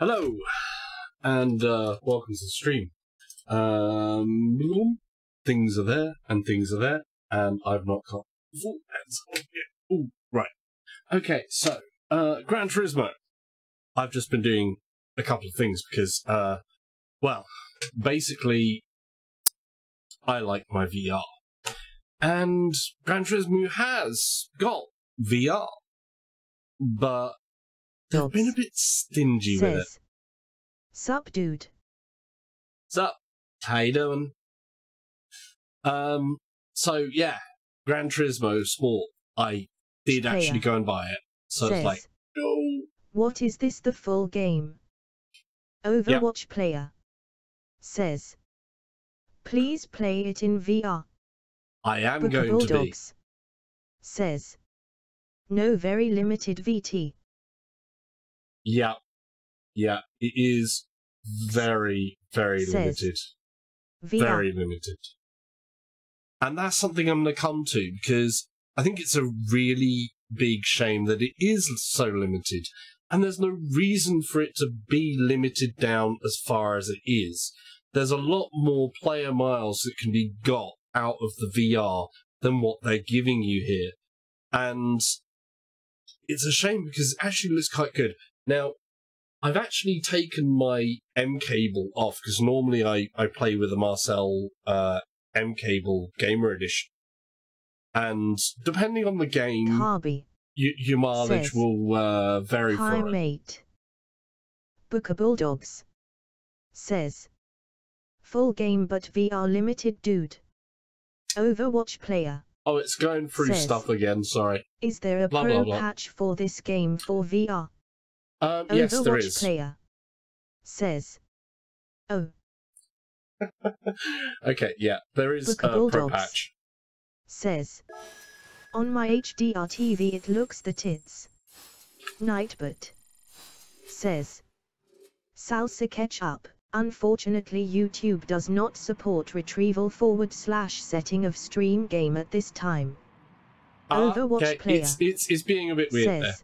Hello, and uh, welcome to the stream. Um, things are there, and things are there, and I've not got full heads on yet. Ooh, right. Okay, so, uh, Gran Turismo. I've just been doing a couple of things because, uh, well, basically, I like my VR. And Gran Turismo has got VR, but they've been a bit stingy with it. says. Sup, dude. What's up? How you doing? Um, so yeah, Gran Turismo Sport. I did Player. actually go and buy it. So says. it's like, no. What is this the full game? Overwatch player. Says. Please play it in VR. I am Book going to be. Bulldogs. Says. No very limited VT. Yeah, yeah. It is very, very Says. limited. VR. Very limited. And that's something I'm going to come to because I think it's a really big shame that it is so limited. And there's no reason for it to be limited down as far as it is. There's a lot more player miles that can be got out of the VR than what they're giving you here. And it's a shame because it actually looks quite good. Now, I've actually taken my M cable off because normally I, I play with a Marseille uh, M cable gamer edition. And depending on the game, Harby. y- your mileage Says, will uh, vary Hi for it. mate. Booker Bulldogs. Says. Full game but VR limited dude. Overwatch player. Oh, it's going through Says, stuff again. Sorry. Is there a Blah, pro blah, blah. patch for this game for VR? Um, yes, there Overwatch player. Says. Oh, okay, yeah, there is Book a of pro patch. says. On my HDR TV it looks the tits. Nightbot. Says. Salsa ketchup. Unfortunately YouTube does not support retrieval forward slash setting of stream game at this time. Ah, Overwatch okay, player. It's, it's, it's being a bit weird there.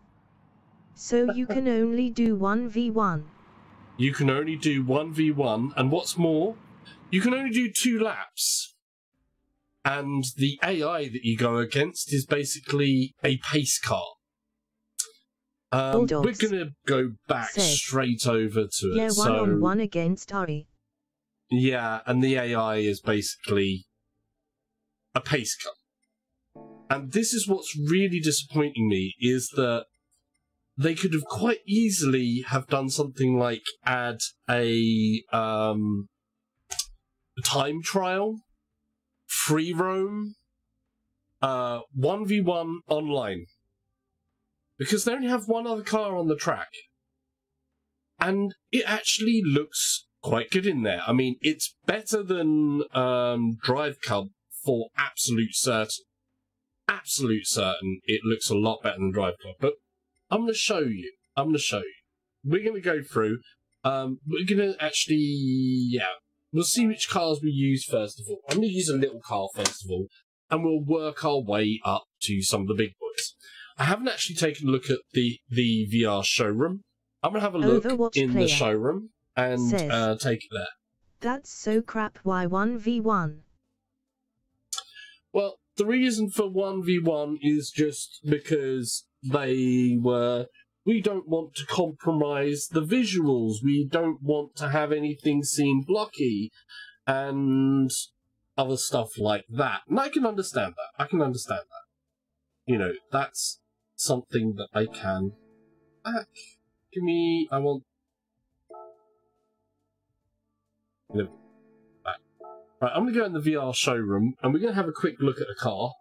So you can only do 1v1. You can only do 1v1, and what's more, you can only do two laps. And the AI that you go against is basically a pace car. Um, we're going to go back straight over to it. Yeah, one so, on one against Ari. Yeah, and the AI is basically a pace car. And this is what's really disappointing me is that they could have quite easily have done something like add a um time trial, free roam, uh 1v1 online. Because they only have one other car on the track and it actually looks quite good in there. I mean, it's better than um, Drive Club for absolute certain. Absolute certain, it looks a lot better than Drive Club. But I'm going to show you. I'm going to show you. We're going to go through. Um, we're going to actually, yeah, we'll see which cars we use first of all. I'm going to use a little car first of all, and we'll work our way up to some of the big boys. I haven't actually taken a look at the the VR showroom. I'm gonna have a look Overwatch in the showroom and says- uh, take it there. That's so crap why 1v1? Well, the reason for one v one is just because they were. We don't want to compromise the visuals. We don't want to have anything seem blocky, and other stuff like that. And I can understand that. I can understand that. You know, that's something that I can. Back. Give me. I want. Right, I'm gonna go in the VR showroom and we're gonna have a quick look at a car.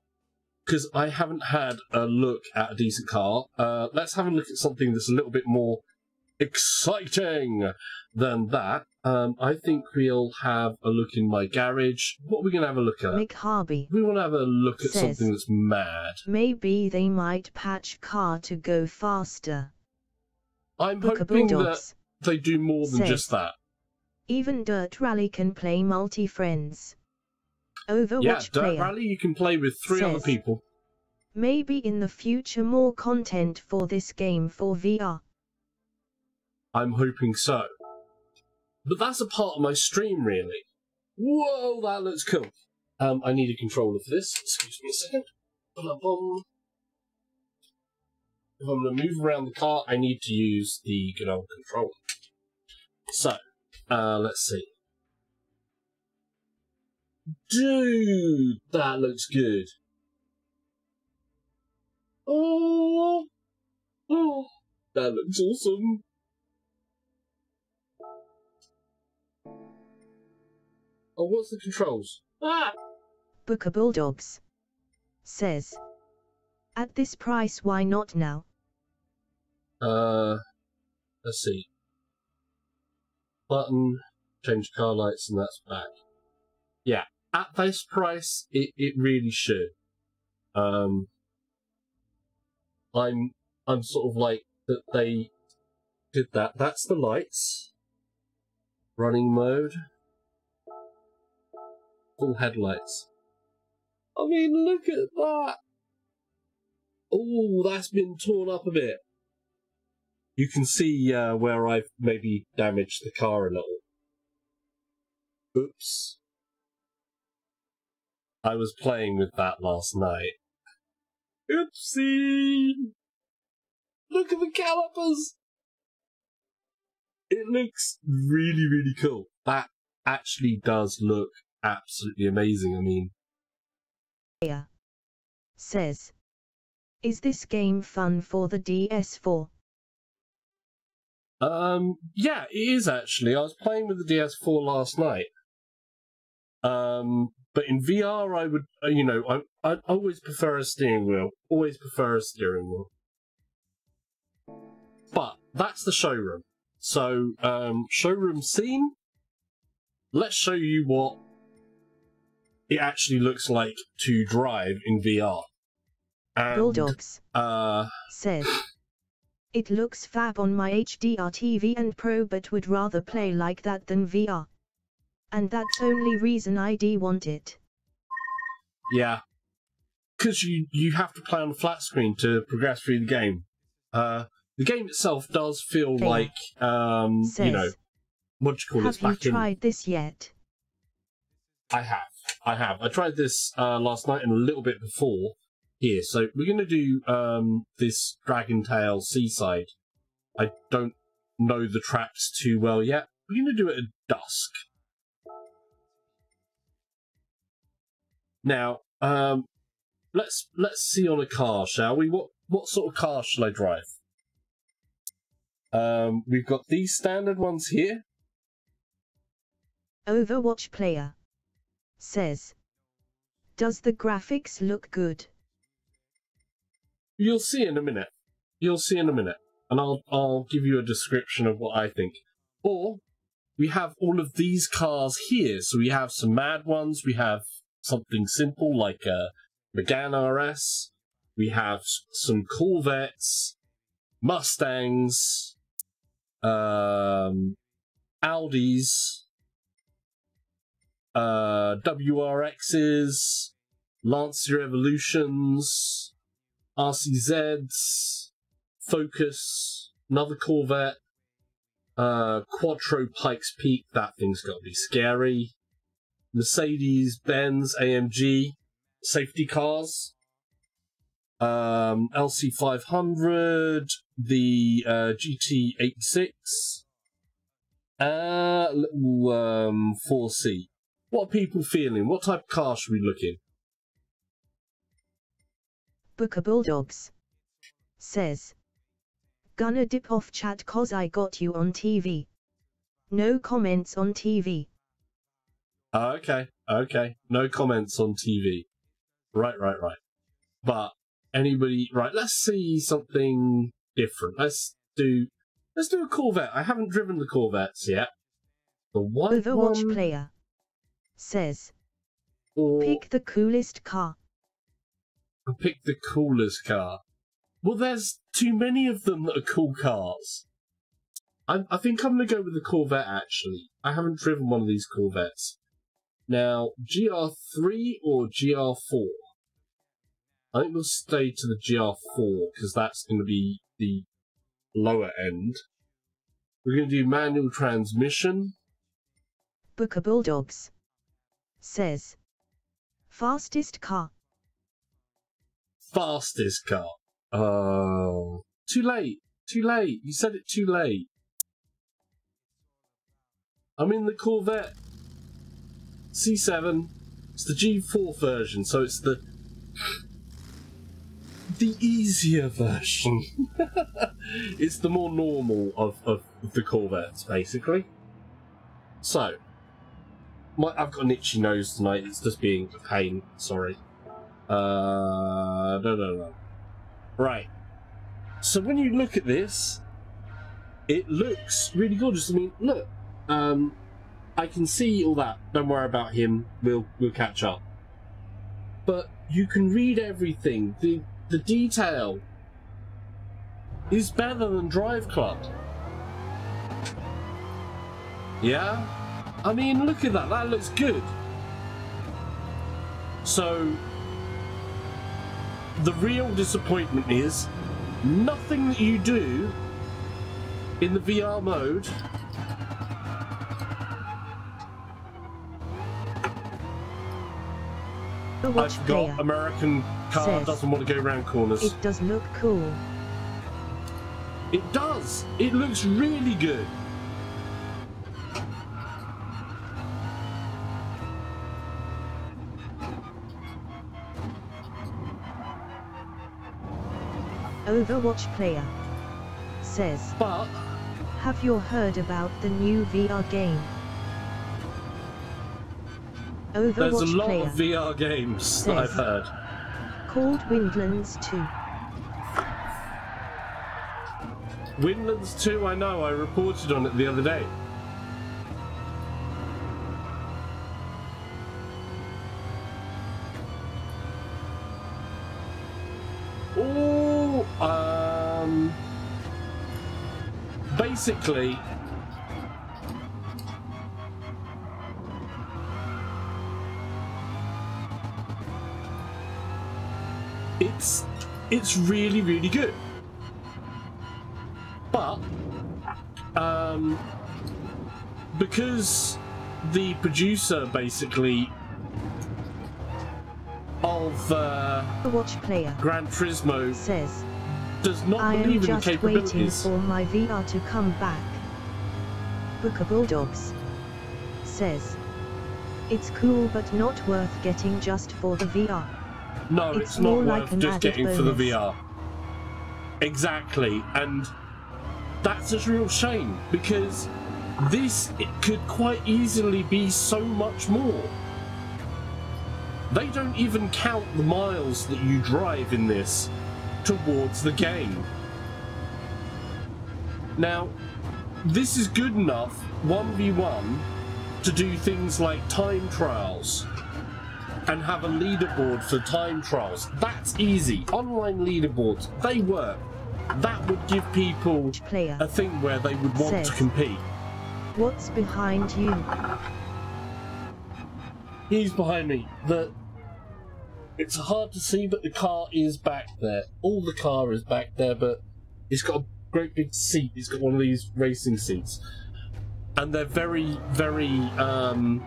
Because I haven't had a look at a decent car. Uh, let's have a look at something that's a little bit more exciting than that. Um, I think we'll have a look in my garage. What are we gonna have a look at? Mick Harby. We want to have a look at Says- something that's mad. Maybe they might patch car to go faster. I'm hoping that they do more than Says- just that. Even Dirt Rally can play multi-friends. Overwatch yeah, player. Rally you can play with three other Says- people. Maybe in the future more content for this game for VR. I'm hoping so. But that's a part of my stream, really. Whoa, that looks cool. Um, I need a controller for this. Excuse me a second. If I'm going to move around the car, I need to use the good old controller. So, uh, let's see. Dude, that looks good. Oh, oh, that looks awesome. Oh, what's the controls? Ah! Booker Bulldogs says, At this price, why not now? Uh, let's see. Button, change car lights, and that's back. Yeah, at this price, it, it really should. Um, I'm I'm sort of like that they did that. That's the lights. Running mode. Full headlights. I mean, look at that. Oh, that's been torn up a bit. You can see uh, where I've maybe damaged the car a little. Oops. I was playing with that last night. Oopsie! Look at the calipers! It looks really, really cool. That actually does look absolutely amazing. I mean, Player says, Is this game fun for the DS4? Um, yeah, it is actually. I was playing with the DS4 last night. Um, but in VR, I would, uh, you know, I I always prefer a steering wheel. Always prefer a steering wheel. But that's the showroom. So, um, showroom scene. Let's show you what it actually looks like to drive in VR. And, Bulldogs Uh, says, It looks fab on my HDR TV and Pro, but would rather play like that than VR. And that's only reason ID want it. Yeah. Because you, you have to play on a flat screen to progress through the game. Uh, the game itself does feel like, um, Says, you know, what do you call Have you in. tried this yet? I have. I have. I tried this uh, last night and a little bit before here. So we're going to do um, this Dragon Trail Seaside. I don't know the tracks too well yet. We're going to do it at dusk. Now, um, let's let's see on a car, shall we? What what sort of car shall I drive? Um, we've got these standard ones here. Overwatch player says, Does the graphics look good? You'll see in a minute. You'll see in a minute, and I'll I'll give you a description of what I think. Or we have all of these cars here. So we have some mad ones. We have something simple like a Megane RS. We have some Corvettes, Mustangs, um, Audis, uh, WRXs, Lancer Evolutions, RCZs, Focus, another Corvette, uh, Quattro Pikes Peak, that thing's got to be scary. Mercedes, Benz, AMG, safety cars, um, LC500, the uh, GT86, uh, little um, 4C. What are people feeling? What type of car should we look in? Booker Bulldogs says, Gonna dip off chat cause I got you on TV. No comments on TV. Oh, okay, okay. No comments on TV. Right, right, right. But anybody, right? Let's see something different. Let's do, let's do a Corvette. I haven't driven the Corvettes yet. The white Overwatch one player says, or Pick the coolest car. pick the coolest car. Well, there's too many of them that are cool cars. I, I think I'm going to go with the Corvette, actually. I haven't driven one of these Corvettes. Now, GR3 or GR4? I think we'll stay to the GR4, because that's going to be the lower end. We're going to do manual transmission. Booker Bulldogs says fastest car. Fastest car. Oh, too late. Too late. You said it too late. I'm in the Corvette C7. It's the G4 version, so it's the the easier version. it's the more normal of, of the Corvettes, basically. So, my, I've got an itchy nose tonight. It's just being a pain. Sorry. Uh, no, no, no. Right. So when you look at this, it looks really gorgeous. I mean, look. Um, I can see all that. Don't worry about him. We'll we'll catch up. But you can read everything. The the detail is better than Drive Club. Yeah? I mean, look at that. That looks good. So, the real disappointment is nothing that you do in the VR mode The watch I've got American car says doesn't want to go around corners. It does look cool. It does. It looks really good. Overwatch player says, But Have you heard about the new VR game? There's a lot of VR games that I've heard. called Windlands 2. Windlands 2, I know. I reported on it the other day. Oh, um, basically, it's really really good. But um, because the producer basically of uh, Overwatch player Gran Turismo says, does not I am believe in the just waiting capabilities. for my VR to come back. Booker Bulldogs says, It's cool but not worth getting just for the VR. No, It's it's, not worth just getting for the. VR. Exactly, and that's a real shame because this it could quite easily be so much more. They don't even count the miles that you drive in this towards the game. Now, this is good enough 1v1 to do things like time trials and have a leaderboard for time trials. That's easy. Online leaderboards, they work. That would give people a thing where they would want to compete. what's behind you? He's behind me. The it's hard to see, but the car is back there. All the car is back there, but it's got a great big seat. It's got one of these racing seats, and they're very, very. Um,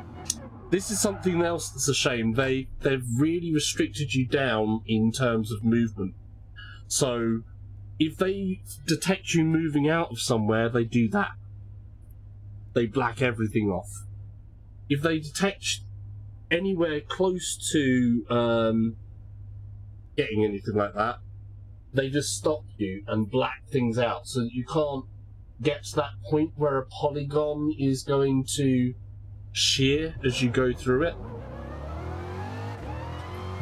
this is something else that's a shame. They they've really restricted you down in terms of movement. So, if they detect you moving out of somewhere, they do that. They black everything off. If they detect anywhere close to um, getting anything like that, they just stop you and black things out so that you can't get to that point where a polygon is going to shear as you go through it.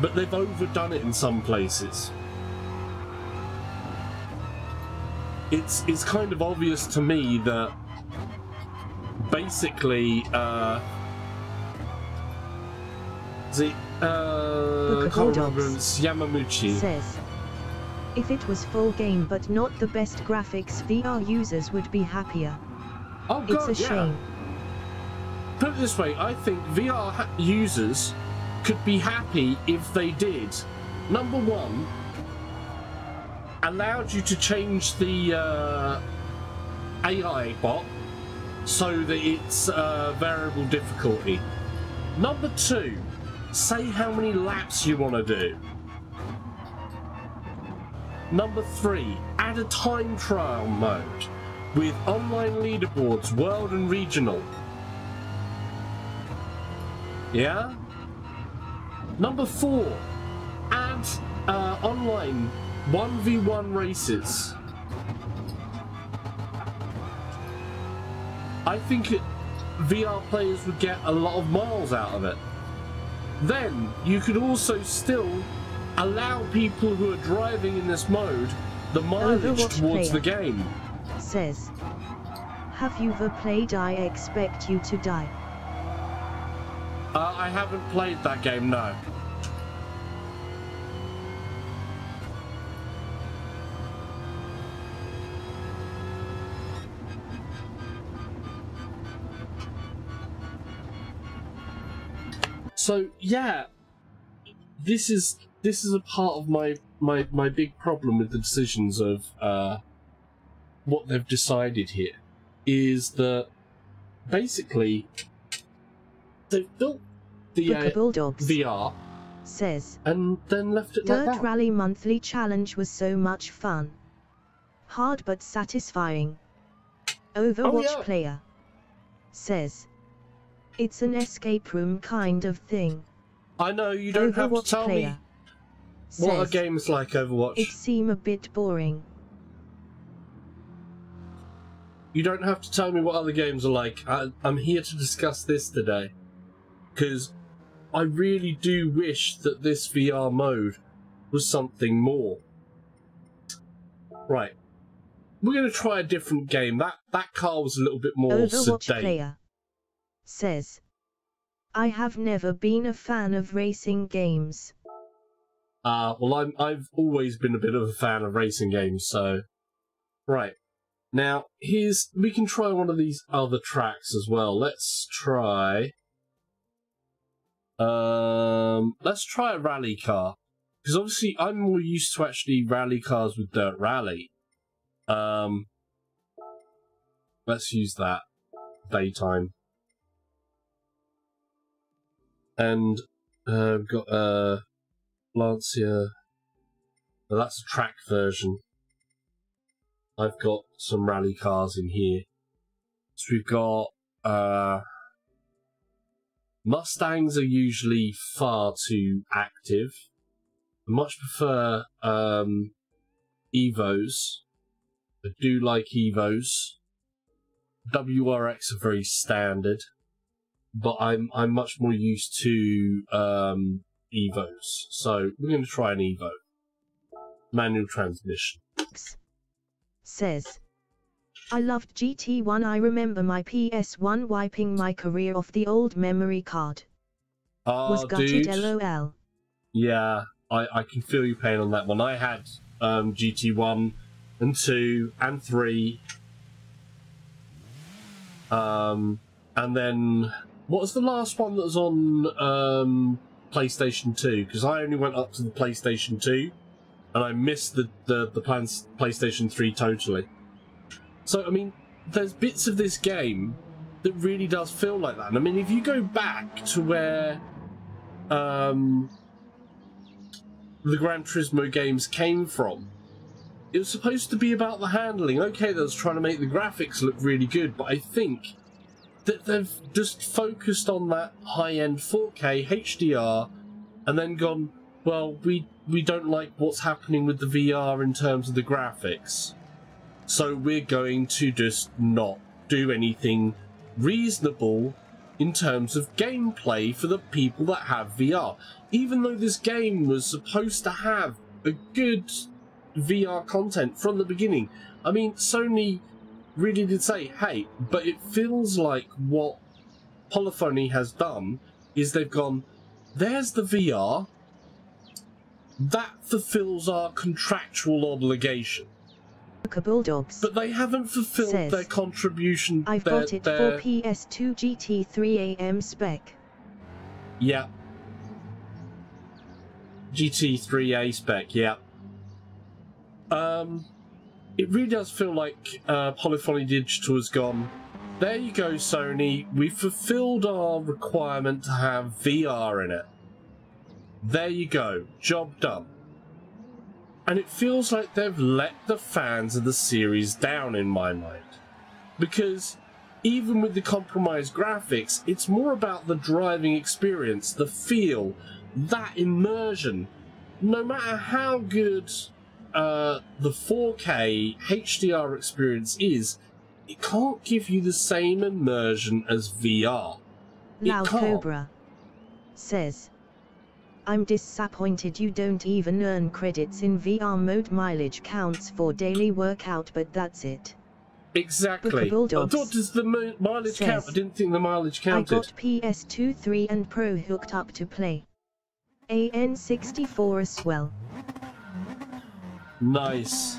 But they've overdone it in some places. It's it's kind of obvious to me that basically uh, the uh, of can't remember, Bulldogs. it's Yamamuchi. Says, if it was full game but not the best graphics, VR users would be happier. Oh It's a yeah. shame. Put it this way, I think VR users could be happy if they did. Number one, allowed you to change the uh, AI bot so that it's uh, variable difficulty. Number two, say how many laps you want to do. Number three, add a time trial mode with online leaderboards, world and regional. Yeah? Number four, add uh, online 1v1 races. I think it, VR players would get a lot of miles out of it. Then you could also still allow people who are driving in this mode the mileage Overwatch towards the game. Says. Have you ever played I expect you to die? Uh, I haven't played that game, no. So yeah, this is this is a part of my my my big problem with the decisions of uh, what they've decided here is that basically they've built the uh, Bulldogs VR says. and then left it Dirt like that. Rally Monthly Challenge was so much fun. Hard but satisfying. Overwatch yeah. player says. It's an escape room kind of thing. I know you don't have to Overwatch tell player me what a game's like Overwatch. It seem a bit boring. You don't have to tell me what other games are like. I, I'm here to discuss this today. Because I really do wish that this VR mode was something more. Right. We're going to try a different game. That that car was a little bit more Overwatch sedate. player says. I have never been a fan of racing games. Uh, well, I'm, I've always been a bit of a fan of racing games, so. Right. Now, here's. We can try one of these other tracks as well. Let's try. Um, let's try a rally car. Because obviously, I'm more used to actually rally cars with Dirt Rally. Um, let's use that. Daytime. And uh, we've got uh, Lancia. Well, that's a track version. I've got some rally cars in here. So we've got uh, Mustangs are usually far too active. I much prefer um, Evos. I do like Evos. WRX are very standard, but I'm I'm much more used to um, Evos. So we're going to try an Evo. Manual transmission. says. I loved GT1. I remember my PS1 wiping my career off the old memory card. Oh, Was gutted dude. lol. Yeah, I, I can feel your pain on that one. I had um, GT1 and 2 and 3. Um, and then, what was the last one that was on um, PlayStation 2? Because I only went up to the PlayStation 2 and I missed the, the, the plans, PlayStation 3 totally. So, I mean, there's bits of this game that really does feel like that. And I mean, if you go back to where um, the Gran Turismo games came from. It was supposed to be about the handling. Okay, they was trying to make the graphics look really good, but I think that they've just focused on that high-end 4K HDR and then gone, well, we we don't like what's happening with the VR in terms of the graphics. So we're going to just not do anything reasonable in terms of gameplay for the people that have VR. Even though this game was supposed to have a good VR content from the beginning. I mean, Sony really did say, hey, but it feels like what Polyphony has done is they've gone, there's the VR, that fulfills our contractual obligation. Bulldogs. But they haven't fulfilled Says, their contribution. I've their, got it their, for PS2 GT3 AM spec. Yeah. GT3A spec, yeah. Um, it really does feel like uh, Polyphony Digital has gone. There you go, Sony. We fulfilled our requirement to have VR in it. There you go. Job done. And it feels like they've let the fans of the series down in my mind. Because even with the compromised graphics, it's more about the driving experience, the feel, that immersion. No matter how good uh, the 4K HDR experience is, it can't give you the same immersion as VR. It Cobra says, I'm disappointed you don't even earn credits in VR mode mileage counts for daily workout but that's it. Exactly. I thought does the mi- mileage count? I didn't think the mileage counted. I got PS2 3 and Pro hooked up to play. AN64 as well. Nice.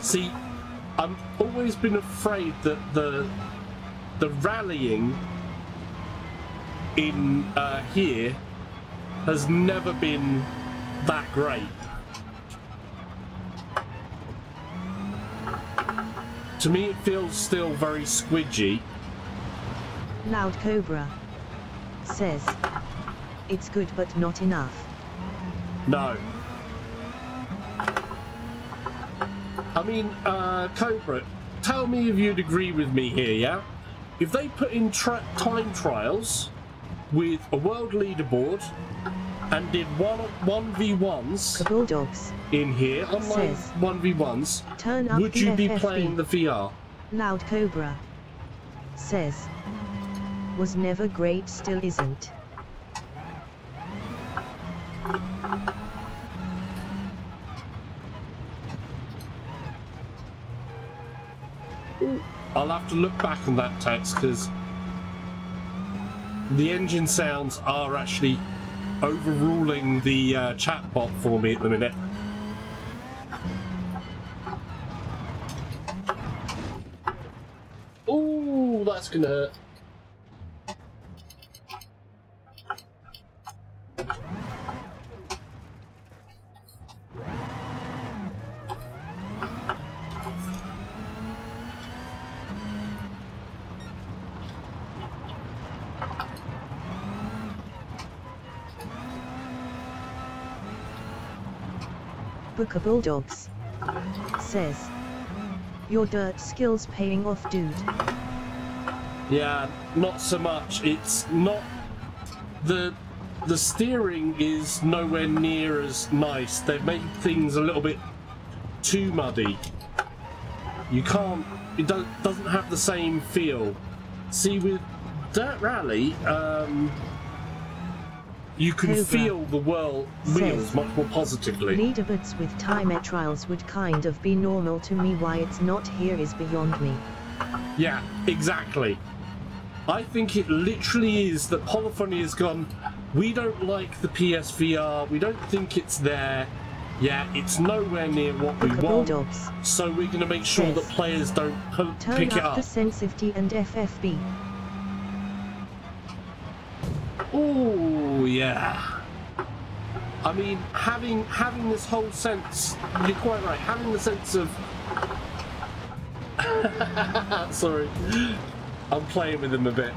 See, I've always been afraid that the the rallying in uh, here has never been that great. To me, it feels still very squidgy. Loud Cobra says, It's good but not enough. No. Mean, uh, Cobra, tell me if you'd agree with me here, yeah? If they put in time trials with a world leaderboard and did one one v ones Bulldogs, in here, online Says- one v ones, turn up would the you be playing the VR? Loud Cobra says, Was never great still isn't. I'll have to look back on that text because the engine sounds are actually overruling the uh, chatbot for me at the minute. Ooh, that's gonna hurt. Booker Bulldogs says, Your dirt skills paying off, dude. Yeah, not so much. It's not the the steering is nowhere near as nice. They've made things a little bit too muddy. You can't. It do, doesn't have the same feel. See, with Dirt Rally, um, you can Cobra feel the world wheels much more positively. Leaderboards with time trials would kind of be normal to me. Why it's not here is beyond me. Yeah, exactly. I think it literally is that Polyphony has gone, we don't like the PSVR, we don't think it's there. Yeah, it's nowhere near what we want. So we're going to make sure that players don't turn pick it up up. the sensitivity and FFB. Oh yeah. I mean, having having this whole sense, you're quite right. Having the sense of, sorry, I'm playing with him a bit.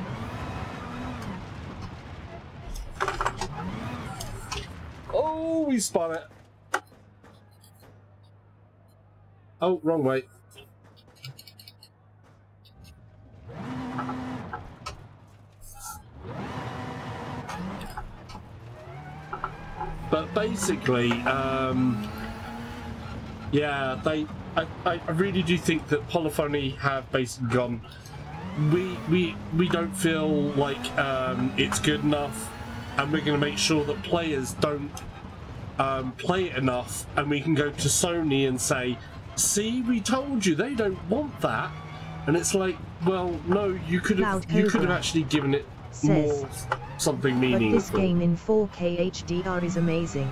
Oh, we spun it. Oh, wrong way. But basically, um, yeah, they. I, I really do think that Polyphony have basically gone. We we we don't feel like um, it's good enough, and we're going to make sure that players don't um, play it enough, and we can go to Sony and say, "See, we told you they don't want that," and it's like, well, no, you could have you could have actually given it says, more something But this game in 4K HDR is amazing.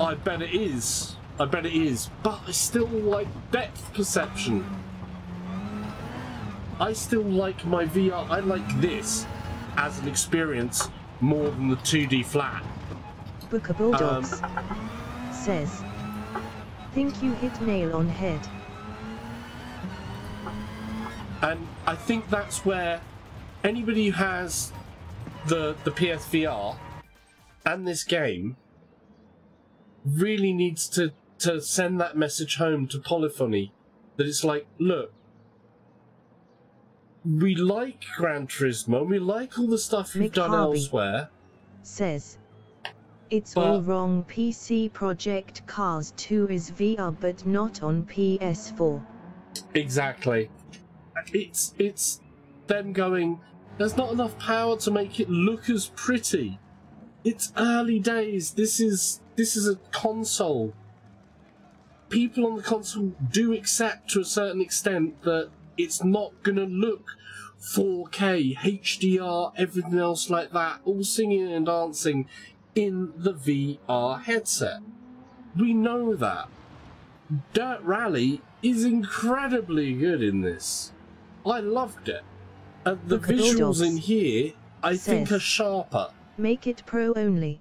I bet it is. I bet it is. But I still like depth perception. I still like my VR. I like this as an experience more than the 2D flat. Booker Bulldogs um, says, Think you hit nail on head. And I think that's where anybody who has the the PSVR and this game really needs to to send that message home to Polyphony that it's like, look, we like Gran Turismo, we like all the stuff you've Mick done Harvey. elsewhere. Says, It's But- all wrong. PC Project Cars 2 is VR but not on PS4. Exactly. It's it's them going. There's not enough power to make it look as pretty. It's early days. This is this is a console. People on the console do accept to a certain extent that it's not gonna look 4K, HDR, everything else like that, all singing and dancing in the VR headset. We know that. Dirt Rally is incredibly good in this. I loved it. The visuals in here, I think, are sharper. Make it pro only.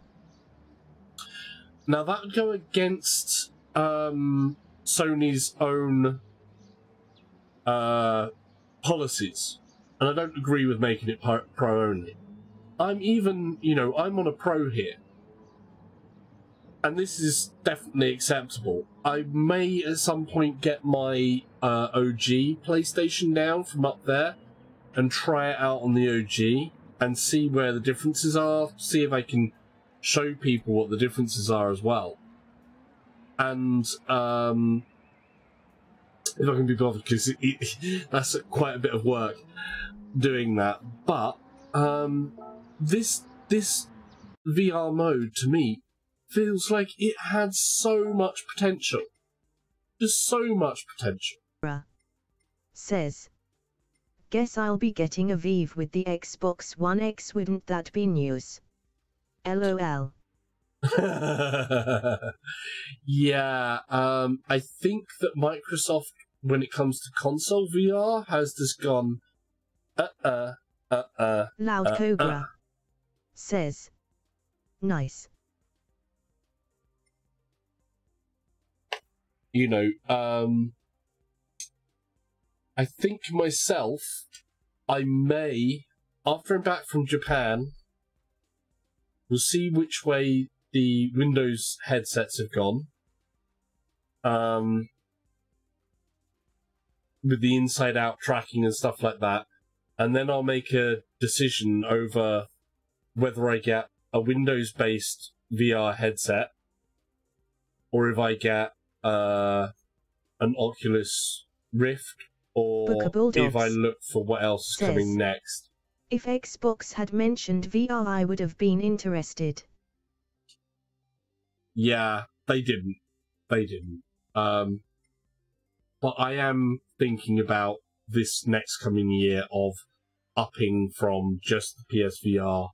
Now that would go against um, Sony's own uh, policies, and I don't agree with making it pro pro only. I'm even, you know, I'm on a pro here, and this is definitely acceptable. I may at some point get my uh, OG PlayStation down from up there and try it out on the OG and see where the differences are. See if I can show people what the differences are as well. And um, if I can be bothered, because that's quite a bit of work doing that. But um, this this VR mode to me feels like it had so much potential. Just so much potential. Says, Guess I'll be getting a Vive with the Xbox One X. Wouldn't that be news? LOL. yeah, um, I think that Microsoft, when it comes to console VR, has just gone, uh uh, uh uh. Loud Uh, Cobra uh. says, Nice. You know, um, I think myself, I may, after I'm back from Japan, we'll see which way the Windows headsets have gone. Um, with the inside out tracking and stuff like that. And then I'll make a decision over whether I get a Windows based VR headset or if I get uh, an Oculus Rift or if I look for what else is says- coming next. If Xbox had mentioned VR, I would have been interested. Yeah, they didn't. They didn't. Um, but I am thinking about this next coming year of upping from just the PSVR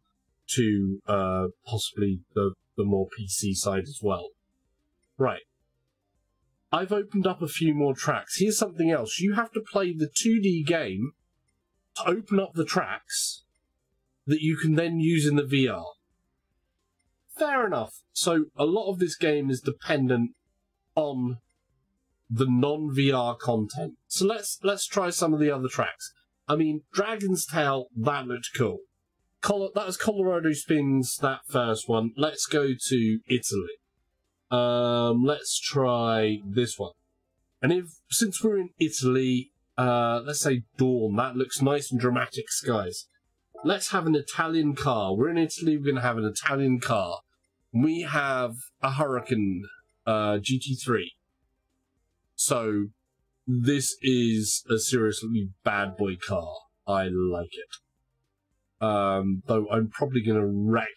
to uh, possibly the, the more PC side as well. Right. I've opened up a few more tracks. Here's something else. You have to play the 2D game to open up the tracks that you can then use in the VR fair enough. So a lot of this game is dependent on the non VR content. So let's let's try some of the other tracks. I mean, Dragon's Tail that looked cool. Col- that was Colorado Springs. That first one. Let's go to Italy. Um, let's try this one. And if since we're in Italy, uh, let's say Dawn. That looks nice and dramatic skies. Let's have an Italian car. We're in Italy. We're gonna have an Italian car we have a Huracán uh, GT3. So this is a seriously bad boy car. I like it. Um, though I'm probably going to wreck.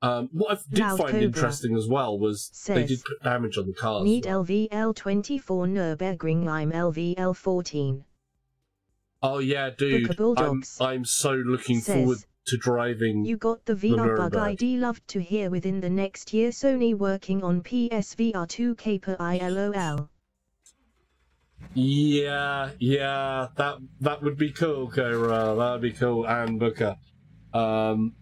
Um, what I did find Cobra interesting as well was they did put damage on the cars. Need LVL 24 Nürburgring Lime LVL 14. oh yeah, dude! I'm, I'm so looking says, forward to driving. You got the VR bug ID loved to hear within the next year Sony working on PSVR 2K per ILOL. Yeah, yeah, that that would be cool, Kora. That would be cool, and Booker. Um,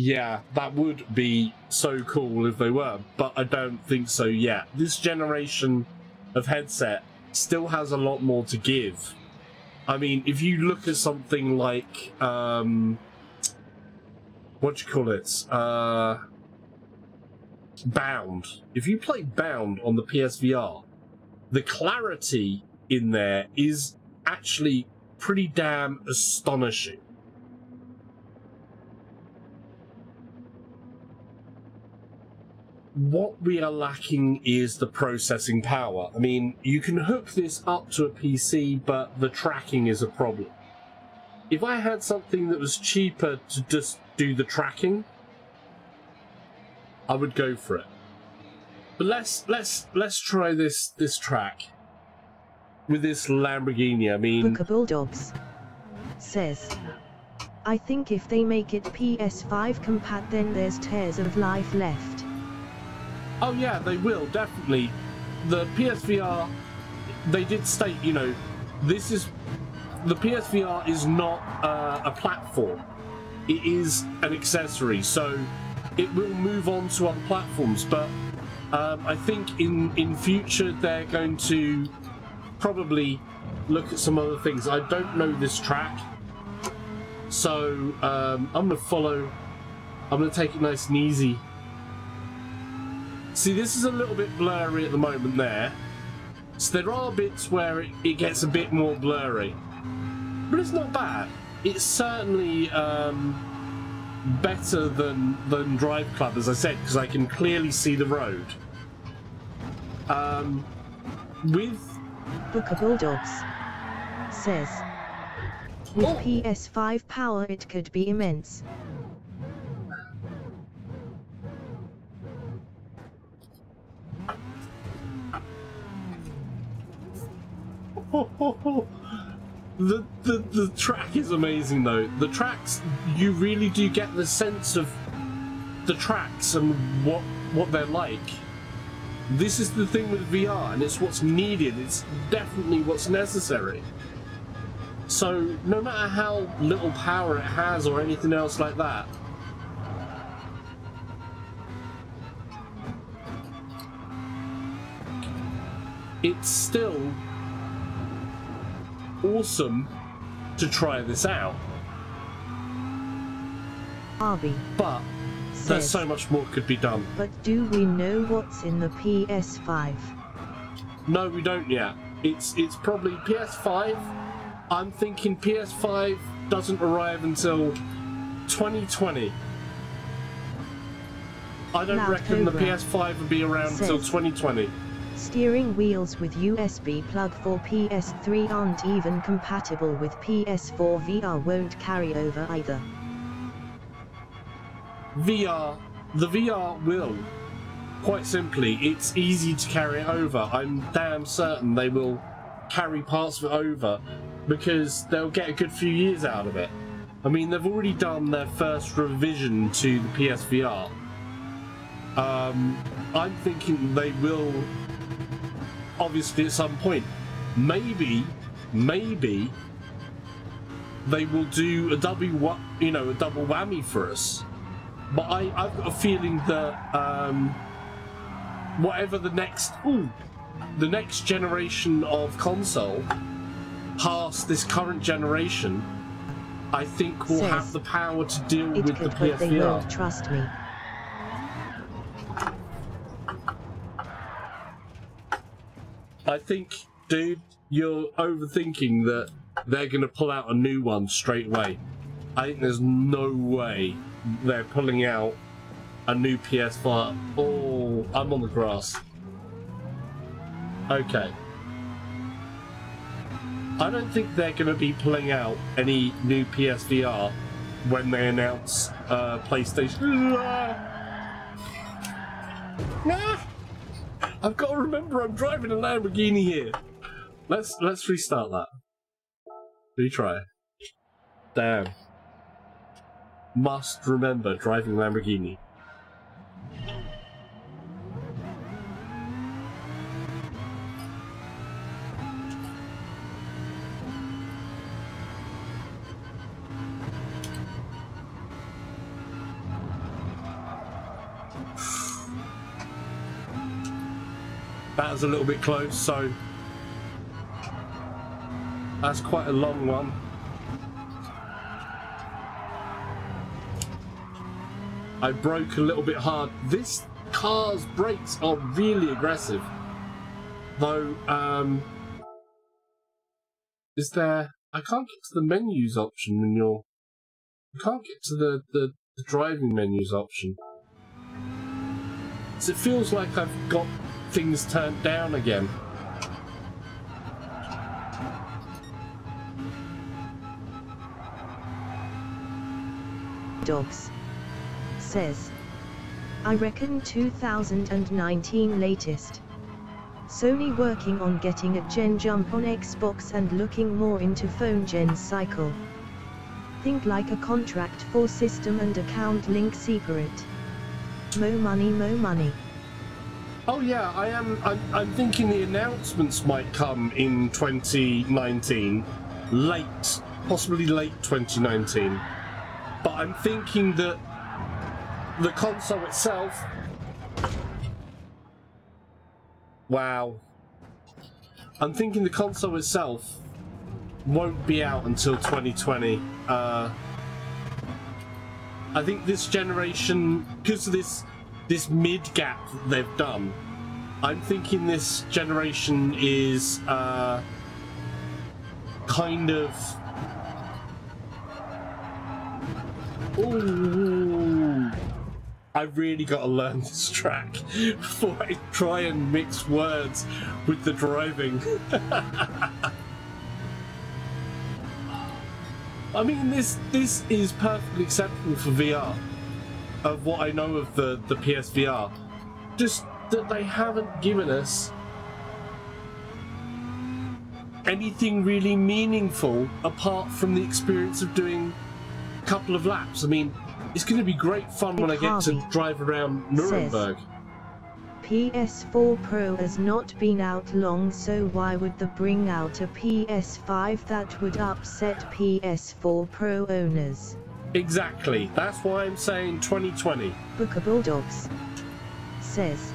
yeah, that would be so cool if they were, but I don't think so yet. This generation of headset still has a lot more to give. I mean, if you look at something like, um, what do you call it? Uh, Bound. If you play Bound on the PSVR, the clarity in there is actually pretty damn astonishing. What we are lacking is the processing power. I mean, you can hook this up to a PC, but the tracking is a problem. If I had something that was cheaper to just do the tracking, I would go for it. But let's let's let's try this this track with this Lamborghini. I mean, Booker Bulldogs says, I think if they make it PS5 compat then there's tears of life left. Oh yeah, they will definitely. The PSVR, they did state, you know, this is the PSVR is not uh, a platform. It is an accessory, so it will move on to other platforms. But um, I think in in future they're going to probably look at some other things. I don't know this track, so um, I'm gonna follow. I'm gonna take it nice and easy. See, this is a little bit blurry at the moment there. So there are bits where it, it gets a bit more blurry. But it's not bad. It's certainly um, better than, than Drive Club, as I said, because I can clearly see the road. Um, with... Booker Bulldogs says, with Oh. PS5 power it could be immense. the, the the track is amazing though. The tracks you really do get the sense of the tracks and what what they're like. This is the thing with VR and it's what's needed. It's definitely what's necessary. So no matter how little power it has or anything else like that, it's still awesome to try this out. Arby But there's so much more could be done. but do we know what's in the PS5? No, we don't yet. It's it's probably PS5. I'm thinking PS5 doesn't arrive until 2020. I don't Loud reckon the PS5 will be around until 2020. Steering wheels with USB plug for PS3 aren't even compatible with PS4 VR won't carry over either. VR, the VR will. Quite simply, it's easy to carry it over. I'm damn certain they will carry parts of it over because they'll get a good few years out of it. I mean, they've already done their first revision to the PSVR. Um, I'm thinking they will, obviously, at some point. Maybe, maybe they will do a double, you know, a double whammy for us. But I, I've got a feeling that um, whatever the next, ooh, the next generation of console, past this current generation, I think will Says, have the power to deal with the could but they PSVR. won't trust me. I think, dude, you're overthinking that they're going to pull out a new one straight away. I think there's no way they're pulling out a new PS5. Oh, I'm on the grass. Okay. I don't think they're going to be pulling out any new PSVR when they announce uh, PlayStation. Nah. I've got to remember I'm driving a Lamborghini here. Let's let's restart that. Retry. Damn. Must remember driving Lamborghini. That was a little bit close, so that's quite a long one. I broke a little bit hard. This car's brakes are really aggressive. Though, um, is there... I can't get to the menus option when you're... You can't get to the, the, the driving menus option. So it feels like I've got things turned down again. Dogs says. I reckon 2019 latest. Sony working on getting a gen jump on Xbox and looking more into phone gen cycle. Think like a contract for system and account link separate. Mo money, mo money. Oh yeah, I am. I'm, I'm thinking the announcements might come in 2019, late, possibly late 2019. But I'm thinking that the console itself. Wow. I'm thinking the console itself won't be out until 2020. Uh, I think this generation, because of this this mid gap that they've done, I'm thinking this generation is uh, kind of. Ooh. I really got to learn this track before I try and mix words with the driving. I mean, this this is perfectly acceptable for VR. Of what I know of the the PSVR, just that they haven't given us anything really meaningful apart from the experience of doing a couple of laps. I mean, it's going to be great fun when I get to drive around Nürburgring. PS4 Pro has not been out long so why would they bring out a PS5 that would upset PS4 Pro owners? Exactly, that's why I'm saying 2020. Booker Bulldogs says,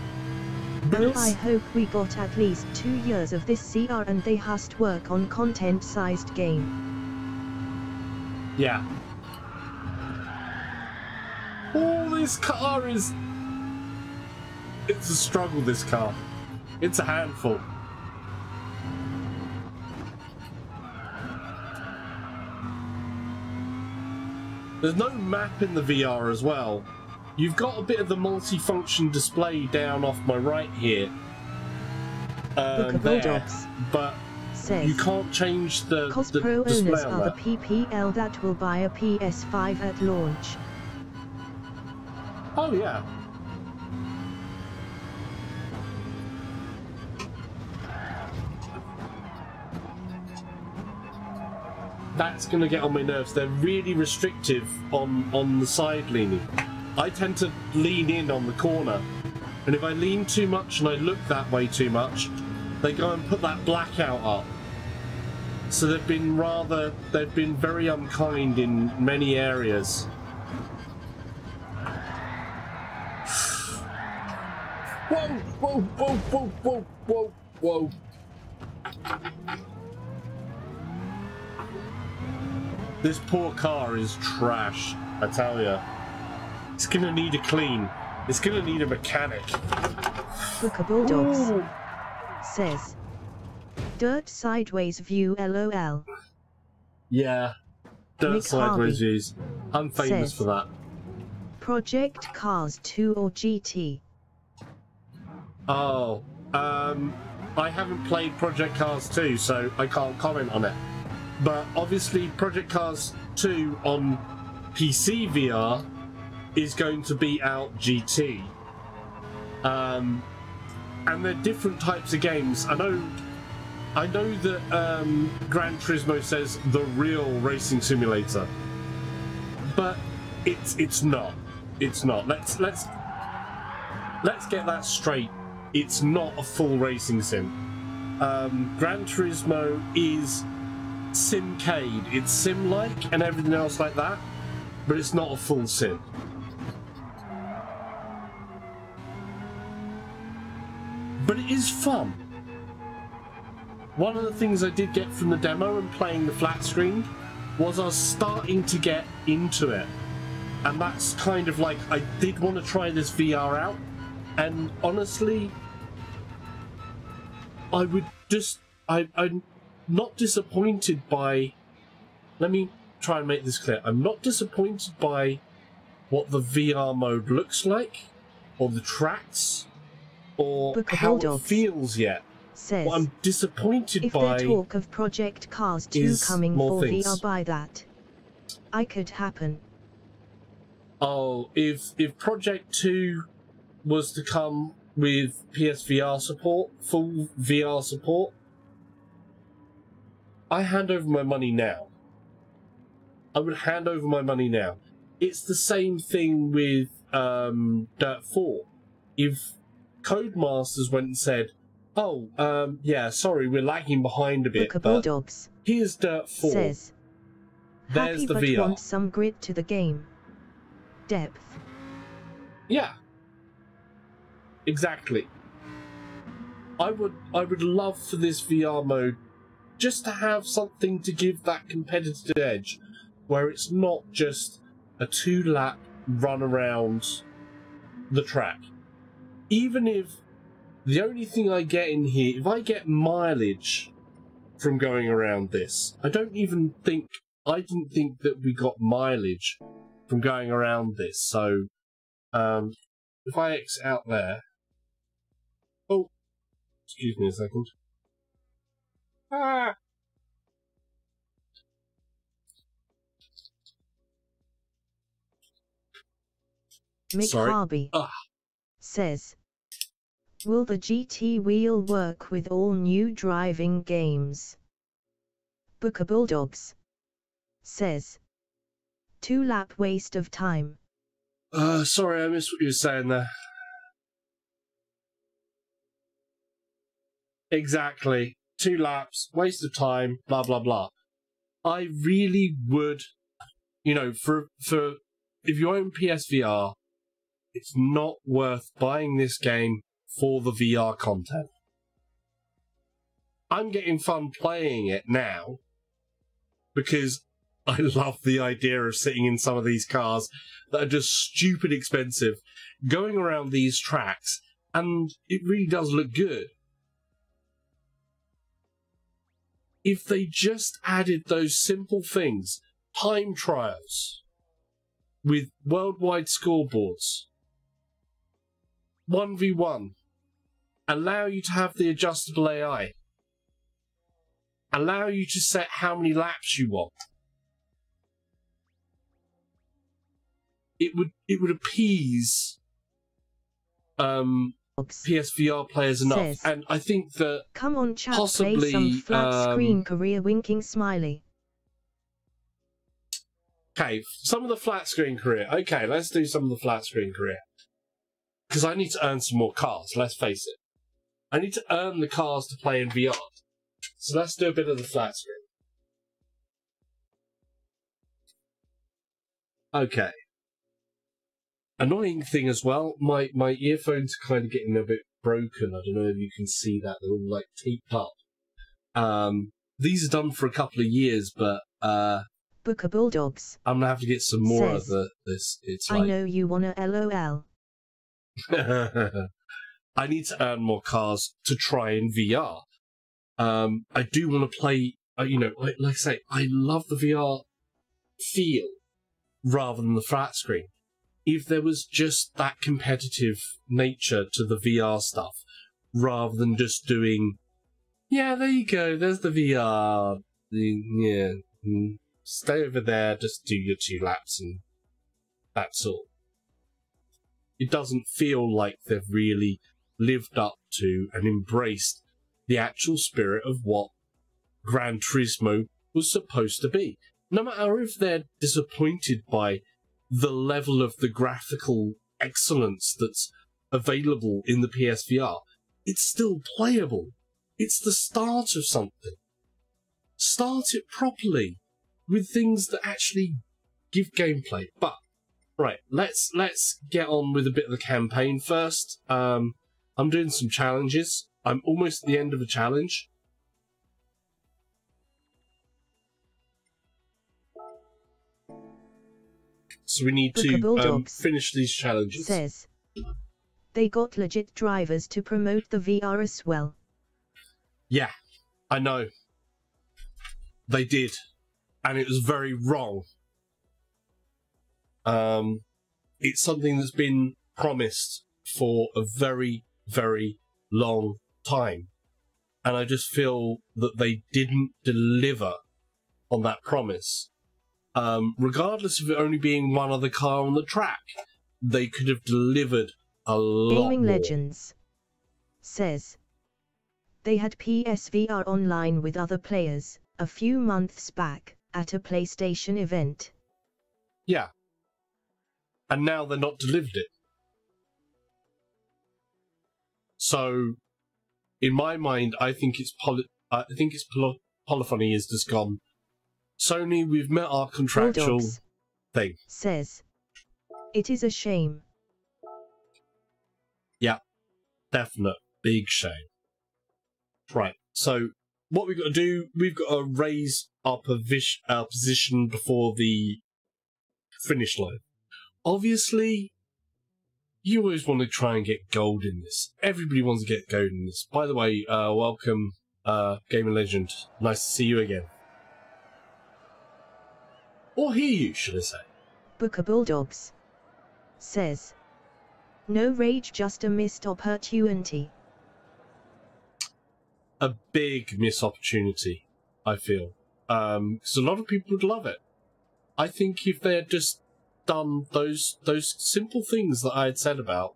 Oh I hope we got at least two years of this CR and they hast work on content-sized game. Yeah, Oh, this car is... It's a struggle, this car. It's a handful. There's no map in the VR as well. You've got a bit of the multi-function display down off my right here. Um, there, but Says, you can't change the, the Pro display owners are the PPL that will buy a PS5 at launch. Oh, yeah. That's going to get on my nerves. They're really restrictive on, on the side leaning. I tend to lean in on the corner. And if I lean too much and I look that way too much, they go and put that blackout up. So they've been rather, they've been very unkind in many areas. Whoa, whoa, whoa, whoa, whoa, whoa, whoa. This poor car is trash, I tell ya. It's gonna need a clean. It's gonna need a mechanic. Booker Bulldogs Ooh. says, Dirt sideways view LOL. Yeah, dirt Nick sideways Harvey views. I'm famous says, for that. Project Cars 2 or GT. Oh, um, I haven't played Project Cars 2, so I can't comment on it. But obviously, Project Cars 2 on PC VR is going to be out GT. Um, and they're different types of games. I know, I know that um, Gran Turismo says the real racing simulator, but it's it's not. It's not. Let's let's let's get that straight it's not a full racing sim. Um, Gran Turismo is simcade. It's sim-like and everything else like that, but it's not a full sim. but it is fun. One of the things I did get from the demo and playing the flat screen was I was starting to get into it. And that's kind of like, I did want to try this VR out. And honestly, I would just, I, I'm not disappointed by, let me try and make this clear. I'm not disappointed by what the VR mode looks like, or the tracks, or how it feels yet. Says, What I'm disappointed if by. talk of Project Cars 2 coming more for things. VR by that, I could happen. Oh, if if Project Two was to come with PSVR support, full VR support, I hand over my money now. I would hand over my money now. It's the same thing with um, Dirt Four. If Codemasters went and said, "Oh, um, yeah, sorry, we're lagging behind a bit, but Bulldogs here's Dirt 4. says, There's happy the but VR. want some grit to the game. Depth. Yeah. Exactly. I would I would love for this VR mode just to have something to give that competitive edge where it's not just a two lap run around the track. Even if the only thing I get in here, if I get mileage from going around this, I don't even think I didn't think that we got mileage from going around this. So, um, if I X out there, oh, excuse me a second. Ah, Mick Sorry. Harvey Ah. says, Will the GT wheel work with all new driving games? Booker Bulldogs says, Two lap waste of time. uh, sorry, I missed what you were saying there. Exactly. Two laps, waste of time, blah blah blah. I really would, you know, for for if you own PSVR, it's not worth buying this game for the VR content. I'm getting fun playing it now because I love the idea of sitting in some of these cars that are just stupid expensive, going around these tracks, and it really does look good. If they just added those simple things, time trials with worldwide scoreboards, 1v1, allow you to have the adjustable AI, allow you to set how many laps you want. It would it would appease um. PSVR players enough, Says- and I think that Come on chat Possibly, some flat screen um, career winking smiley. Okay, some of the flat screen career. Okay, let's do some of the flat screen career. Because I need to earn some more cars, let's face it. I need to earn the cars to play in VR. So let's do a bit of the flat screen. Okay. Annoying thing as well, my, my earphones are kind of getting a bit broken. I don't know if you can see that. They're all like taped up. Um, these are done for a couple of years, but uh, Booker Bulldogs. I'm gonna have to get some more of the this. It's I like know you wanna LOL. I need to earn more cars to try in VR. Um, I do want to play. Uh, you know, like, like I say, I love the VR feel rather than the flat screen. If there was just that competitive nature to the VR stuff, rather than just doing, yeah, there you go, there's the VR. Yeah, mm, stay over there, just do your two laps, and that's all it doesn't feel like they've really lived up to and embraced the actual spirit of what Gran Turismo was supposed to be. No matter if they're disappointed by the level of the graphical excellence that's available in the PSVR, it's still playable. It's the start of something. Start it properly with things that actually give gameplay. But Right, let's let's get on with a bit of the campaign first. Um, I'm doing some challenges. I'm almost at the end of a challenge. So we need to um, finish these challenges. Says. They got legit drivers to promote the VR as well. Yeah, I know. They did. And it was very wrong. Um, it's something that's been promised for a very, very long time. And I just feel that they didn't deliver on that promise. Um, regardless of it only being one other car on the track, they could have delivered a lot Gaming more. Legends says they had PSVR online with other players a few months back at a PlayStation event. Yeah. And now they're not delivered it. So, in my mind, I think it's poly- I think it's poly- polyphony is just gone. Sony, we've met our contractual Bulldogs thing. says it is a shame. Yeah, definite big shame. Right. So, what we've got to do, we've got to raise our, our position before the finish line. Obviously, you always want to try and get gold in this. Everybody wants to get gold in this. By the way, uh, welcome, uh, Gamer Legend. Nice to see you again. Or hear you, should I say. Booker Bulldogs says no rage, just a missed opportunity. a big miss opportunity, I feel. Um, because a lot of people would love it. I think if they had just done those those simple things that I had said about,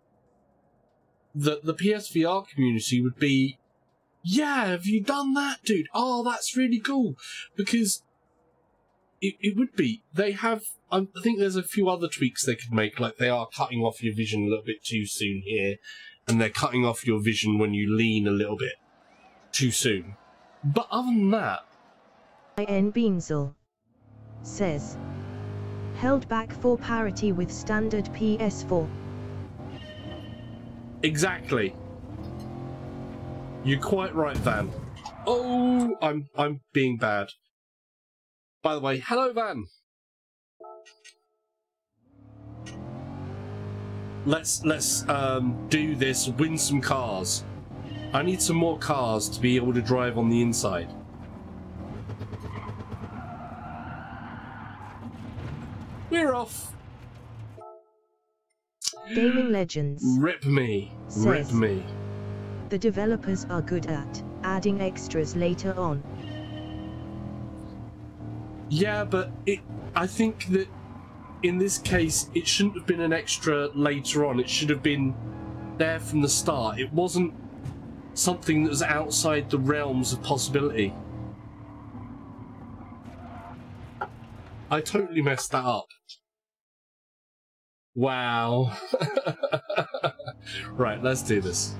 that the PSVR community would be, yeah, have you done that, dude? Oh, that's really cool. Because it, it would be. They have, I think there's a few other tweaks they could make, like they are cutting off your vision a little bit too soon here, and they're cutting off your vision when you lean a little bit too soon. But other than that, Ian Beansel says held back for parity with standard PS4. exactly. You're quite right, Van. Oh, I'm I'm being bad. By the way, hello, Van. Let's let's um, do this. Win some cars. I need some more cars to be able to drive on the inside. We're off. Gaming Legends. Rip me. Rip me. The developers are good at adding extras later on. Yeah, but it. I think that in this case, it shouldn't have been an extra later on. It should have been there from the start. It wasn't something that was outside the realms of possibility. I totally messed that up. Wow. right, let's do this.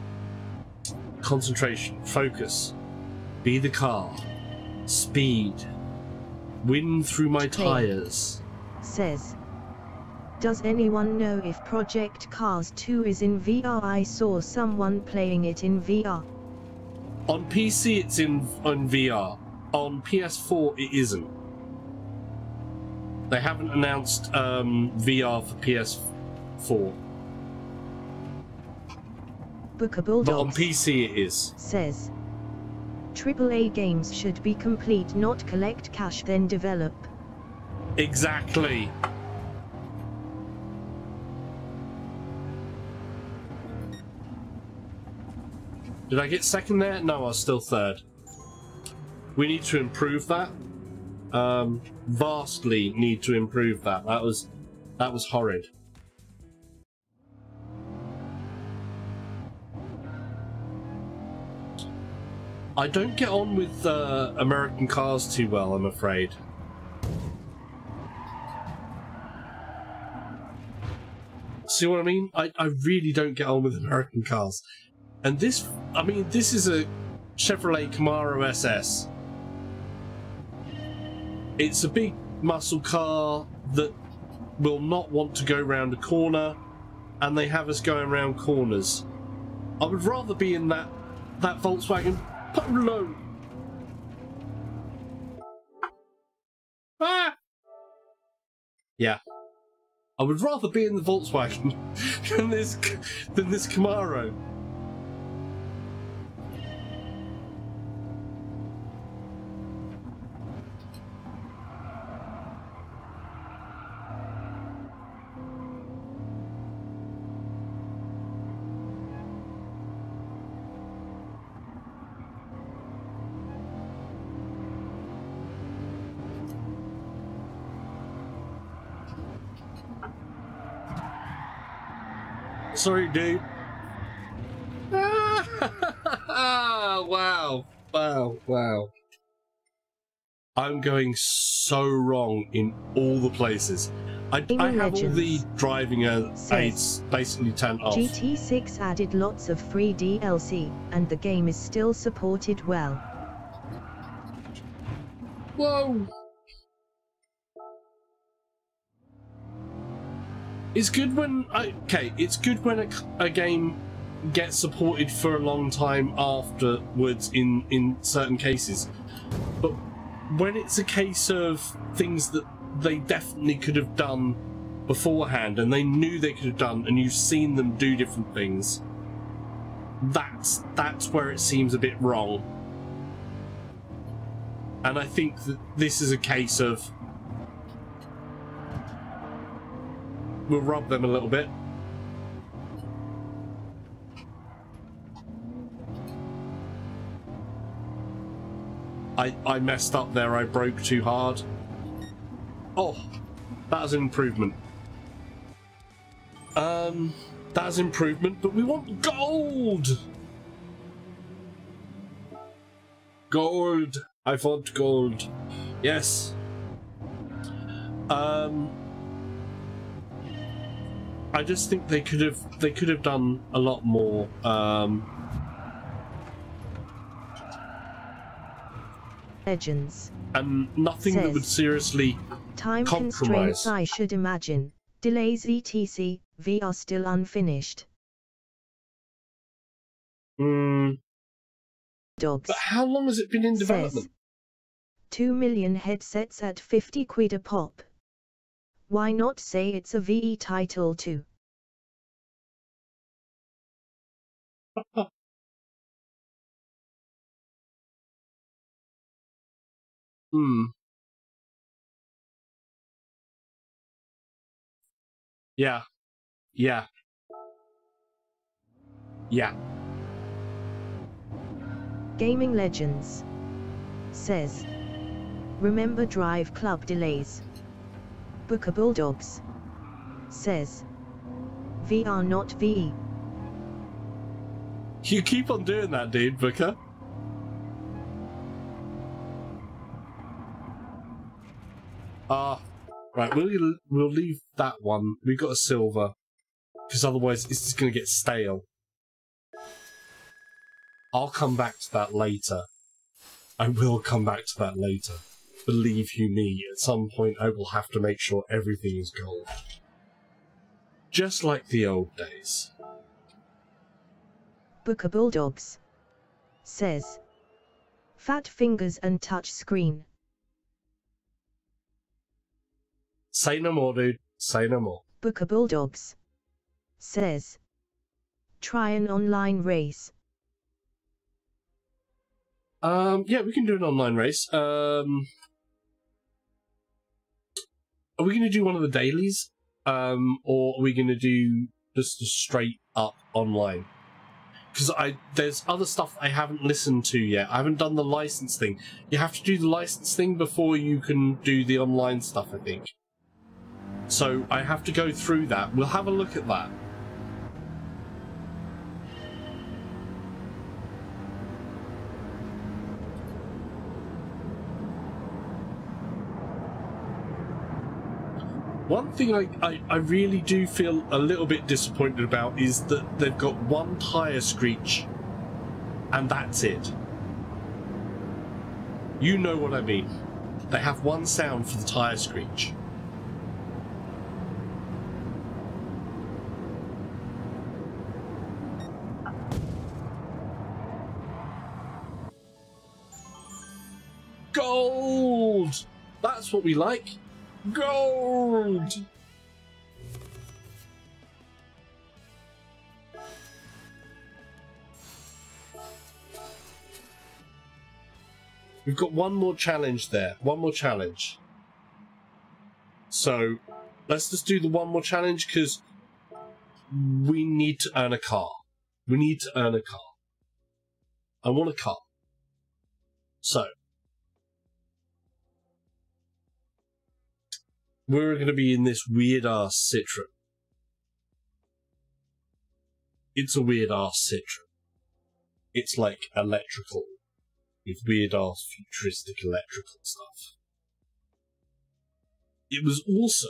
Concentration, focus, be the car, speed, Wind through my tires. Says Does anyone know if Project Cars 2 is in VR? I saw someone playing it in VR. On PC, it's in on VR. On PS4, it isn't. They haven't announced um, VR for PS4, Booker but on PC it is. says AAA games should be complete, not collect cash then develop. Exactly. Did I get second there? No, I was still third. We need to improve that. Um, vastly need to improve that. That was that was horrid. I don't get on with uh, American cars too well, I'm afraid. See what I mean? I, I really don't get on with American cars. And this, I mean, this is a Chevrolet Camaro SS. It's a big muscle car that will not want to go round a corner, and they have us going around corners. I would rather be in that that Volkswagen Polo. Ah! Yeah. I would rather be in the Volkswagen than this than this Camaro. Sorry, dude. wow. Wow. Wow. I'm going so wrong in all the places. I, I have all the driving aids basically turned off. GT6 added lots of free DLC, and the game is still supported well. Whoa! It's good when okay. It's good when a, a game gets supported for a long time afterwards in in certain cases, but when it's a case of things that they definitely could have done beforehand and they knew they could have done, and you've seen them do different things, that's that's where it seems a bit wrong. And I think that this is a case of we'll rub them a little bit. I, I messed up there, I broke too hard. Oh, that's an improvement. Um, that's improvement, but we want gold! Gold! I want gold. Yes. Um, I just think they could have they could have done a lot more. Um, Legends. And nothing Says, that would seriously time compromise. constraints. I should imagine. Delays etc. V are still unfinished. Mm, Dogs. but how long has it been in Says, development? 2 million headsets at 50 quid a pop. Why not say it's a VE title too? Hmm. Yeah. Yeah. Yeah. Gaming Legends says, Remember Drive Club delays. Booker Bulldogs says, VR not VE. You keep on doing that, dude, Booker. Ah, right. We'll we'll leave that one. We've got a silver, because otherwise it's just going to get stale. I'll come back to that later. I will come back to that later. Believe you me, at some point I will have to make sure everything is gold. Just like the old days. Booker Bulldogs says, Fat fingers and touch screen. Say no more, dude. Say no more. Booker Bulldogs says, Try an online race. Um, yeah, we can do an online race. Um, are we going to do one of the dailies? Um, or are we going to do just a straight up online? Because I there's other stuff I haven't listened to yet. I haven't done the license thing. You have to do the license thing before you can do the online stuff. I think. So I have to go through that. We'll have a look at that. One thing I, I, I, really do feel a little bit disappointed about is that they've got one tyre screech and that's it. You know what I mean. They have one sound for the tyre screech. Gold! That's what we like. Gold! We've got one more challenge there. One more challenge. So, let's just do the one more challenge because we need to earn a car. We need to earn a car. I want a car. So, we're going to be in this weird ass Citroen. It's a weird ass Citroen. It's like electrical with weird ass futuristic electrical stuff. It was also,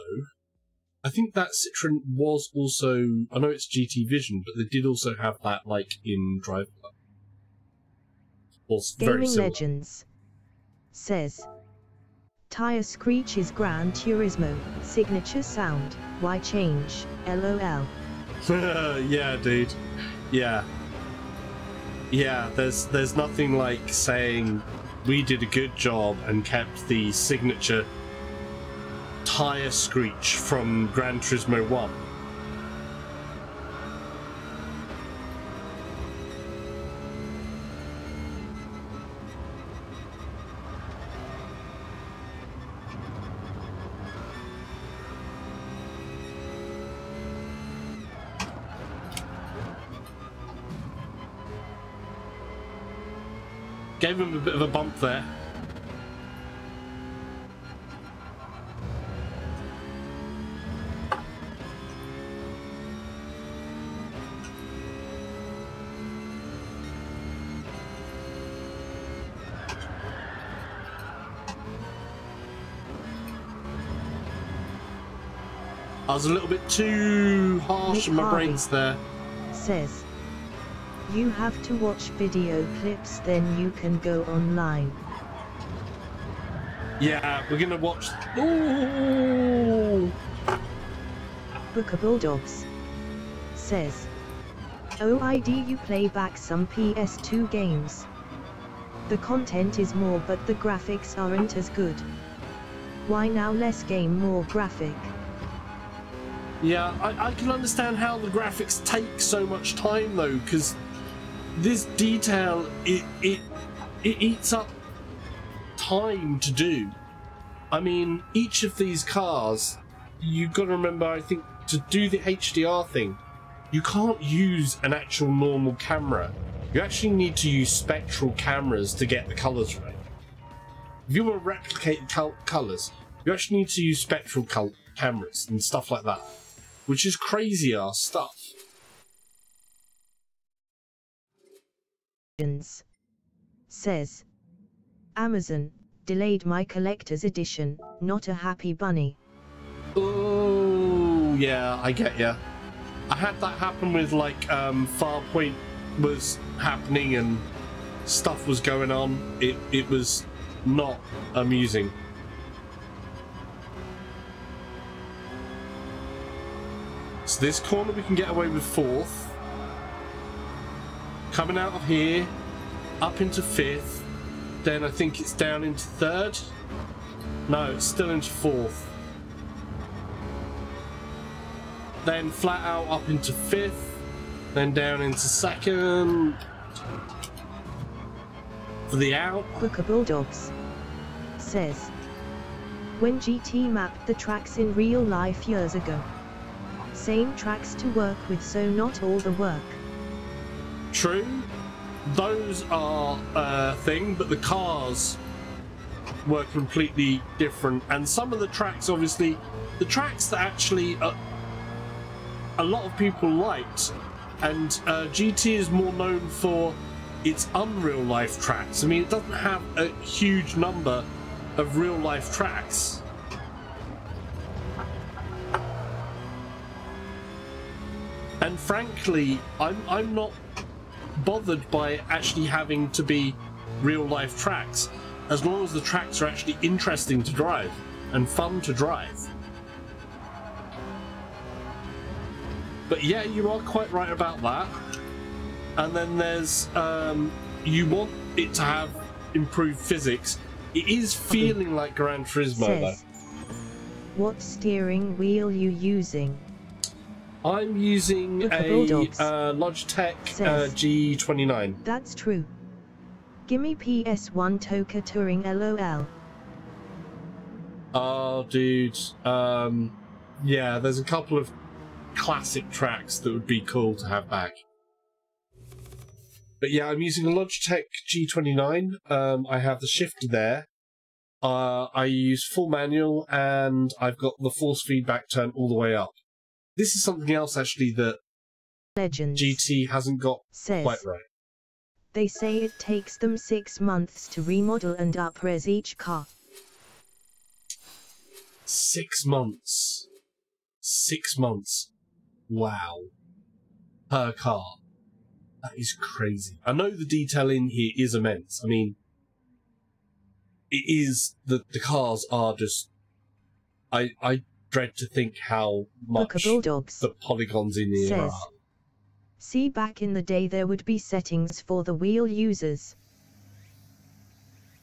I think that Citroen was also, I know it's GT Vision, but they did also have that like in Drive Club. Gaming similar. Legends says Tire screech is Gran Turismo, signature sound, why change, lol. yeah, dude. Yeah. Yeah, there's there's nothing like saying we did a good job and kept the signature tire screech from Gran Turismo 1. Gave him a bit of a bump there. I was a little bit too harsh Nick on my Harvey. brains there. Says You have to watch video clips then you can go online. Yeah, we're gonna watch. Ooh. Booker Bulldogs says oh, OID you play back some PS2 games. The content is more but the graphics aren't as good. Why now less game more graphic? Yeah, I, I can understand how the graphics take so much time though, because this detail it it it eats up time to do. I mean, each of these cars, you've got to remember. I think to do the HDR thing, you can't use an actual normal camera. You actually need to use spectral cameras to get the colors right. If you want to replicate col- colors, you actually need to use spectral cameras and stuff like that which is crazy ass stuff. Says Amazon delayed my collector's edition, not a happy bunny. Oh, yeah, I get ya. I had that happen with like um, Farpoint was happening and stuff was going on. It it was not amusing. So this corner we can get away with fourth. Coming out of here, up into fifth. Then I think it's down into third. No, it's still into fourth. Then flat out up into fifth. Then down into second. For the out. Booker Bulldogs says When GT mapped the tracks in real life years ago. Same tracks to work with so not all the work. True, those are a thing, but the cars were completely different. And some of the tracks, obviously, the tracks that actually uh, a lot of people liked, and uh, GT is more known for its unreal life tracks. I mean, it doesn't have a huge number of real life tracks. And frankly, I'm I'm not bothered by actually having to be real life tracks, as long as the tracks are actually interesting to drive and fun to drive. But yeah, you are quite right about that. And then there's um, you want it to have improved physics, It is feeling like Gran Turismo says. What steering wheel you using? I'm using a uh, Logitech uh, G29. That's true. Gimme PS1 TOCA Touring LOL. Oh, dude. Um, yeah, there's a couple of classic tracks that would be cool to have back. But yeah, I'm using a Logitech G29. Um, I have the shifter there. Uh, I use full manual and I've got the force feedback turned all the way up. This is something else actually that Legends. GT hasn't got says. quite right. They say it takes them six months to remodel and upres each car. Six months. Six months. Wow. Per car. That is crazy. I know the detail in here is immense. I mean, it is that the cars are just. I I dread to think how much the polygons in here Says. are. See back in the day there would be settings for the wheel users.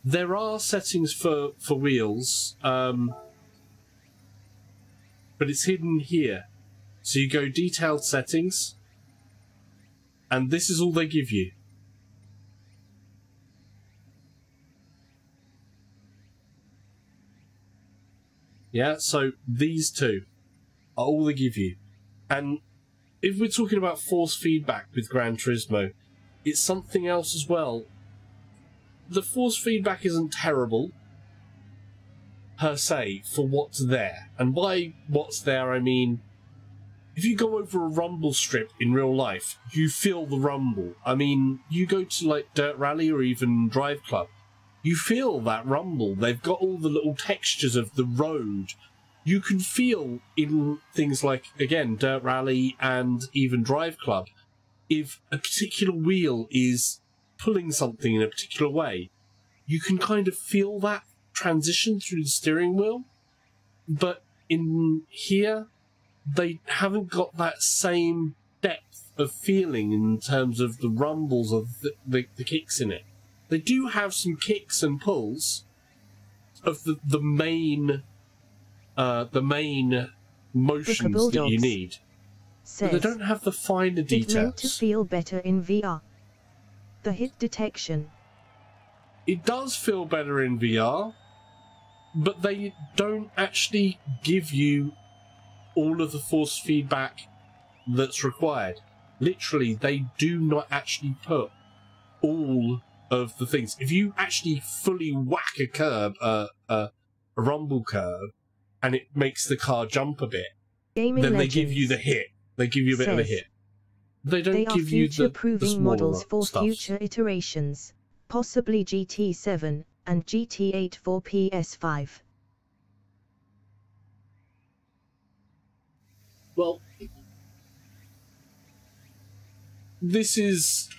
There are settings for for wheels, um, but it's hidden here. So you go detailed settings, and this is all they give you. Yeah, so these two are all they give you. And if we're talking about force feedback with Gran Turismo, it's something else as well the force feedback isn't terrible per se for what's there. And by what's there, I mean if you go over a rumble strip in real life, you feel the rumble. I mean, you go to like Dirt Rally or even Drive Club, you feel that rumble. They've got all the little textures of the road. You can feel in things like, again, Dirt Rally and even Drive Club, if a particular wheel is pulling something in a particular way, you can kind of feel that transition through the steering wheel. But in here, they haven't got that same depth of feeling in terms of the rumbles of the, the, the kicks in it. They do have some kicks and pulls of the, the main uh, the main motions that you need. But they don't have the finer It meant to feel better in VR. The hit detection. it does feel better in VR, but they don't actually give you all of the force feedback that's required. Literally, they do not actually put all of the things. If you actually fully whack a curb, uh, uh, a rumble curve, and it makes the car jump a bit, Gaming then Legends. they give you the hit. They give you a bit of a hit. They don't They are give you the, the smaller models for stuff. future iterations, possibly GT7 and GT8 for PS5. Well, this is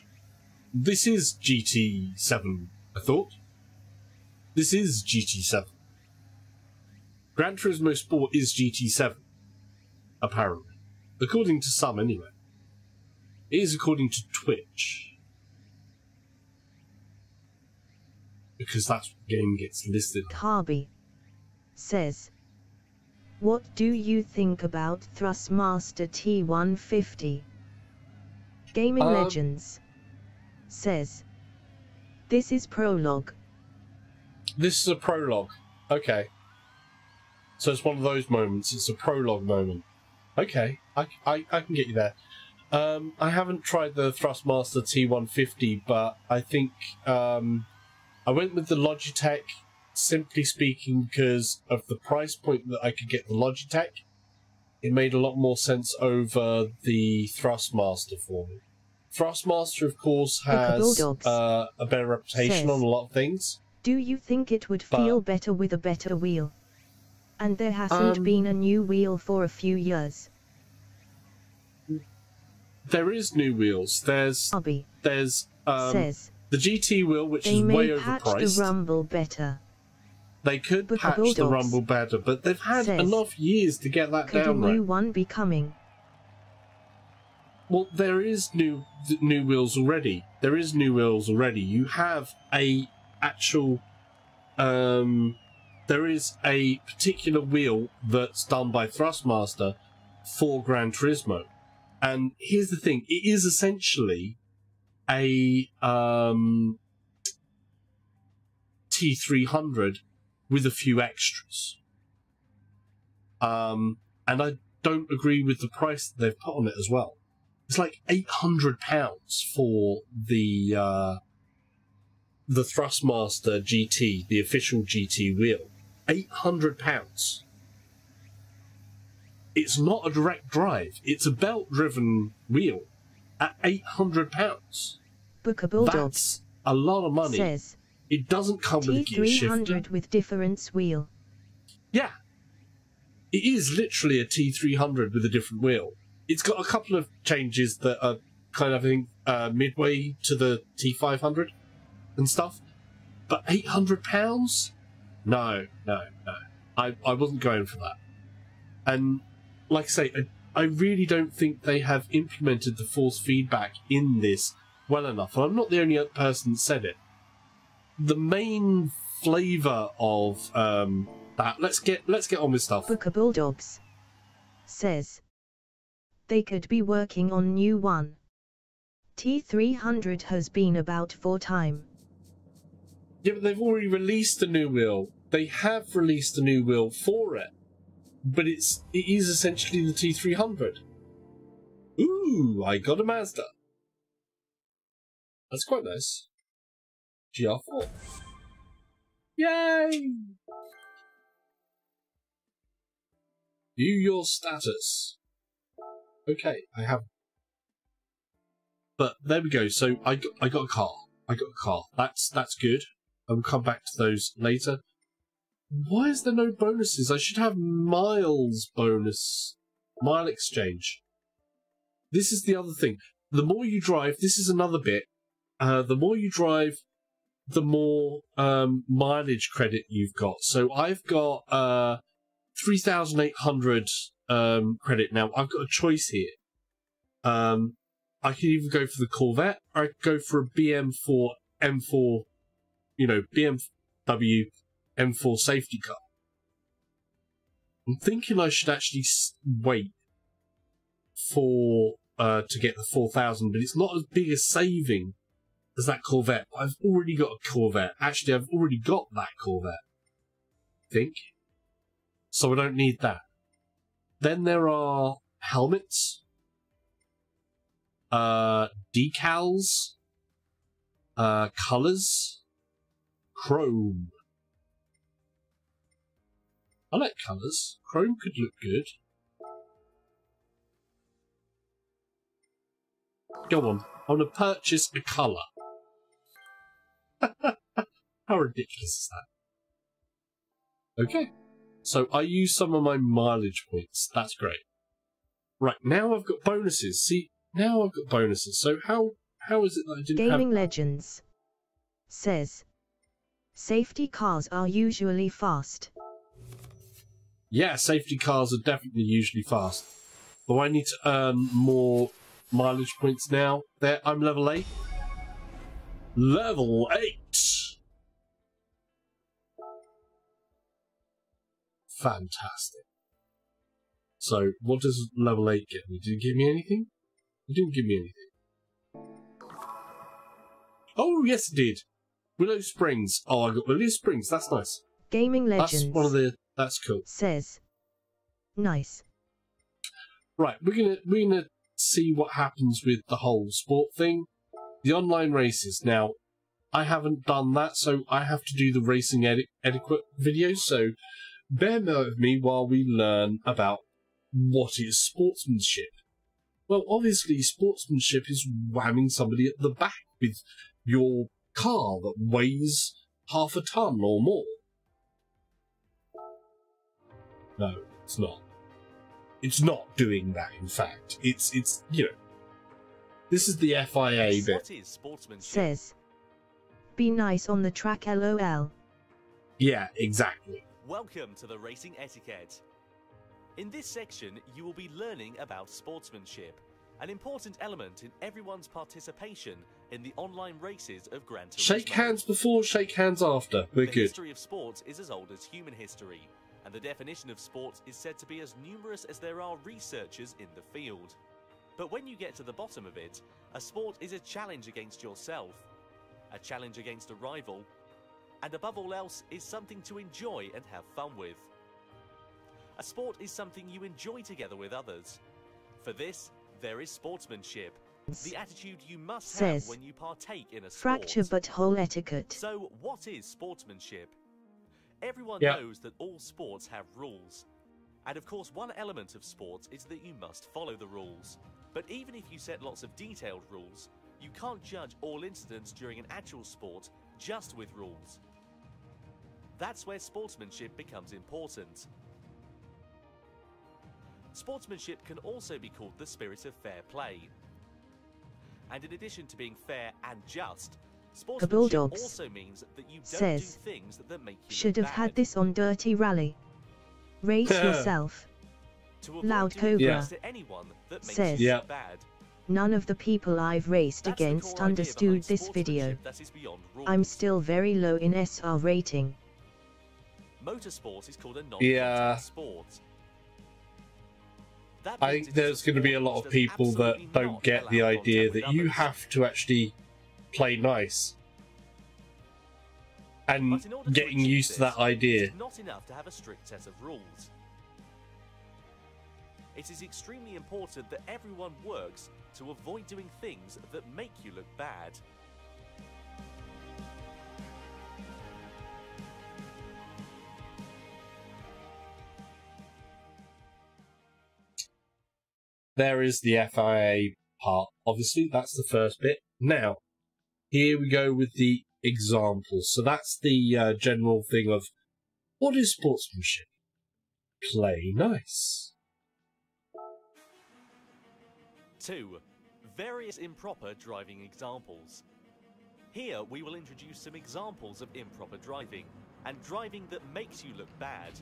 this is GT7. I thought this is GT7. Gran Turismo Sport is GT7, apparently, according to some anyway. It is according to Twitch, because that's what the game gets listed. on. Harby says, What do you think about Thrustmaster T150? Gaming Um, Legends says, This is prologue. This is a prologue. Okay. So it's one of those moments. It's a prologue moment. Okay, I, I, I can get you there. Um, I haven't tried the Thrustmaster T150, but I think um, I went with the Logitech simply speaking because of the price point that I could get the Logitech. It made a lot more sense over the Thrustmaster for me. Thrustmaster, of course, has uh, a better reputation Says. on a lot of things. Do you think it would But- feel better with a better wheel? And there hasn't Um, been a new wheel for a few years. There is new wheels. There's there's um, says, the GT wheel, which is way patch the. Rumble better. they could patch the Rumble better, but they've had says, enough years to get that Could a new right. one be coming? Well, there is new new wheels already. There is new wheels already. You have a actual um, there is a particular wheel that's done by Thrustmaster for Gran Turismo. And here's the thing it is essentially a um, T300 with a few extras. Um, and I don't agree with the price that they've put on it as well. It's like eight hundred pounds for the uh, the Thrustmaster GT, the official GT wheel. Eight hundred pounds. It's not a direct drive. It's a belt-driven wheel at eight hundred pounds. That's a lot of money. says it doesn't come with a gear shifter. T300 with difference wheel. Yeah. It is literally a T300 with a different wheel. It's got a couple of changes that are kind of, I think, uh, midway to the T500 and stuff. But £800? No, no, no. I, I wasn't going for that. And, like I say, I, I really don't think they have implemented the force feedback in this well enough. And I'm not the only person that said it. The main flavour of um, that. Let's get let's get on with stuff. Booker Bulldogs says they could be working on new one. T300 has been about for time. Yeah, but they've already released a new wheel. They have released a new wheel for it, but it's it is essentially the T300. Ooh, I got a Mazda. That's quite nice. GR4. Yay! View your status. Okay, I have. But there we go. So I got, I got a car. I got a car. That's that's good. I will come back to those later. Why is there no bonuses? I should have miles bonus, mile exchange. This is the other thing. The more you drive, this is another bit. Uh, the more you drive, the more um, mileage credit you've got. So I've got uh, 3,800 um, credit now. I've got a choice here. Um, I can either go for the Corvette or I could go for a BM4 M4, you know, BMW M4 safety car. I'm thinking I should actually wait for uh, to get the 4,000, but it's not as big a saving as that Corvette. I've already got a Corvette. Actually, I've already got that Corvette. I think. So I don't need that. Then there are helmets, uh, decals, uh, colors, chrome. I like colors. Chrome could look good. Go on. I want to purchase a colour. How ridiculous is that? Okay. So I use some of my mileage points. That's great. Right, now I've got bonuses. See, now I've got bonuses. So how how is it that I didn't Gaming have... Legends says safety cars are usually fast. Yeah, safety cars are definitely usually fast. But I need to earn more mileage points now. There, I'm level 8. Level 8! Fantastic. So, what does level 8 get me? Did it give me anything? It didn't give me anything. Oh, yes, it did. Willow Springs. Oh, I got Willow Springs. That's nice. Gaming Legends That's one of the. That's cool. says nice. Right, we're gonna we're gonna see what happens with the whole sport thing. The online races. Now, I haven't done that, so I have to do the racing edi- etiquette videos. So, bear with me while we learn about what is sportsmanship. Well, obviously, sportsmanship is whamming somebody at the back with your car that weighs half a ton or more. No, it's not. It's not doing that. In fact, it's it's you know. This is the FIA Yes, bit. What is sportsmanship? Says be nice on the track lol. Yeah, exactly. Welcome to the Racing Etiquette. In this section, you will be learning about sportsmanship, an important element in everyone's participation in the online races of Gran Turismo. Shake hands before, shake hands after. We're the good. history of sports is as old as human history, and the definition of sports is said to be as numerous as there are researchers in the field. But when you get to the bottom of it, a sport is a challenge against yourself, a challenge against a rival, and above all else is something to enjoy and have fun with. A sport is something you enjoy together with others. For this, there is sportsmanship, the attitude you must Says, have when you partake in a sport. Fracture but whole etiquette. So, what is sportsmanship? Everyone Yeah. knows that all sports have rules. And of course, one element of sports is that you must follow the rules. But even if you set lots of detailed rules, you can't judge all incidents during an actual sport just with rules. That's where sportsmanship becomes important. Sportsmanship can also be called the spirit of fair play. And in addition to being fair and just, sportsmanship Bulldogs also means that you don't says, do things that make you Should look have had this on Dirty Rally. Race yourself. To avoid Loud Cobra things to anyone that makes says, you Yeah. bad. None of the people I've raced That's against understood this video. sportsmanship that is beyond I'm still very low in SR rating. Motorsport is called a non Yeah. sport. I think there's going to be a lot of people that don't get the idea that you have to actually play nice. And getting used to that idea. Not enough to have a strict set of rules. It is extremely important that everyone works to avoid doing things that make you look bad. There is the FIA part. Obviously, that's the first bit. Now, here we go with the examples. So that's the uh, general thing of what is sportsmanship? Play nice. 2. Various improper driving examples. Here we will introduce some examples of improper driving and driving that makes you look bad.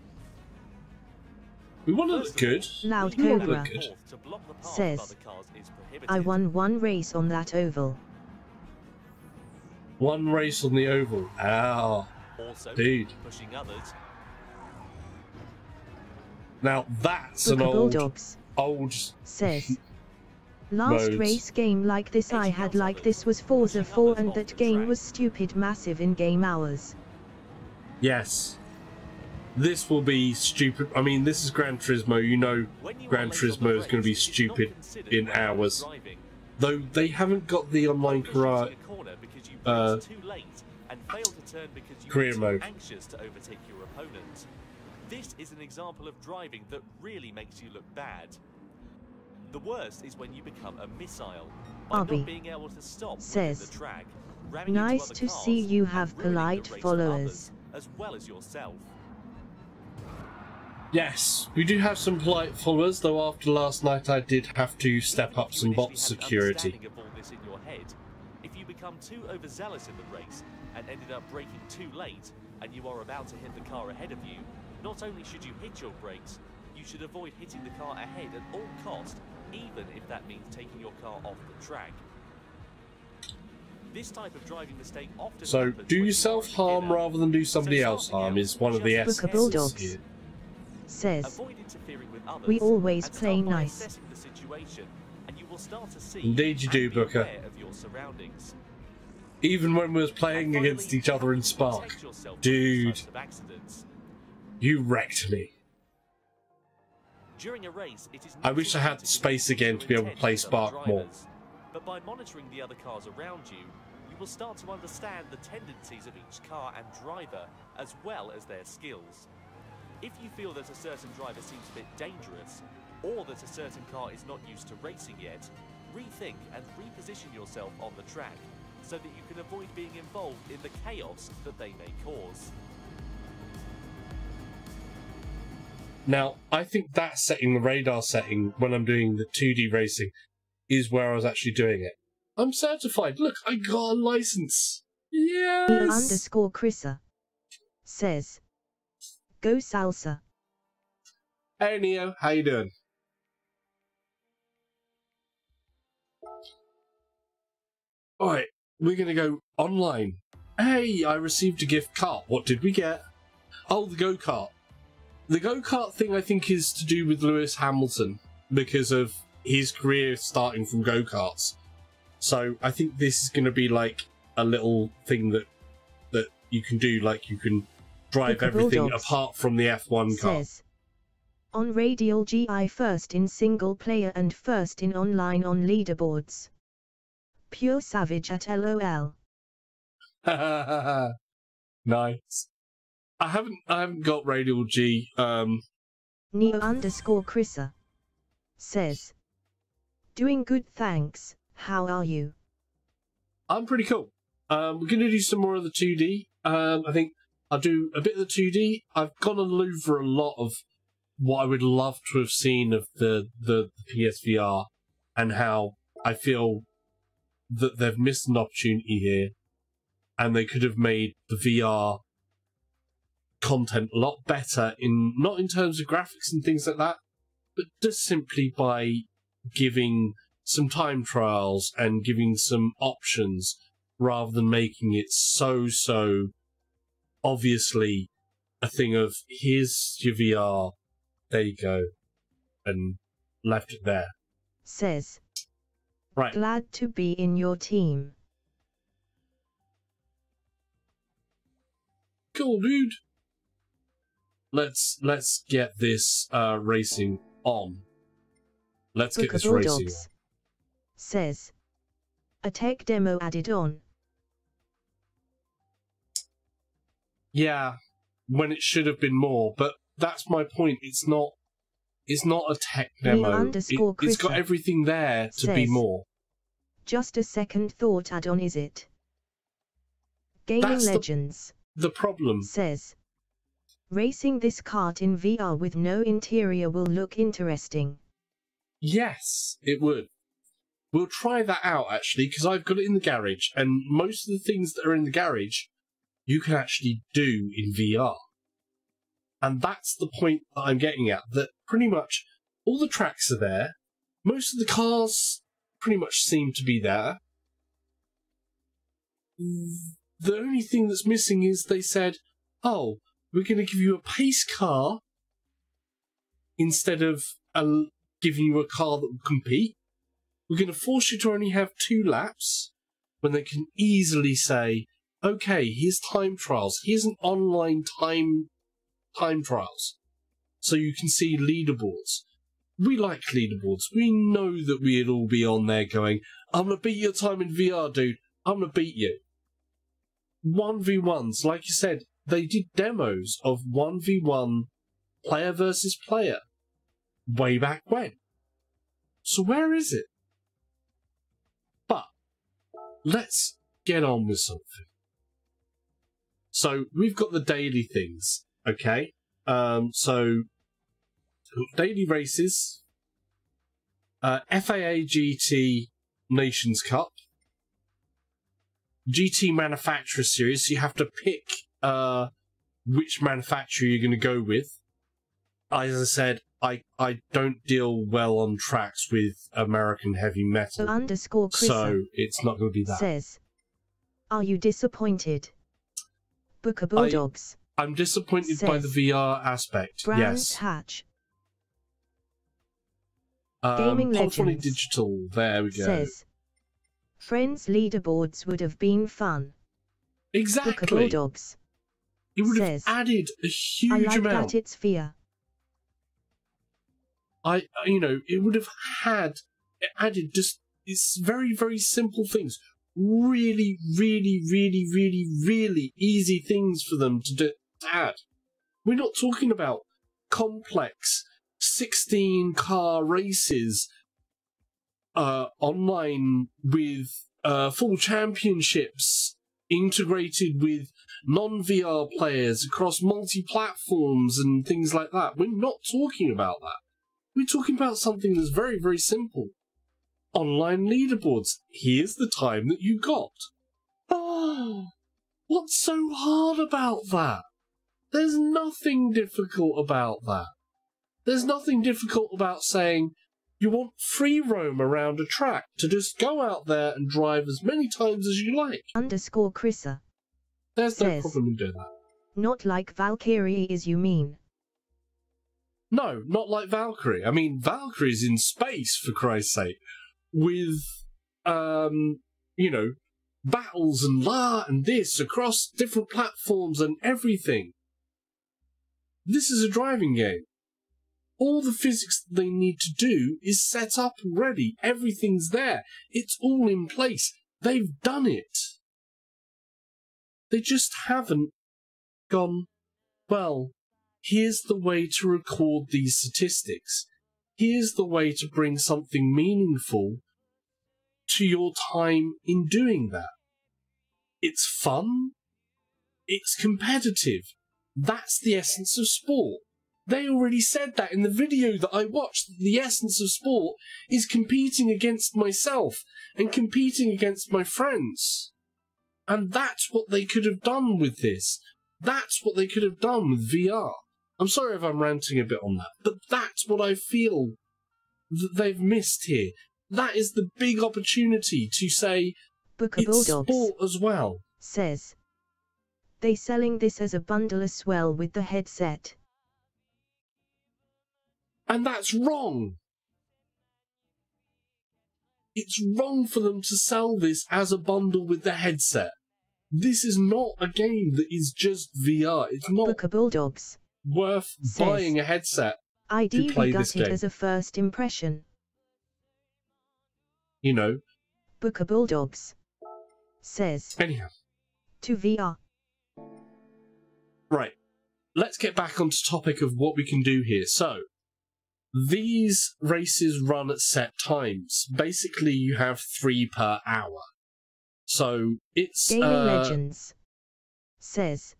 We want to look good. Loud Cobra good. Fourth, to block the path of says, other cars is prohibited. I won one race on that oval. One race on the oval. Ow. Also, Dude. pushing others. Now that's an old, Bulldogs old. says. Last Modes. race game like this I had like this was Forza 4 and that game was stupid massive in game hours. Yes. This will be stupid. I mean, this is Gran Turismo. You know, When you Gran are late Turismo is going to be race, it's not stupid in hours. driving. Though they haven't got the online Only career. shooting a corner because you uh, too late and failed to turn because you career were mode. anxious to overtake your opponent. This is an example of driving that really makes you look bad. The worst is when you become a missile by Bobby not being able to stop says, the track, Nice to cars see you have ruining polite followers. others, as well as yourself. Yes, we do have some polite followers. Though after last night, I did have to step up some bot initially had an security. understanding of all this in your head, if you become too overzealous in the race and ended up braking too late, and you are about to hit the car ahead of you, not only should you hit your brakes, you should avoid hitting the car ahead at all cost, even if that means taking your car off the track. This type of driving mistake often So, do yourself harm rather than do somebody So else harm is one of the just essences Booker Bulldogs. here. Says, Avoid interfering with others. We always play nice. the situation, and you will start to see Indeed you do, Booker. of your surroundings. Even when we was playing And against each other in Sparc, dude, these types of accidents. you wrecked me. During a race, it is I wish I had space again to be able to play with other Sparc more. But by monitoring the other cars around you, you will start to understand the tendencies of each car and driver, as well as their skills. If you feel that a certain driver seems a bit dangerous, or that a certain car is not used to racing yet, rethink and reposition yourself on the track so that you can avoid being involved in the chaos that they may cause. Now, I think that setting, the radar setting, when I'm doing the 2D racing, is where I was actually doing it. I'm certified. Look, I got a license. Yes. underscore Chrissa says, Go salsa. Hey Neo, how you doing? Alright, we're to go online. Hey, I received a gift cart. What did we get? Oh, the go kart. The go kart thing, I think, is to do with Lewis Hamilton because of his career starting from go karts. So I think this is going to be like a little thing that that you can do, like you can drive everything apart from the F1 car. Says. On Radial GI first in single player and first in online on leaderboards. Pure savage at LOL. nice. I haven't I haven't got Radial G. Um, Neo underscore Chrissa. Says. Doing good thanks, how are you? I'm pretty cool. Um, we're going to do some more of the 2D. Um, I think I'll do a bit of the 2D. I've gone and over a lot of what I would love to have seen of the, the PSVR and how I feel that they've missed an opportunity here and they could have made the VR content a lot better in not in terms of graphics and things like that, but just simply by giving some time trials and giving some options rather than making it so so obviously a thing of here's your VR, there you go, and left it there. Says. Right. Glad to be in your team. Cool, dude. Let's let's get this uh, racing on. Let's get Book of this racing. on. Bulldogs. Says. A tech demo added on. Yeah, when it should have been more, but that's my point. It's not. It's not a tech demo. It, has got everything there to be more. Just a second thought add on is it? Gaming That's Legends. The problem. says. Racing this kart in VR with no interior will look interesting. Yes, it would. We'll try that out actually, because I've got it in the garage, and most of the things that are in the garage, you can actually do in VR. And that's the point that I'm getting at. That pretty much all the tracks are there. Most of the cars pretty much seem to be there. The only thing that's missing is they said, "Oh, we're going to give you a pace car instead of a, giving you a car that will compete. We're going to force you to only have two laps when they can easily say, okay, here's time trials. Here's an online time time trials. So you can see leaderboards. We like leaderboards. We know that we'd all be on there going, I'm to beat your time in VR, dude. I'm to beat you. 1v1s, like you said, they did demos of 1v1 player versus player way back when. So where is it? But let's get on with something. So we've got the daily things, okay? Um, so daily races, uh, FIA GT Nations Cup, GT Manufacturer Series. So you have to pick uh, which manufacturer you're going to go with. As I said, I, I don't deal well on tracks with American heavy metal, Underscore so it's not going to be that. says. Are you disappointed? Booker I- Bulldogs. I'm disappointed by the VR aspect. Brands yes. Hatch Um, Gaming Legends Digital. There we go. says. Friends leaderboards would have been fun. Exactly. Bulldogs. It would have added a huge I like amount. that it's fear. I, you know, it would have had it added just it's very very simple things, really really really really really easy things for them to do add. We're not talking about complex sixteen car races uh, online with uh, full championships integrated with non VR players across multi platforms and things like that. We're not talking about that. We're talking about something that's very, very simple. Online leaderboards. Here's the time that you got. Oh, what's so hard about that? There's nothing difficult about that. There's nothing difficult about saying, You want free roam around a track to just go out there and drive as many times as you like. Underscore Chrissa. There's no problem in doing that. Not like Valkyrie is you mean. No, not like Valkyrie. I mean, Valkyrie's in space, for Christ's sake, with, um, you know, battles and la and this across different platforms and everything. This is a driving game. All the physics they need to do is set up already. Everything's there. It's all in place. They've done it. They just haven't gone, well, here's the way to record these statistics. Here's the way to bring something meaningful to your time in doing that. It's fun. It's competitive. That's the essence of sport. They already said that in the video that I watched. The essence of sport is competing against myself and competing against my friends. And that's what they could have done with this. That's what they could have done with VR. I'm sorry if I'm ranting a bit on that, but that's what I feel that they've missed here. That is the big opportunity to say Booker it's Bulldogs sport as well. says. They selling this as a bundle as well with the headset. And that's wrong. It's wrong for them to sell this as a bundle with the headset. This is not a game that is just VR. It's not Booker Bulldogs. worth Says- buying a headset. Ideally play got this it game. as a first impression. You know. Booker Bulldogs says. Anyhow, To VR. right. Let's get back onto topic of what we can do here. So, these races run at set times. Basically, you have three per hour. So it's Gaming uh, Legends says.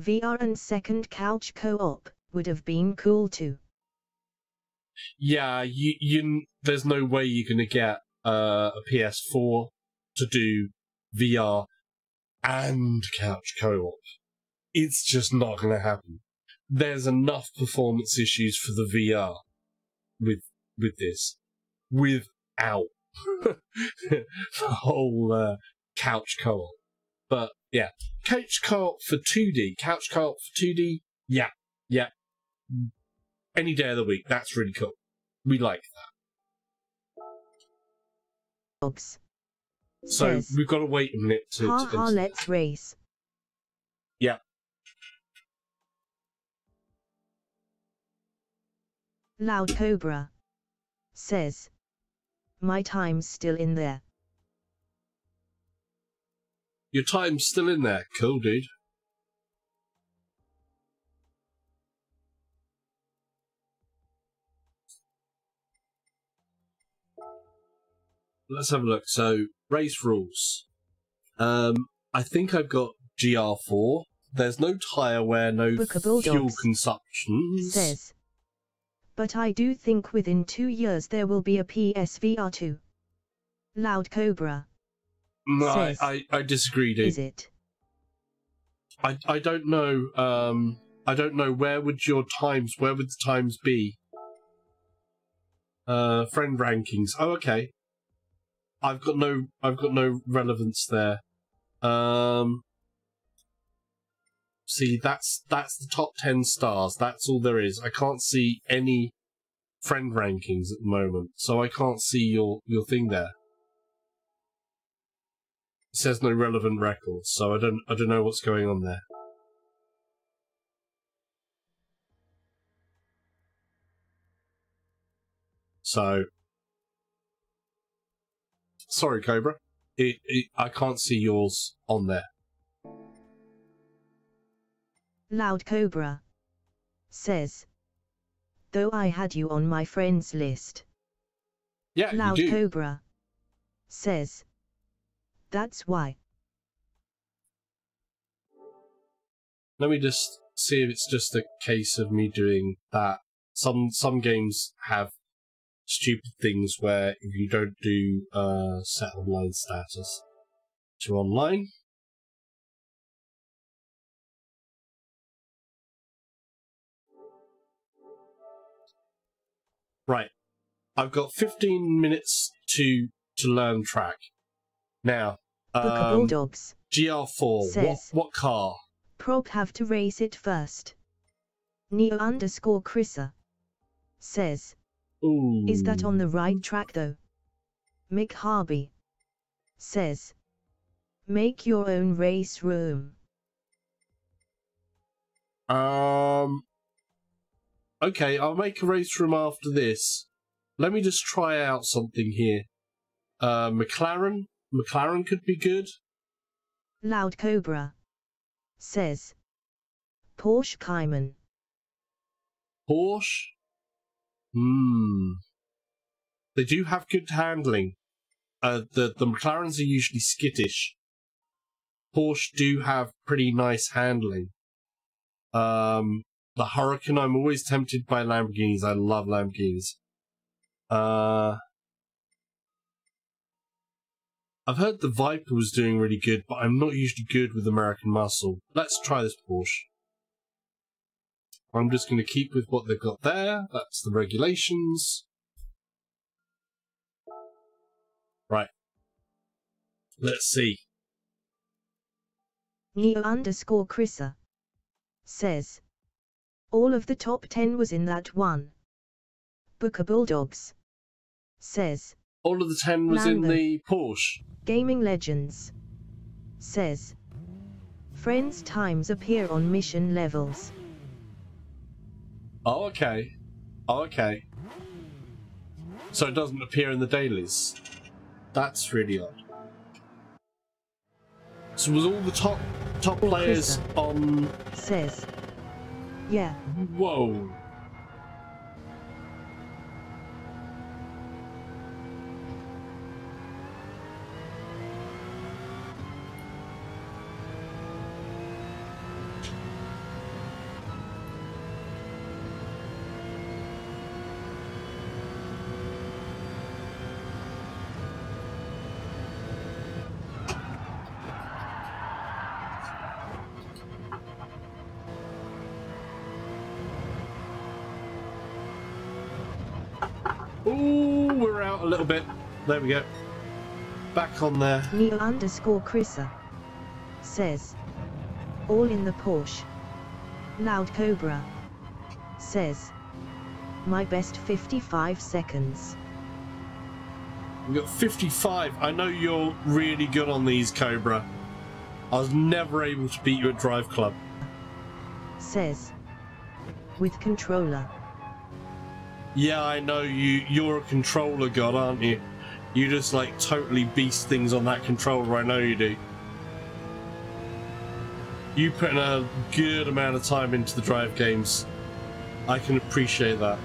VR and second couch co-op would have been cool too. Yeah, you you there's no way you're gonna get uh, a PS4 to do VR and couch co-op. It's just not gonna happen. There's enough performance issues for the VR with with this without the whole uh, couch co-op. But yeah, couch co-op for 2D, couch co-op for 2D. Yeah, yeah. Any day of the week. That's really cool. We like that. Dogs So says. we've got to wait a minute to. Ha ha let's race. yeah. Loud Cobra says. My time's still in there. Your time's still in there. Cool, dude. Let's have a look. So, race rules. Um, I think I've got GR4. There's no tyre wear, no Book of fuel Bulldogs consumptions. Says. But I do think within two years there will be a PSVR 2. Loud Cobra, No, I, says. I, I disagree, dude. is it? I I don't know. Um, I don't know where would your times. Where would the times be? Uh, friend rankings. Oh, okay. I've got no. I've got no relevance there. Um. See, that's that's the top ten stars. That's all there is. I can't see any friend rankings at the moment, so I can't see your your thing there. It says no relevant records, so I don't I don't know what's going on there. So sorry, Cobra. It, it I can't see yours on there. Loud Cobra says. Though I had you on my friends list. Yeah, Loud you do. Cobra says. That's why. Let me just see if it's just a case of me doing that. Some some games have stupid things where if you don't do uh, set online status to online, right? I've got 15 minutes to to learn track. Now, um, Bulldogs. GR4. What Says- what car? Prob have to race it first. Neo underscore Chrissa. Says, Ooh. is that on the right track though? Mick Harvey. Says, make your own race room. Um. Okay, I'll make a race room after this. Let me just try out something here. Uh, McLaren. McLaren could be good. Loud Cobra. Says, Porsche Cayman. Porsche. Hmm. They do have good handling. Uh, the the McLarens are usually skittish. Porsche do have pretty nice handling. Um, the Huracán. I'm always tempted by Lamborghinis. I love Lamborghinis. Uh, I've heard the Viper was doing really good, but I'm not usually good with American Muscle. Let's try this Porsche. I'm just going to keep with what they've got there. That's the regulations. Right. Let's see. Neo underscore Chrissa. Says, all of the top 10 was in that one. Booker Bulldogs. Says, All of the 10 was in the Porsche. Gaming Legends. Says, friends times appear on mission levels. Oh, okay. Oh, okay. So it doesn't appear in the dailies. That's really odd. So was all the top top players on? Says, yeah, Whoa. There we go. Back on there. Neo underscore Chrissa. Says, all in the Porsche. Loud Cobra. Says, my best 55 seconds. We got 55. I know you're really good on these, Cobra. I was never able to beat you at Drive Club. Says, with controller. Yeah, I know you. You're a controller god, aren't you? You just like totally beast things on that controller. I know you do. You put in a good amount of time into the drive games. I can appreciate that.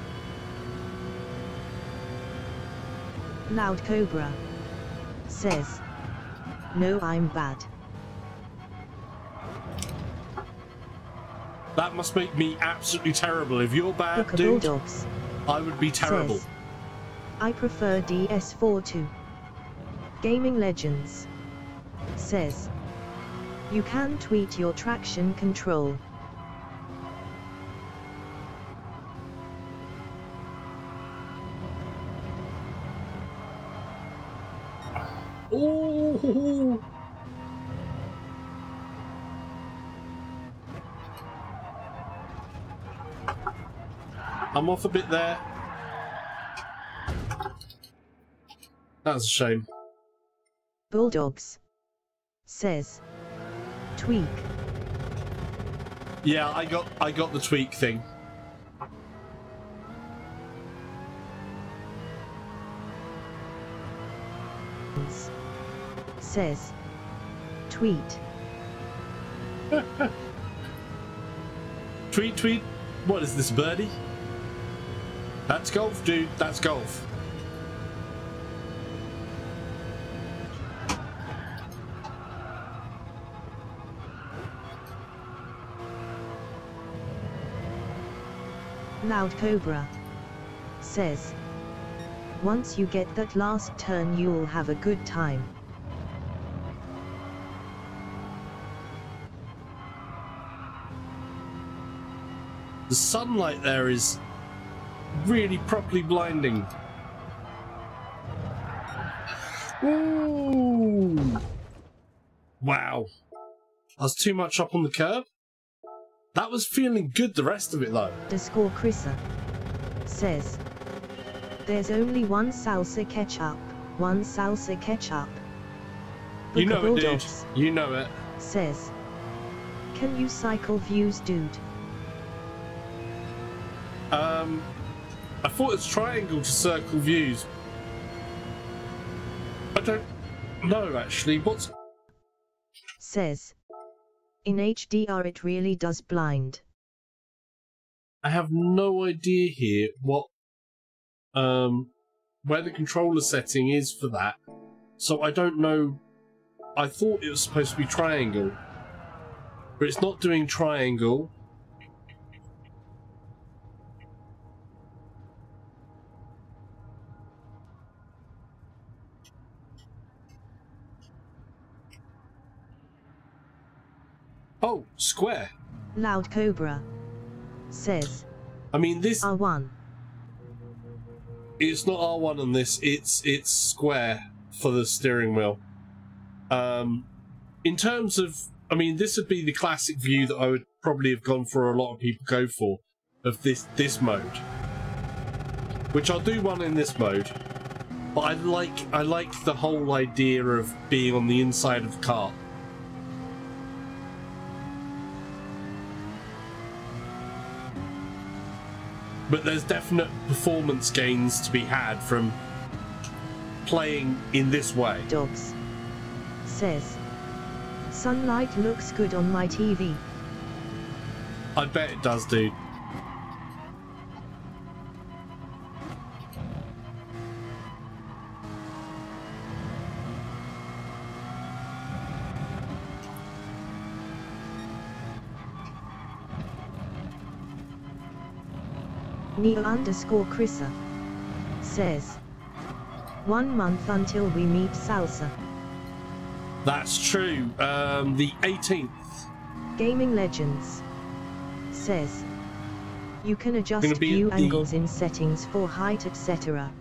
Loud Cobra. Says, no I'm bad. That must make me absolutely terrible. If you're bad, dude. I would be terrible. Says, I prefer DS4 to Gaming Legends. Says, you can tweet your traction control. Ooh. I'm off a bit there. That's a shame. Bulldogs. Says, tweak. Yeah, I got I got the tweak thing. Says, tweet. Tweet tweet. What is this birdie? That's golf, dude. That's golf. Loud Cobra. Says, once you get that last turn you'll have a good time. The sunlight there is really properly blinding. Ooh. Wow. I was too much up on the curb. That was feeling good the rest of it though. The score Chrissa says there's only one salsa ketchup, one salsa ketchup. You know it, dude. You know it. says can you cycle views dude? Um, I thought it's triangle to circle views. I don't know actually. What's Says in HDR it really does blind. I have no idea here what um where the controller setting is for that. So I don't know. I thought it was supposed to be triangle, but it's not doing triangle. Oh, square. Loud Cobra says I mean, this R1 it's not R1 on this. It's it's square for the steering wheel. Um, in terms of, I mean, this would be the classic view that I would probably have gone for. A lot of people go for of this this mode, which I'll do one in this mode. But I like I like the whole idea of being on the inside of the car. But there's definite performance gains to be had from playing in this way. Dogs says sunlight looks good on my TV. I bet it does, dude. Neo underscore Chrissa says one month until we meet Salsa. That's true. Um, the 18th. Gaming Legends says you can adjust view angles in settings for height etc.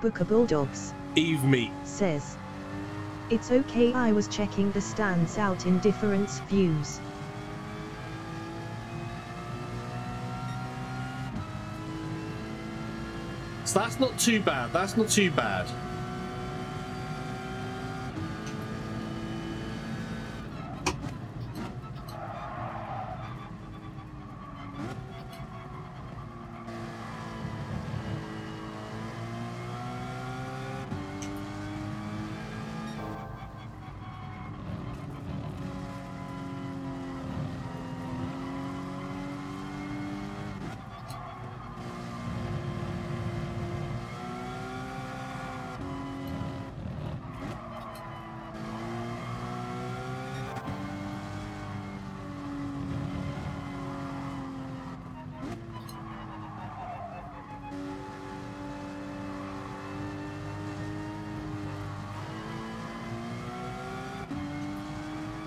Booker Bulldogs Eve meet. says it's okay I was checking the stands out in different views. That's not too bad. That's not too bad.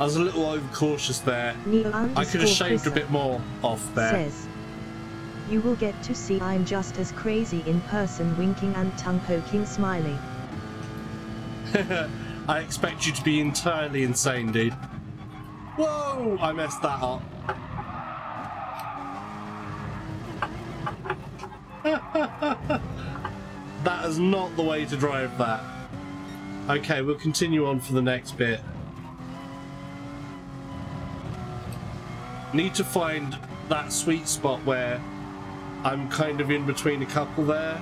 Was a little overcautious there. I could have shaved a bit more off there. says you will get to see I'm just as crazy in person winking and tongue poking smiley. I expect you to be entirely insane, dude. Whoa! I messed that up. that is not the way to drive that. Okay, we'll continue on for the next bit. Need to find that sweet spot where I'm kind of in between a couple there.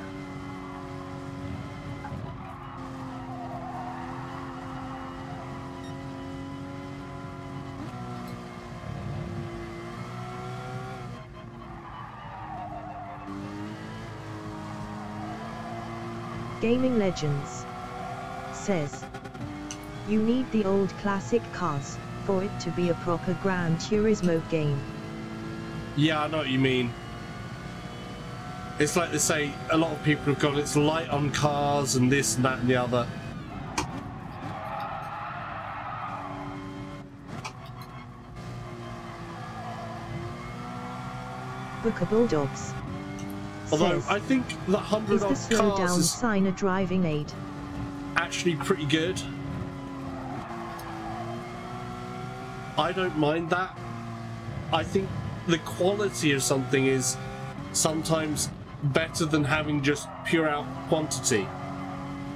Gaming Legends says you need the old classic cars for it to be a proper Gran Turismo game. Yeah, I know what you mean. It's like they say, a lot of people have gone, it's light on cars and this and that and the other. Booker Bulldogs Although I think that 100 is the odd cars down is. sign a driving aid? actually pretty good. I don't mind that. I think the quality of something is sometimes better than having just pure out quantity.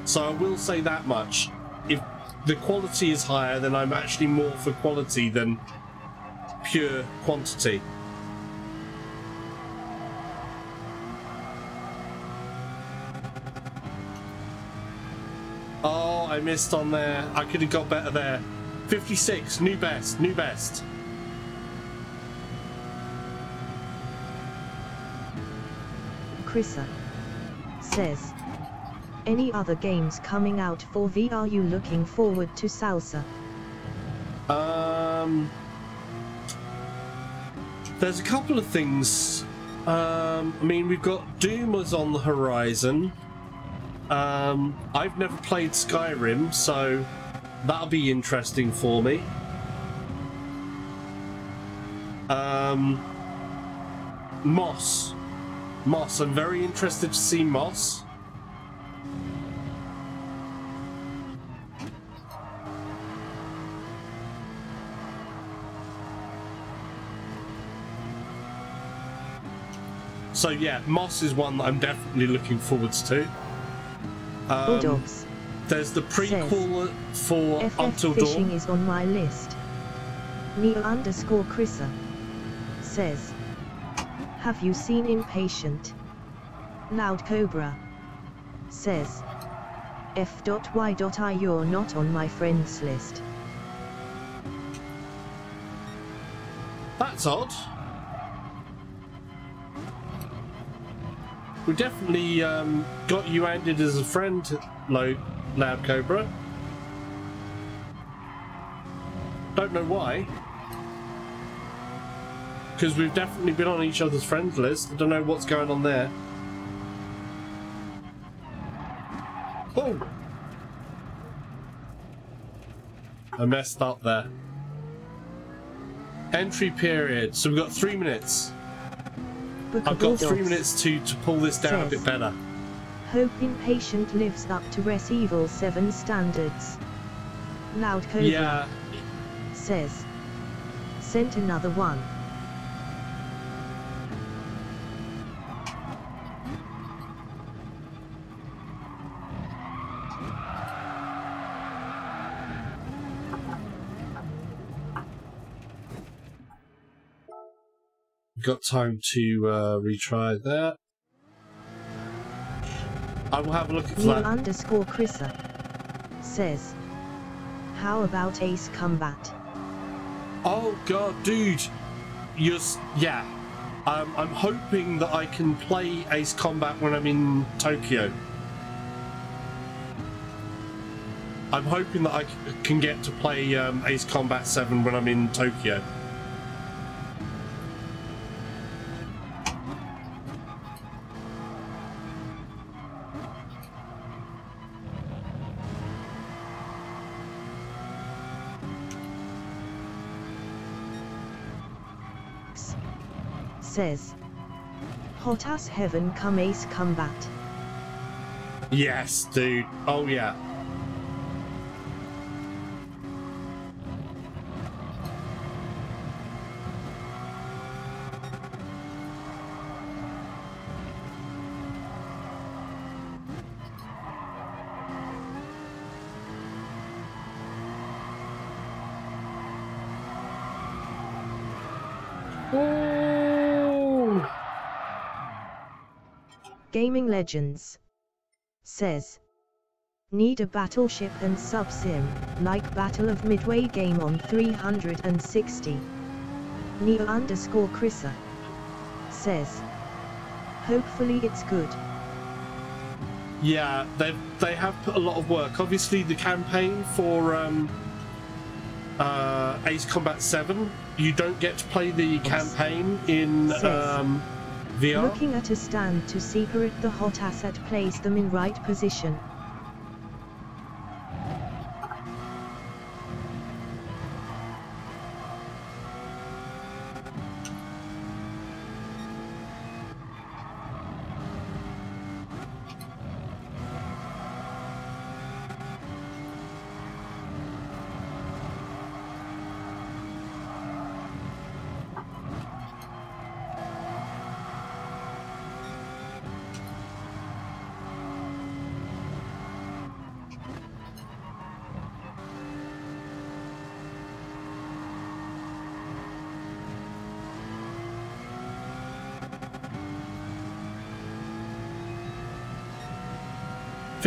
So I will say that much. If the quality is higher, then I'm actually more for quality than pure quantity. Oh, I missed on there. I could have got better there. 56, new best, new best. Chrissa says, any other games coming out for VR you looking forward to Salsa? Um, there's a couple of things. Um, I mean, we've got Doomers on the horizon. Um, I've never played Skyrim, so that'll be interesting for me. Um, Moss. Moss. I'm very interested to see Moss. So yeah, Moss is one that I'm definitely looking forwards to. Um, Bulldogs there's the prequel for FF Until Fishing Dawn. is on my list. Neo underscore Chrissa says, Have you seen Inpatient? Loud Cobra says, F.Y.I you're not on my friends list. That's odd. We definitely um, got you added as a friend, Lo- Loud Cobra. Don't know why. Because we've definitely been on each other's friends list. I don't know what's going on there. Oh! I messed up there. Entry period. So we've got three minutes. I've got three minutes to, to pull this down a bit better. Hope Inpatient lives up to Res Evil 7 standards. Loud Cobra Yeah, says, Sent another one. got time to uh, retry that. I will have a look at Neo that. underscore Chrissa says, How about Ace Combat? Oh god, dude! You're yeah. Um, I'm hoping that I can play Ace Combat when I'm in Tokyo. I'm hoping that I can get to play um, Ace Combat 7 when I'm in Tokyo. Says, Hot as heaven come Ace Combat. Yes, dude. Oh yeah. Gaming Legends says, Need a battleship and sub-sim, like Battle of Midway game on 360. Neo underscore Chrissa says, Hopefully it's good. Yeah, they they have put a lot of work. Obviously, the campaign for um, uh, Ace Combat Seven, you don't get to play the campaign in um, VR. Looking at a stand to separate the hot asset place them in right position.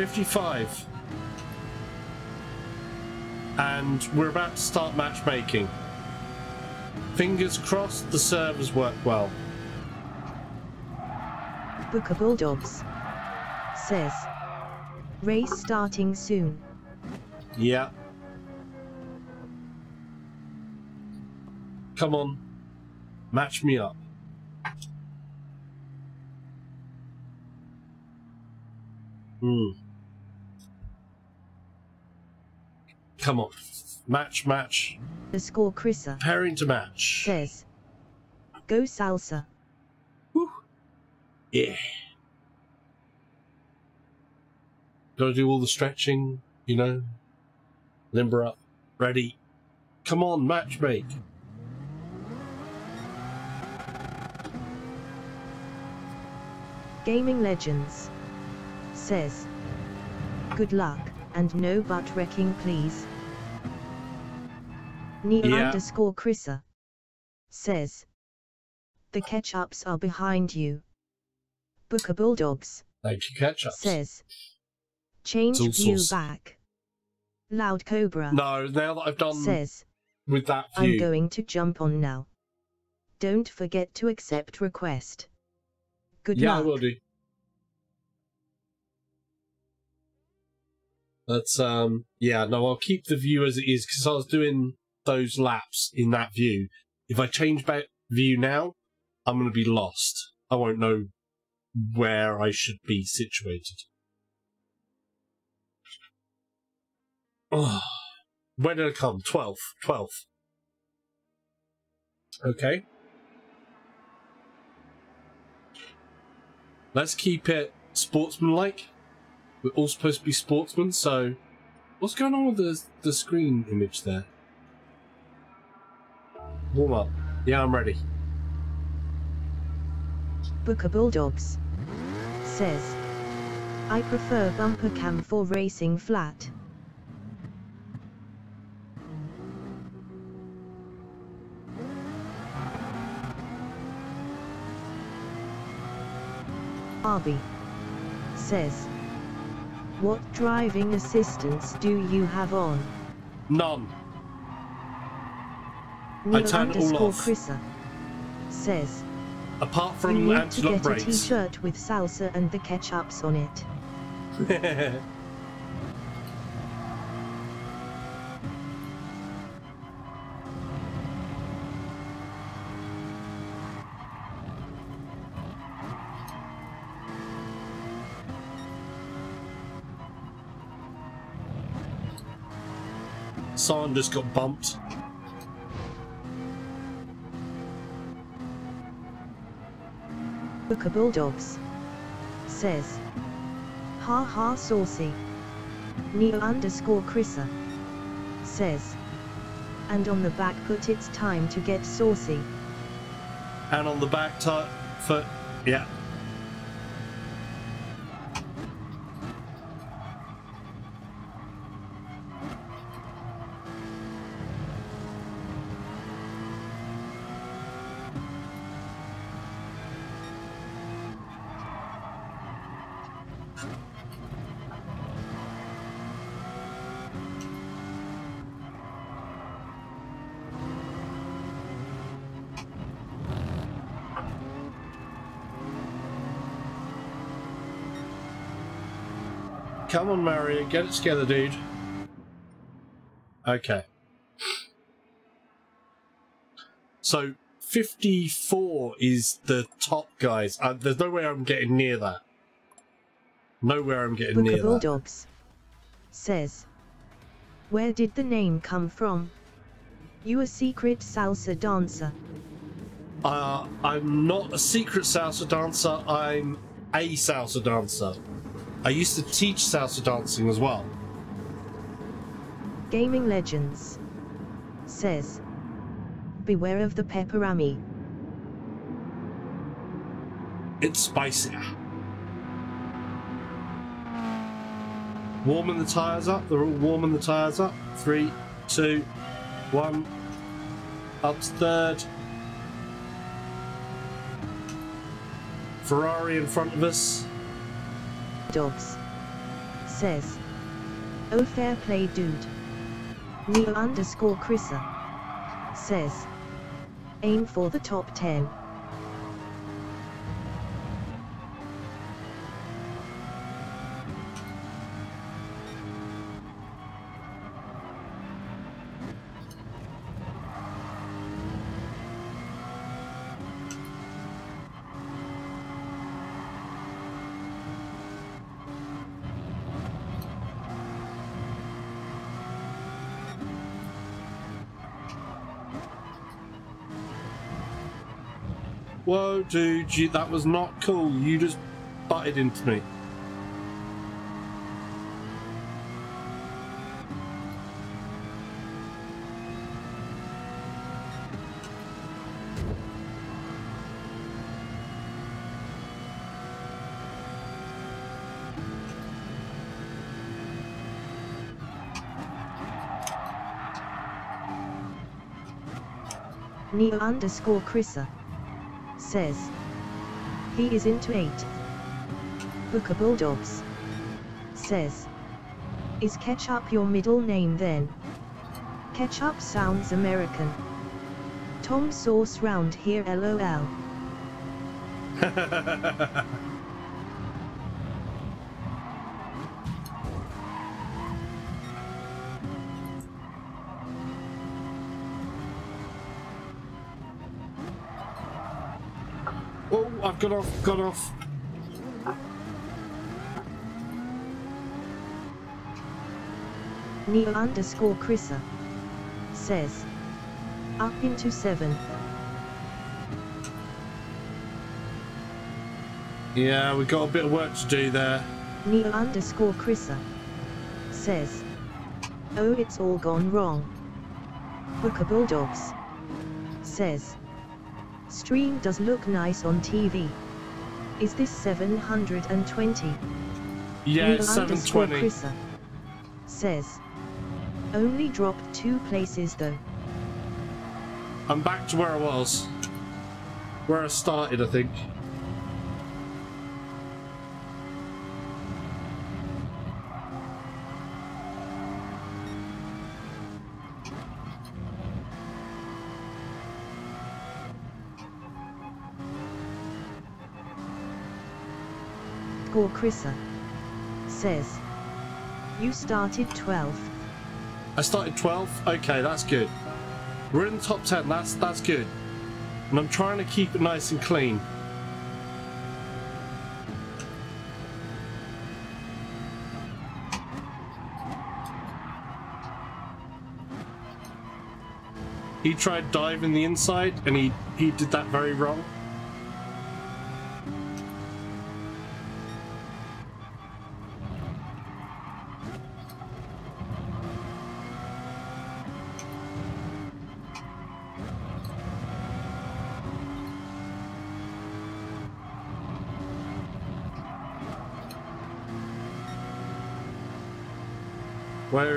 55. And we're about to start matchmaking. Fingers crossed the servers work well. Book Booker Bulldogs says, race starting soon. Yeah. Come on. Match me up. Hmm. Come on. Match, match. The score Chrissa Pairing to match. says, go salsa. Whew. Yeah. Gotta do all the stretching, you know. Limber up. Ready. Come on, matchmake. Gaming Legends says, good luck and no butt wrecking please. Neo Yeah. underscore Chrissa says, the catch-ups are behind you. Booker Bulldogs Thank you, catch up. says, change view back. Loud Cobra No, now that I've done says, with that I'm going to jump on now. Don't forget to accept request. Good yeah, I luck. will do. But um, yeah, no, I'll keep the view as it is because I was doing those laps in that view. If I change back view now, I'm going to be lost. I won't know where I should be situated. Oh, did I come? 12th. 12th. Okay. Let's keep it sportsmanlike. We're all supposed to be sportsmen, so what's going on with the the screen image there? Warm up. Yeah, I'm ready. Booker Bulldogs says, I prefer bumper cam for racing flat. Arby says, What driving assistance do you have on? None. Neo turn it all off. Chrissa says, Apart You from need to get a brakes. t-shirt with salsa and the ketchups on it. Someone just got bumped. Booker Bulldogs says, Ha ha saucy. Neo underscore Chrissa says, and on the back put it's time to get saucy. And on the back foot, yeah. Come on, Mario, get it together, dude. Okay. So, 54 is the top, guys. Uh, there's no way I'm getting near that. Nowhere I'm getting near that. Bulldogs says, Where did the name come from? You a secret salsa dancer. Uh, I'm not a secret salsa dancer, I'm a salsa dancer. I used to teach salsa dancing as well. Gaming Legends says, Beware of the pepperami. It's spicier. Warming the tyres up. They're all warming the tyres up. Three, two, one. Up to third. Ferrari in front of us. Dogs says. Oh fair play dude. Neo underscore Chrissa. Says. Aim for the top 10. Dude, you, that was not cool. You just butted into me. Neo underscore Chrissa. Says. He is into 8. Booker Bulldogs. Says. Is Ketchup your middle name then? Ketchup sounds American. Tom Sauce round here lol. Got off, got off. Neo underscore Chrissa. Says. Up into 7. Yeah, we've got a bit of work to do there. Neo underscore Chrissa. Says. Oh it's all gone wrong. Booker Bulldogs. Says. Stream does look nice on TV. Is this 720? Yeah, Neo 720. Chrissa. Says. Only dropped two places though. I'm back to where I was. Where I started, I think. Chrissa. Says. You started 12th. I started 12th. Okay, that's good. We're in the top 10. That's that's good. And I'm trying to keep it nice and clean. He tried diving the inside and he, he did that very wrong.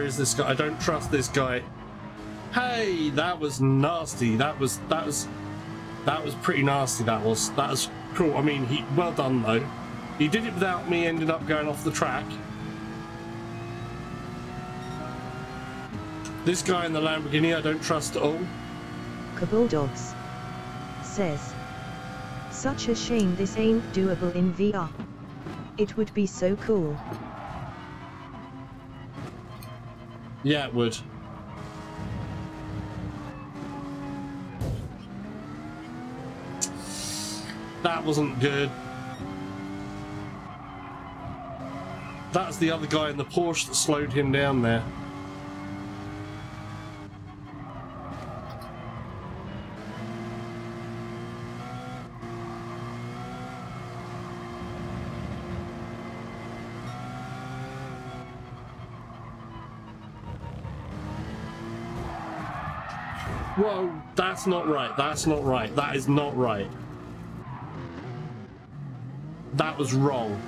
Is this guy? I don't trust this guy. Hey, that was nasty. That was that was that was pretty nasty. That was that was cool. I mean, he well done though. He did it without me ending up going off the track. This guy in the Lamborghini, I don't trust at all. Bulldogs. Says. Such a shame this ain't doable in VR. It would be so cool. Yeah, it would. That wasn't good. That's the other guy in the Porsche that slowed him down there. Whoa, that's not right. That's not right. That is not right. That was wrong.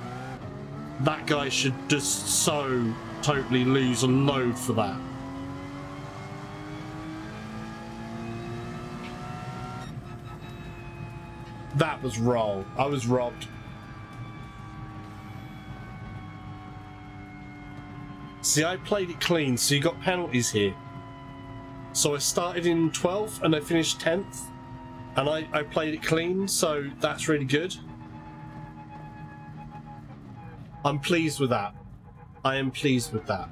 That guy should just so totally lose a load for that. That was wrong. I was robbed. See, I played it clean, so you got penalties here. So I started in 12th and I finished 10th. And I, I played it clean, so that's really good. I'm pleased with that. I am pleased with that.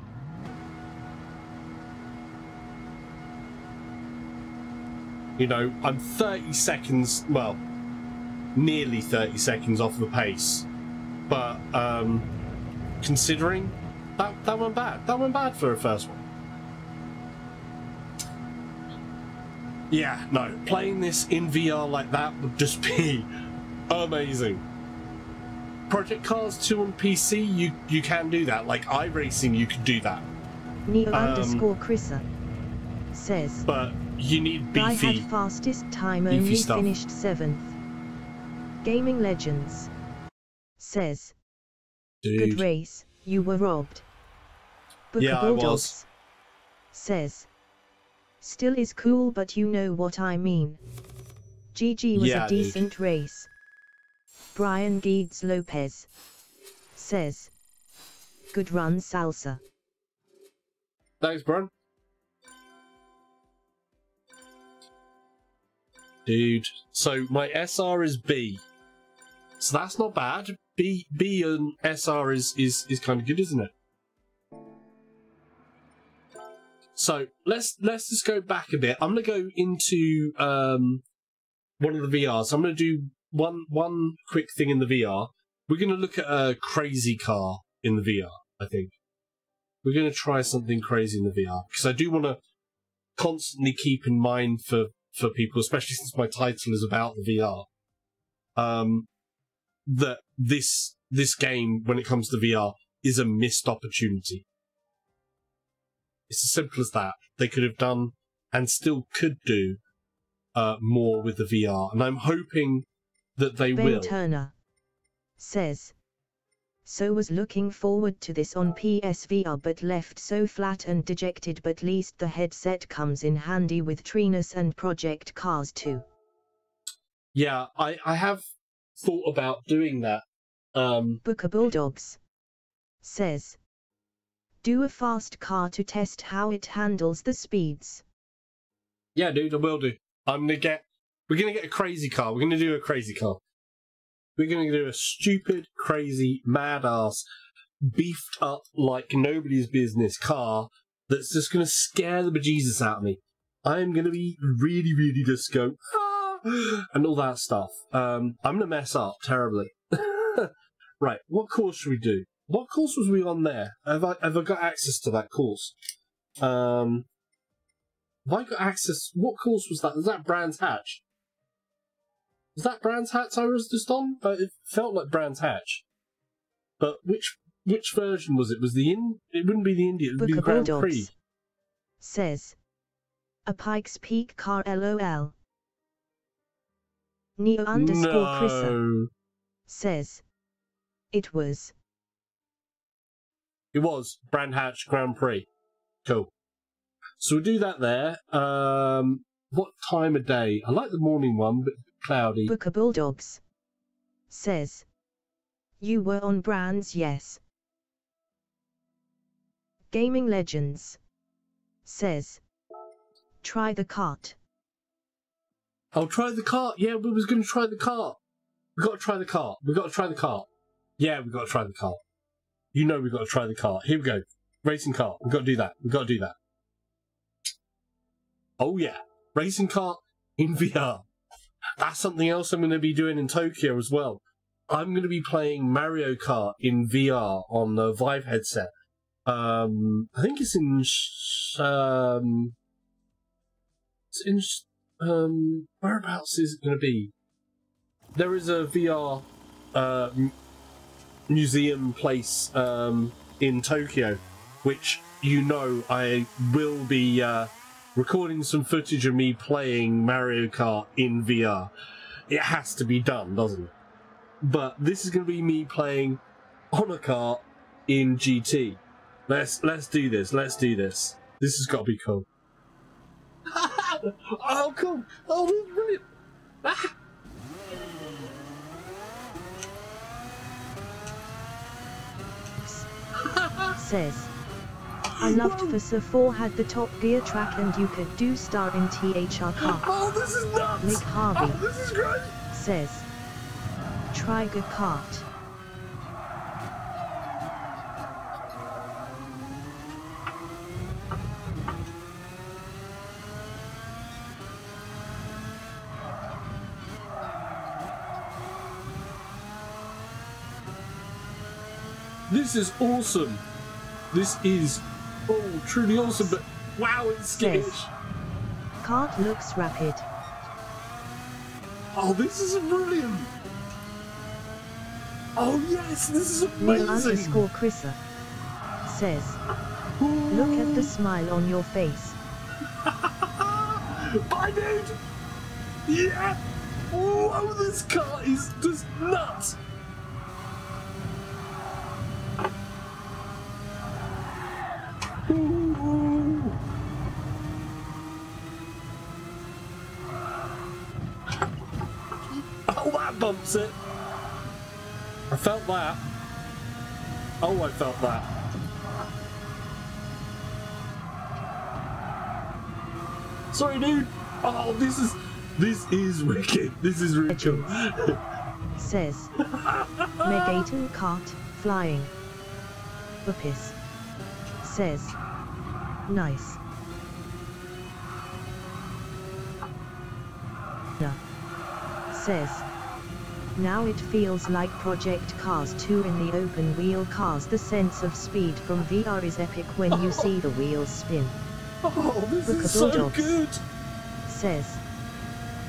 You know, I'm 30 seconds, well, nearly 30 seconds off the pace. But, um, considering, that, that went bad. That went bad for a first one. Yeah, no, playing this in VR like that would just be amazing. Project Cars 2 on PC, you, you can do that. Like iRacing, you can do that. Neo Um, underscore Chrissa says. But you need beefy. had fastest time only stuff. finished seventh. Gaming Legends says. Good race, you were robbed. Booker Yeah, I was. Says. Still is cool, but you know what I mean. GG was Yeah, a dude. decent race. Brian Geeds Lopez says. Good run, Salsa. Thanks, Brian. Dude, so my SR is B. So that's not bad. B B and SR is is is kind of good, isn't it? So let's let's just go back a bit. I'm gonna go into um one of the VRs. I'm gonna do one one quick thing in the VR. We're gonna look at a crazy car in the VR. I think we're gonna try something crazy in the VR because I do want to constantly keep in mind for for people, especially since my title is about the VR. Um, that this this game, when it comes to VR, is a missed opportunity. It's as simple as that. They could have done and still could do uh, more with the VR, and I'm hoping that they Ben will. Turner says. So was looking forward to this on PSVR but left so flat and dejected but least the headset comes in handy with Trinus and Project Cars 2. Yeah, I, I have thought about doing that. Um, Booker Bulldogs says. Do a fast car to test how it handles the speeds. Yeah, dude, I will do. I'm gonna get. We're gonna get a crazy car. We're gonna do a crazy car. We're gonna do a stupid, crazy, mad ass, beefed up like nobody's business car that's just gonna scare the bejesus out of me. I'm gonna be really, really go "Ah," and all that stuff. Um, I'm gonna mess up terribly. right, what course should we do? What course was we on there? Have I have I got access to that course? Um, have I got access? What course was that? Was that Brands Hatch? Was that Brands Hatch I was just on? Uh, it felt like Brands Hatch. But which which version was it? Was the in? It wouldn't be the India. It would be the Grand Bulldogs Prix. says. A Pikes Peak car LOL. Neo underscore No, says. It was. It was Brand Hatch Grand Prix. Cool. So we'll do that there. Um, what time of day? I like the morning one, but cloudy. Booker Bulldogs says. You were on brands, yes. Gaming Legends says. Try the cart. I'll try the cart. Yeah, we was going to try the cart. We got to try the cart. We got to try the cart. Yeah, we got to try the cart. You know we've got to try the car. Here we go. Racing car. We've got to do that. We've got to do that. Oh yeah, racing car in VR. That's something else I'm going to be doing in Tokyo as well. I'm going to be playing Mario Kart in VR on the Vive headset. Um, I think it's in um, it's in um, whereabouts is it going to be? There is a VR uh, museum place um, in Tokyo, which you know I will be uh, recording some footage of me playing Mario Kart in VR. It has to be done, doesn't it? But this is going to be me playing on a kart in GT. Let's let's do this. Let's do this. This has got to be cool. oh, cool! Oh, this is brilliant! Ah. Says. I loved Forza 4 had the Top Gear track and you could do star in THR car. Oh, this is nuts! Nick Harvey. Oh, this is great! Says. Try go kart. This is awesome. This is oh truly awesome, but wow, it's skittish. Yes. Kart looks rapid. Oh, this is brilliant. Oh yes, this is Neo amazing. underscore Chrissa. Says. Look at the smile on your face. Bye, dude. Yeah. Whoa, this car is just nuts. Ooh. Bumps it. I felt that. Oh, I felt that. Sorry, dude. Oh, this is this is wicked. This is cool. Says. Megaton kart, flying. Bupis. Says. Nice. No. Says. Now it feels like Project Cars 2 in the open wheel cars. The sense of speed from VR is epic when you see the wheels spin. Oh, this is so dogs. good. Says.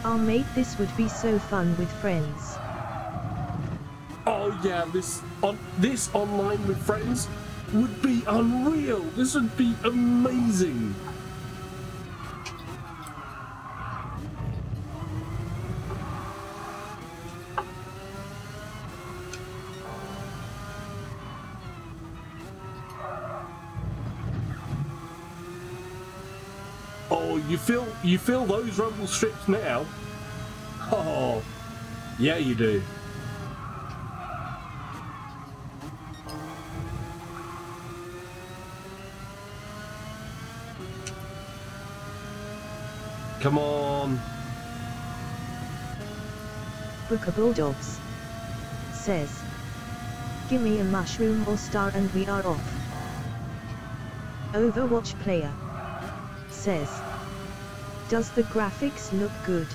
Our mate this would be so fun with friends. Oh yeah, this on this online with friends would be unreal. This would be amazing. You feel you feel those rumble strips now? Oh, yeah, you do. Come on. Booker Bulldogs. Says. Gimme a mushroom or star and we are off. Overwatch player. Says. Does the graphics look good?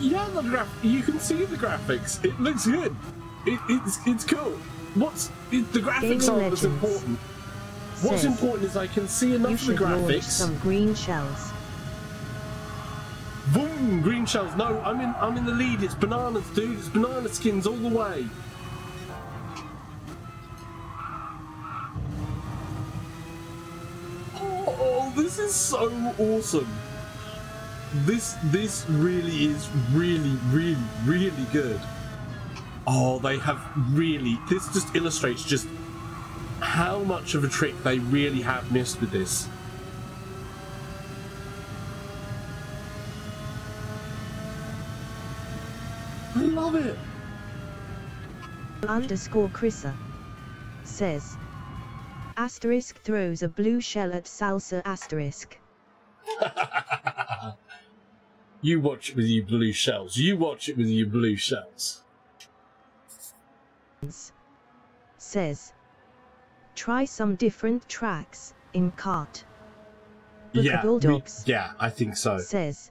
Yeah, the graph. You can see the graphics. It looks good. It, it's it's cool. What's it, the graphics aren't what's important. What's important is I can see enough of the graphics. some green shells. Boom! Green shells. No, I'm in. I'm in the lead. It's bananas, dude. It's banana skins all the way. Oh, this is so awesome. This this really is really really really good. Oh, they have really. This just illustrates just how much of a trick they really have missed with this. I love it. Underscore Chrissa. Says. Asterisk throws a blue shell at salsa asterisk. You watch it with your blue shells. You watch it with your blue shells. Says. Try some different tracks, in cart. Yeah, we- Bulldogs. yeah, I think so. Says.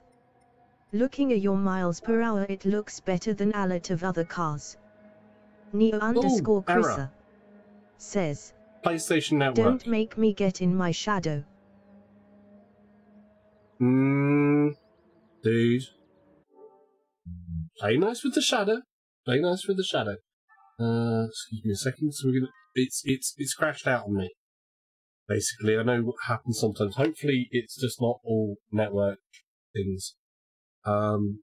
Looking at your miles per hour it looks better than a lot of other cars. Neo underscore error. Chrissa. Says. PlayStation Network. Don't make me get in my shadow. Mm, dude. Play nice with the shadow. Play nice with the shadow. Uh, excuse me a second. So we're gonna. It's it's it's crashed out on me. Basically, I know what happens sometimes. Hopefully, it's just not all network things. Um,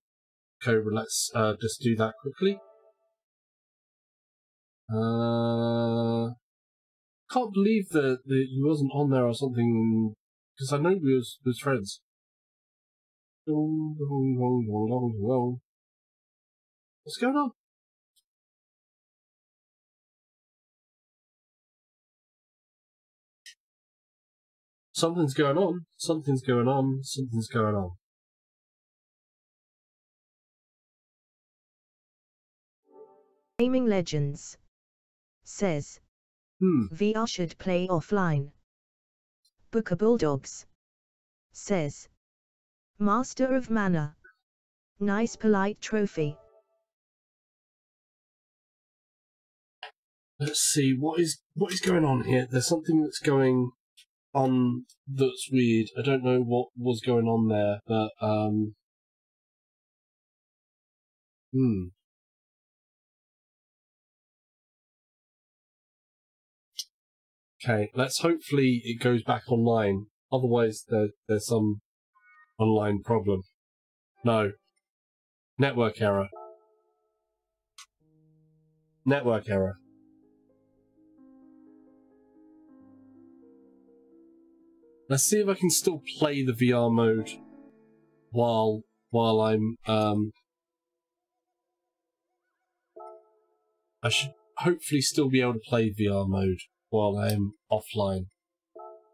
Cobra, let's uh, just do that quickly. Uh, can't believe that, that you wasn't on there or something because I know we was was friends. What's going on? something's going on. Something's going on. Something's going on. Gaming Legends says Hmm. VR should play offline. Booker Bulldogs says Master of Mana. Nice polite trophy. Let's see what is what is going on here. There's something that's going on that's weird. I don't know what was going on there, but um. Hmm. Okay, let's hopefully it goes back online. Otherwise, there, there's some online problem. No. Network error. Network error. Let's see if I can still play the VR mode while while I'm um I should hopefully still be able to play VR mode while I'm offline.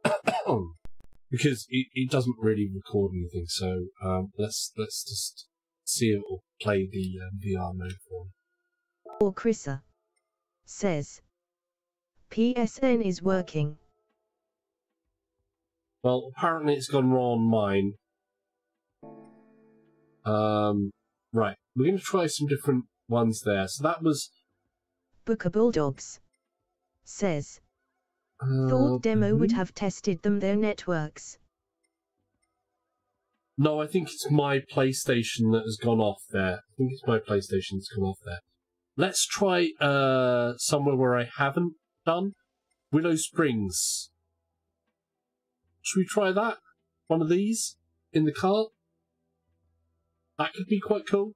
because it, it doesn't really record anything, so um, let's let's just see if it will play the um, VR mode for me. Or Chrissa says PSN is working. Well, apparently it's gone wrong on mine. Um, right, we're going to try some different ones there. So that was Booker Bulldogs says thought demo would mhm. have tested them their networks. No, I think it's my PlayStation that has gone off there. I think it's my PlayStation that's gone off there. Let's try uh somewhere where I haven't done Willow Springs. Should we try that? One of these in the cart. That could be quite cool.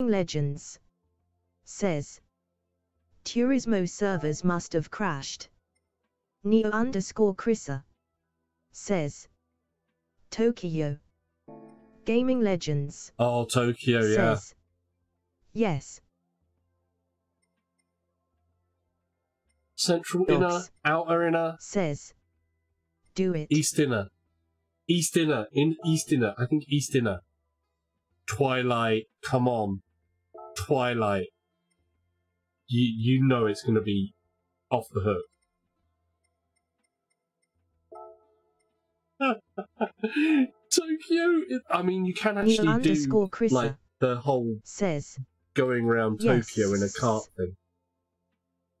Legends says Turismo servers must have crashed. Neo underscore Chrissa says Tokyo Gaming Legends Oh, Tokyo, yeah. says yes. Central inner, outer inner, says do it. east inner, east inner, in east inner. I think east inner. Twilight, come on, Twilight. You you know it's gonna be off the hook. Tokyo. it- I mean, you can actually do Chrissa like the whole says going around Tokyo in a cart thing.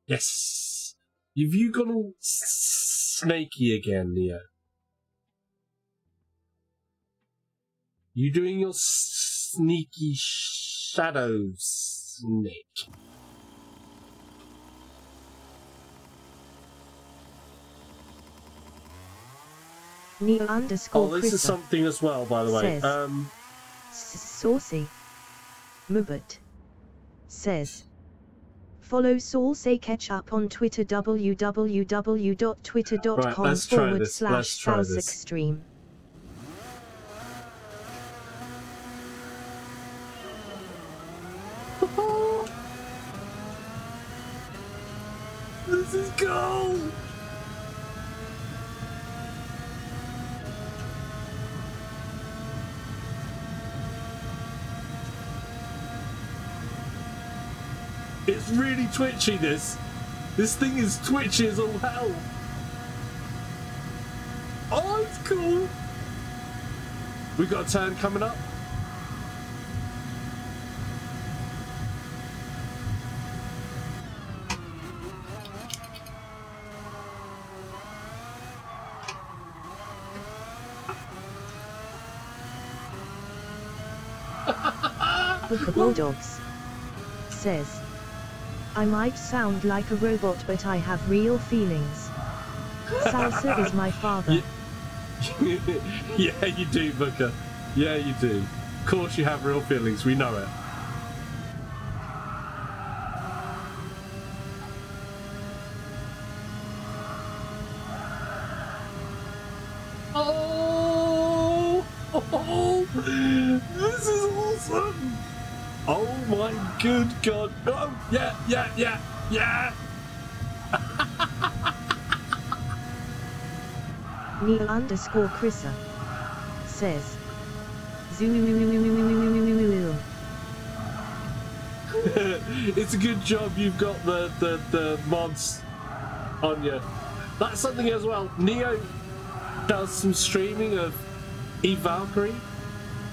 Yes. Have you gone all snaky again, Neo? You doing your sneaky shadow snake? Neo underscore Oh, this is something as well, by the way. Says. Um, Saucy Mubut says Follow Saucy Ketchup on Twitter www.twitter.com Right, forward this, slash. Extreme. this is gold. It's really twitchy, this. This thing is twitchy as all hell. Oh, it's cool. We've got a turn coming up. Bulldogs says I might sound like a robot but I have real feelings. Salsa is my father. Yeah. you do, Booker. Yeah, you do. Of course, you have real feelings. We know it. Good god. Oh, yeah, yeah, yeah, yeah. Neo underscore Chrissa says. It's a good job you've got the, the, the mods on you. That's something as well. Neo does some streaming of Eve Valkyrie.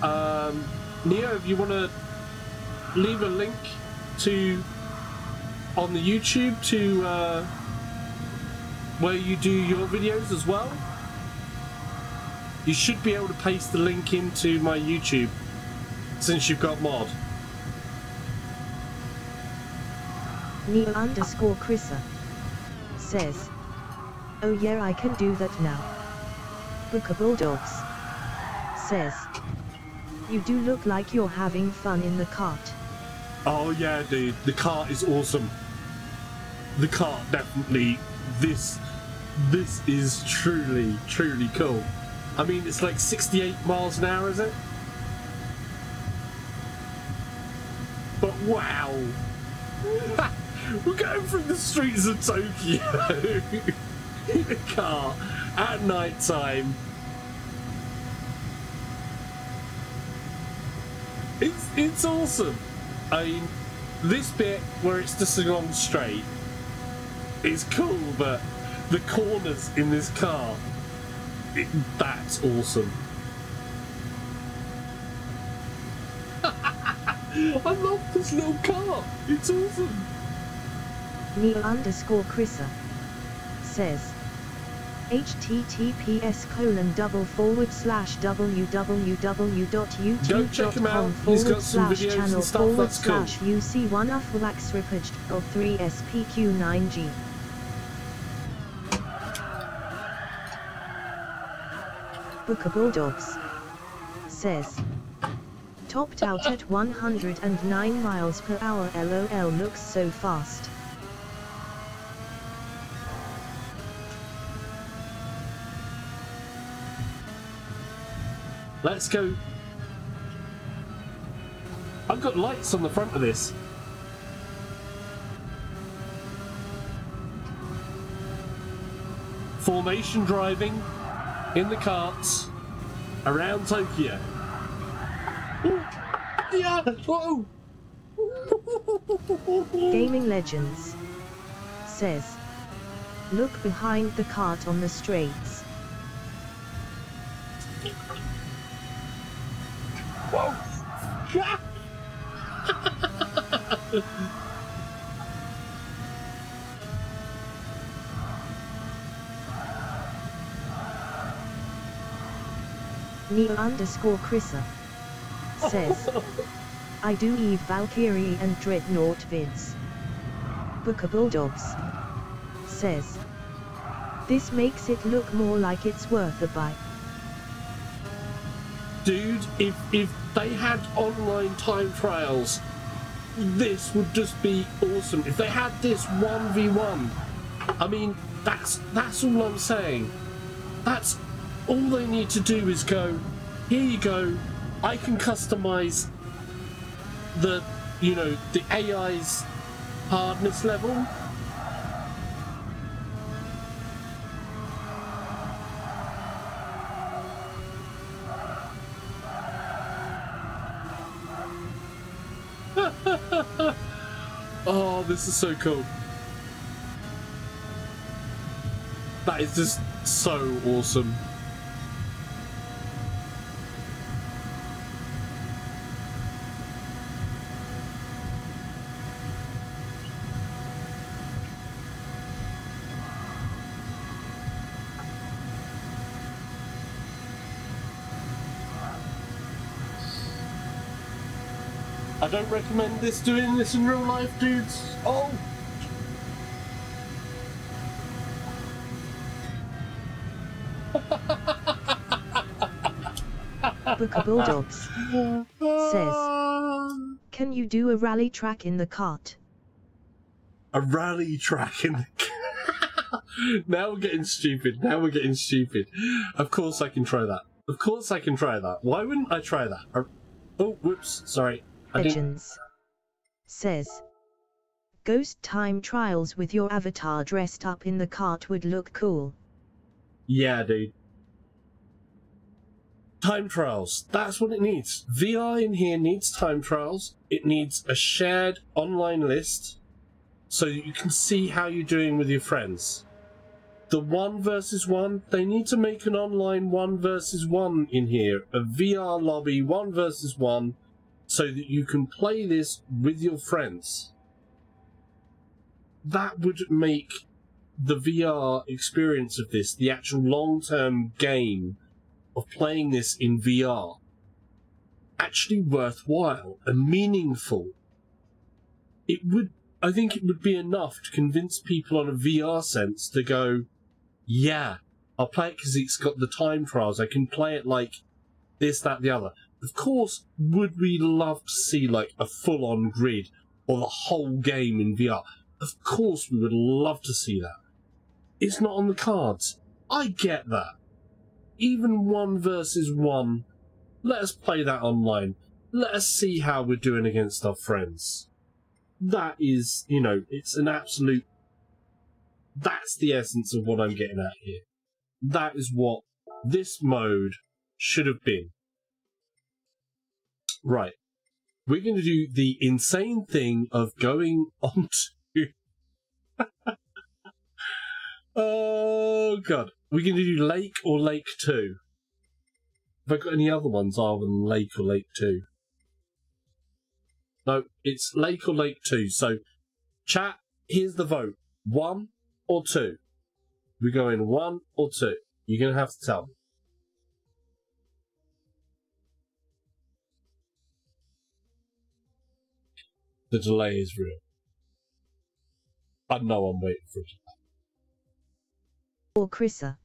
Um, Neo, if you want to leave a link to on the YouTube to uh, where you do your videos as well, you should be able to paste the link into my YouTube since you've got mod. Neo underscore Chrissa says. Oh yeah I can do that now. Booker Bulldogs says. You do look like you're having fun in the cart. Oh yeah, dude, the cart is awesome. The cart definitely. This, this is truly, truly cool. I mean, it's like 68 miles an hour, is it? But wow, we're going through the streets of Tokyo in a car at night time. It's it's awesome. I mean, this bit where it's just along straight is cool, but the corners in this car, it, that's awesome. I love this little car. It's awesome. Neo underscore Chrissa says. Https colon double forward slash www.youtube.com He's forward got some slash channel forward slash UC1 Uflax Ripaged or 3SPQ9G. Booker Bulldogs says. Topped out at 109 miles per hour LOL looks so fast. Let's go. I've got lights on the front of this. Formation driving in the carts around Tokyo. Ooh, Yeah, whoa! Gaming Legends says. Look behind the cart on the straights. Neo underscore Chrissa says. I do Eve Valkyrie and Dreadnought vids. Booker Bulldogs says. This makes it look more like it's worth a buy. Dude, if if they had online time trials, this would just be awesome. If they had this one v one, I mean, that's that's all I'm saying. That's all they need to do is go. Here you go. I can customize the, you know, the AI's hardness level. Oh, this is so cool. That is just so awesome. Don't recommend this doing this in real life, dudes. Oh, Booker Bulldogs says. Can you do a rally track in the cart? a rally track in the. cart? now we're getting stupid. Now we're getting stupid. Of course I can try that. Of course I can try that. Why wouldn't I try that? Oh, whoops. Sorry. Legends says. Ghost time trials with your avatar dressed up in the cart would look cool. Yeah, dude. Time trials. That's what it needs. VR in here needs time trials. It needs a shared online list so you can see how you're doing with your friends. The one versus one, they need to make an online one versus one in here. A VR lobby one versus one so that you can play this with your friends. That would make the VR experience of this, the actual long term game of playing this in VR, actually worthwhile and meaningful. It would, I think it would be enough to convince people on a VR sense to go, yeah, I'll play it because it's got the time trials. I can play it like this, that, the other. Of course, would we love to see like a full on grid or the whole game in VR? Of course, we would love to see that. It's not on the cards. I get that. Even one versus one, let us play that online. Let us see how we're doing against our friends. That is, you know, it's an absolute. That's the essence of what I'm getting at here. That is what this mode should have been. Right. We're going to do the insane thing of going on to. oh, God. We're going to do Lake or Lake 2. Have I got any other ones other than Lake or Lake 2? No, it's Lake or Lake 2. So, chat, here's the vote. One or two? We're going one or two. You're going to have to tell me. The delay is real. I know I'm waiting for it. Or Chrissa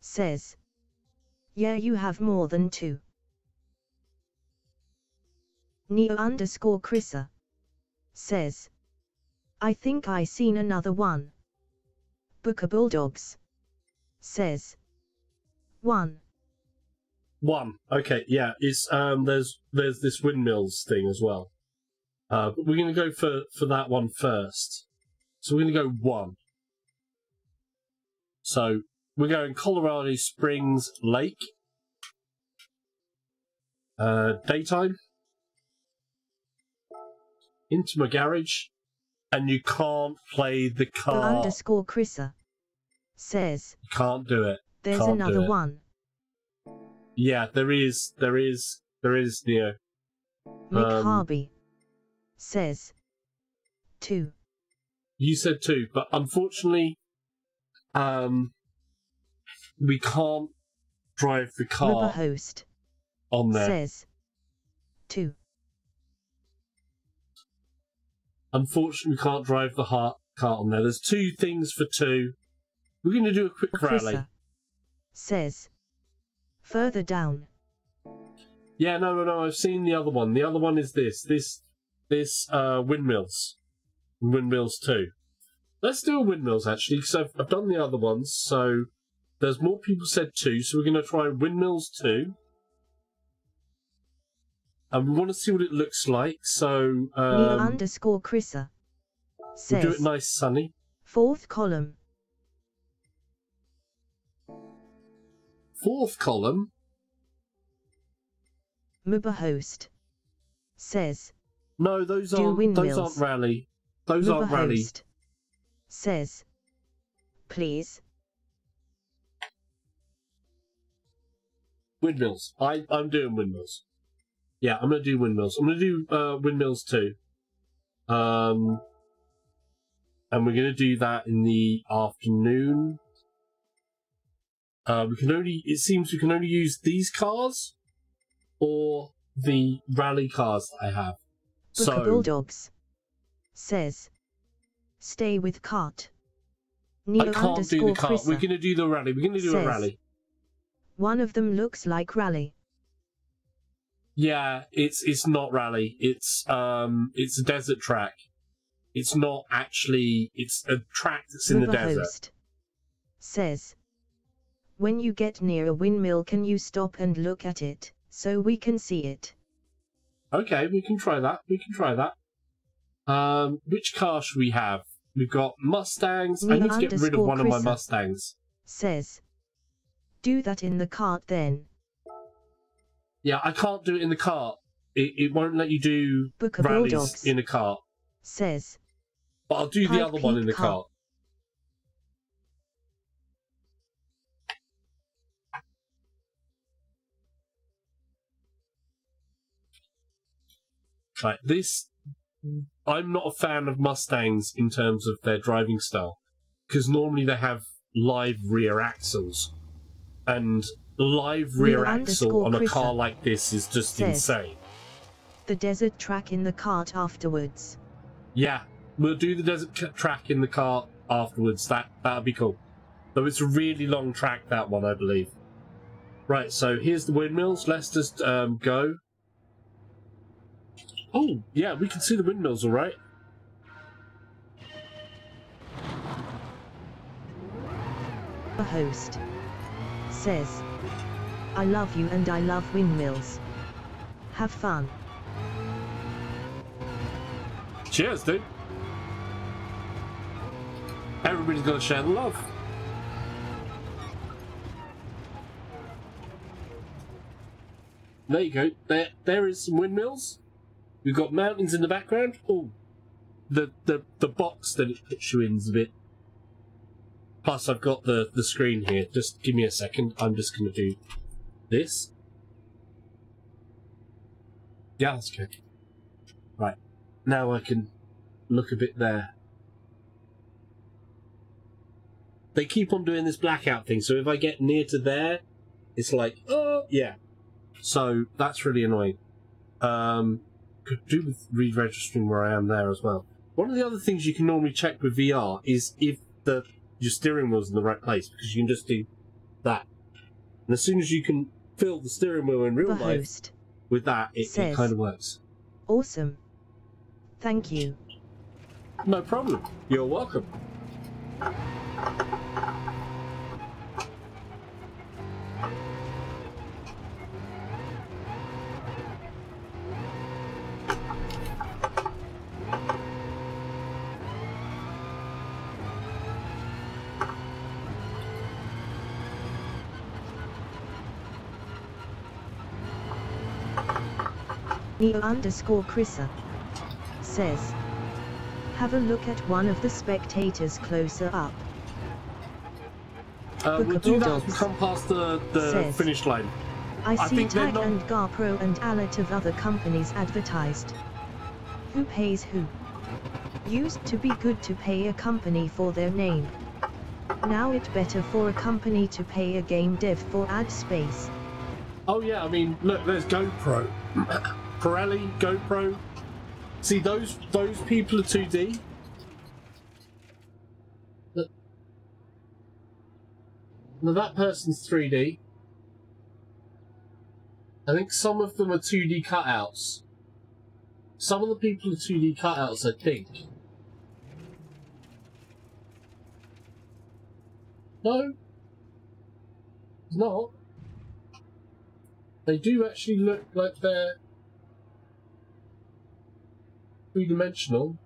says, Yeah, you have more than two. Neo underscore Chrissa says, I think I seen another one. Booker Bulldogs says, one. One. Okay, yeah. It's um. There's there's this windmills thing as well. Uh, but we're gonna go for for that one first. So we're gonna go one. So we're going Colorado Springs Lake. Uh, daytime. Into my garage, and you can't play the The car. underscore Chrissa says, You can't do it. There's Can't another one. Yeah, there is, there is, there is Neo. Mick Um, Harvey says, two. You said two, but unfortunately, um, we can't drive the Rubber car Host on there. says, two. Unfortunately, we can't drive the heart car on there. There's two things for two. We're going to do a quick rally. Chrissa says, further down. Yeah, no, no, no. I've seen the other one. The other one is this. This, this uh, windmills, windmills two. Let's do a windmills actually, because I've, I've done the other ones. So there's more people said two, so we're going to try windmills two. And we want to see what it looks like. So Neo um, underscore Chrissa we'll do it nice, sunny. fourth column. Fourth column. Muba Host says, No, those Do aren't. Those aren't rally. Those Mubba aren't rally. Host says, please. Windmills. I, I'm doing windmills. Yeah, I'm gonna do windmills. I'm gonna do uh, windmills too. Um, and we're gonna do that in the afternoon. Uh, we can only. It seems we can only use these cars, or the rally cars that I have. Booker so Bulldogs says, stay with cart. I can't do the car. We're gonna do the rally. We're gonna do a rally. One of them looks like Rally. Yeah, it's it's not rally. It's um it's a desert track. It's not actually it's a track that's in the desert. Host says, when you get near a windmill can you stop and look at it, so we can see it. Okay, we can try that. We can try that. Um which car should we have? We've got Mustangs. I need to get rid of one of my Mustangs. Says, do that in the cart then. Yeah, I can't do it in the cart. It, it won't let you do Book rallies in a cart. Says. But I'll do the other one in the cart. cart. Right, this I'm not a fan of Mustangs in terms of their driving style because normally they have live rear axles, and live rear axle on a car like this is just says. insane. The desert track in the cart afterwards. Yeah, we'll do the desert track in the car afterwards. That that'd be cool. Though it's a really long track, that one, I believe. Right, so here's the windmills. Let's just um, go. Oh, yeah, we can see the windmills, all right. The host. Says. I love you and I love windmills. Have fun. Cheers, dude. Everybody's gonna share the love. There you go. There, there is some windmills. We've got mountains in the background. Oh, the the the box that it puts you in is a bit. Plus, I've got the the screen here. Just give me a second. I'm just going to do this. Yeah, that's good. Right now, I can look a bit there. They keep on doing this blackout thing, so if I get near to there, it's like, oh yeah. So that's really annoying. Um, could do with re-registering where I am there as well. One of the other things you can normally check with VR is if the your steering wheel's in the right place because you can just do that. And as soon as you can feel the steering wheel in real life with that, it, it kind of works. Awesome. Thank you. No problem. You're welcome. Neo underscore Chrissa. Says. Have a look at one of the spectators closer up. Uh, we'll do that come past the, the says- finish line. I I see Tag not- and GoPro and a lot of other companies advertised. Who pays who? Used to be good to pay a company for their name. Now it better for a company to pay a game dev for ad space. Oh yeah, I mean, look, there's GoPro, Pirelli, GoPro. See those those people are 2D. Now that person's 3D. I think some of them are 2D cutouts. Some of the people are 2D cutouts, I think. No, it's not. They do actually look like they're three dimensional.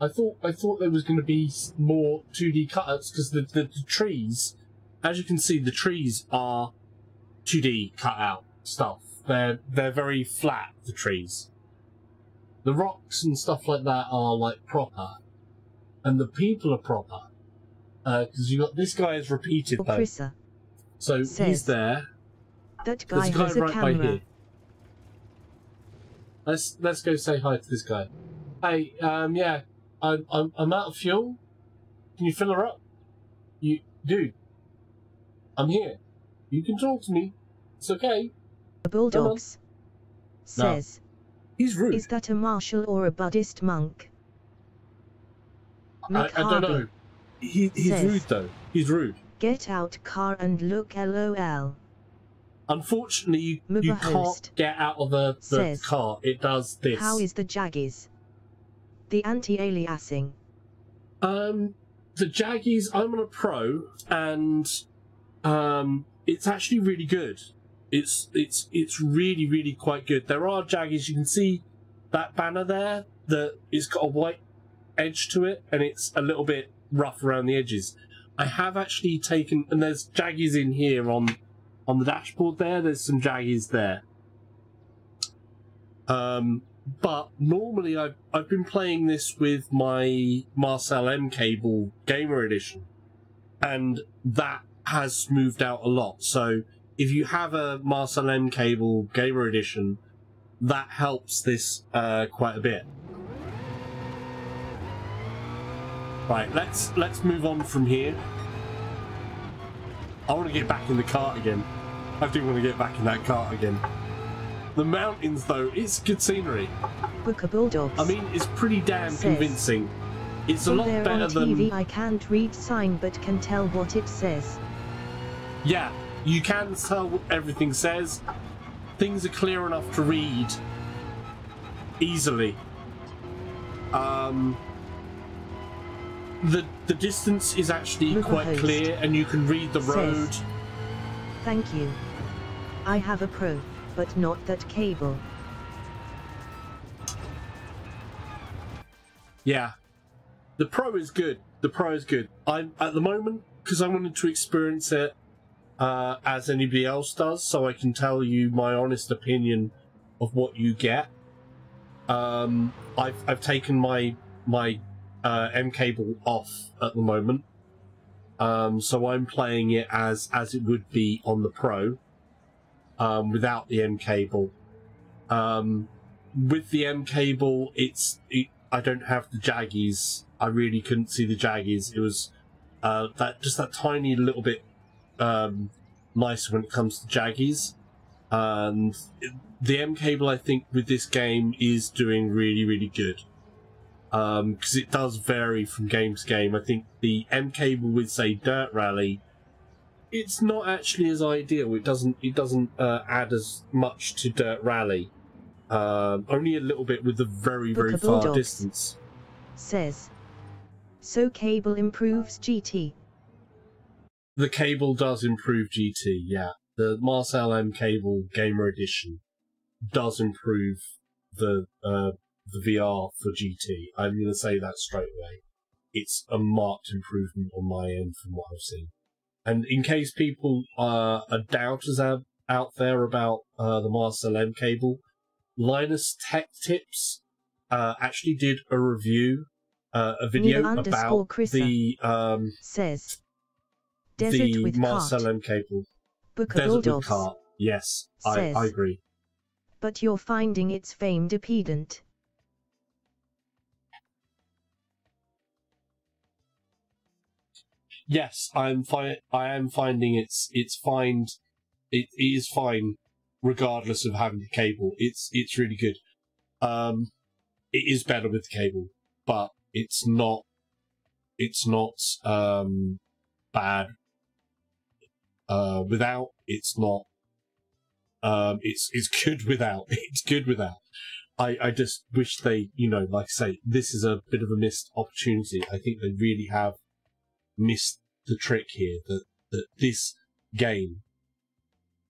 I thought I thought there was going to be more 2D cutouts because the, the the trees, as you can see, the trees are 2D cutout stuff. They're they're very flat. The trees, the rocks and stuff like that are like proper, and the people are proper. Uh, because you got this guy is repeated though. So he's there. That There's guy a guy has a right by camera. here. Let's let's go say hi to this guy. Hey, um, yeah, I'm I'm I'm out of fuel. Can you fill her up? You, dude, I'm here. You can talk to me. It's okay. The Bulldogs. Says. He's rude. Is that a marshal or a Buddhist monk? I, I don't know. He, he's says- rude though. He's rude. Get out car and look lol. Unfortunately, you, you can't get out of the, the Says, car. It does this. How is the Jaggies? The anti-aliasing. Um, the Jaggies, I'm on a pro, and um, it's actually really good. It's it's it's really really quite good. There are Jaggies. You can see that banner there that it's got a white edge to it, and it's a little bit rough around the edges. I have actually taken, and there's Jaggies in here on on the dashboard there. There's some Jaggies there. Um, but normally I've I've been playing this with my Marseille M cable gamer edition, and that has smoothed out a lot. So if you have a Marseille M cable gamer edition, that helps this uh, quite a bit. Right, let's let's move on from here. I want to get back in the cart again. I do want to get back in that cart again. The mountains, though, it's good scenery. Booker Bulldogs. I mean, it's pretty damn Says, convincing. It's a lot better on TV than. I can't read sign but can tell what it says. Yeah, you can tell what everything says. Things are clear enough to read easily. Um, the the distance is actually River quite host clear, and you can read the says- road. Thank you. I have a pro, but not that cable. Yeah, the pro is good. The pro is good. I'm at the moment because I wanted to experience it uh, as anybody else does, so I can tell you my honest opinion of what you get. Um, I've I've taken my my uh, M cable off at the moment, um, so I'm playing it as as it would be on the pro, um, without the M cable. Um, with the M cable, it's it, I don't have the jaggies. I really couldn't see the jaggies. It was uh, that just that tiny little bit um, nicer when it comes to jaggies. And the M cable, I think, with this game is doing really, really good. Because it does vary from game to game. I think the M cable with, say, Dirt Rally, it's not actually as ideal. It doesn't. It doesn't uh, add as much to Dirt Rally. Um, only a little bit with the very, very Booker far Bulldogs. distance. Says. So cable improves GT. The cable does improve GT, yeah. The Marseille M cable Gamer Edition does improve the uh, the VR for GT. I'm going to say that straight away. It's a marked improvement on my end from what I've seen. And in case people uh, are doubters out, out there about uh, the Marseille M cable, Linus Tech Tips uh, actually did a review, uh, a video about the um, Says. Desert the with Marseille cart. M cable. Booker Desert with cart. Yes, I, I agree. But you're finding its fame dependent. Yes, I'm fi- I am finding it's it's fine. It is fine, regardless of having the cable. It's it's really good. Um, it is better with the cable, but it's not. It's not um bad. Uh, without it's not. Um, it's it's good without. It's good without. I, I just wish they, you know, like I say, this is a bit of a missed opportunity. I think they really have missed the trick here that, that this game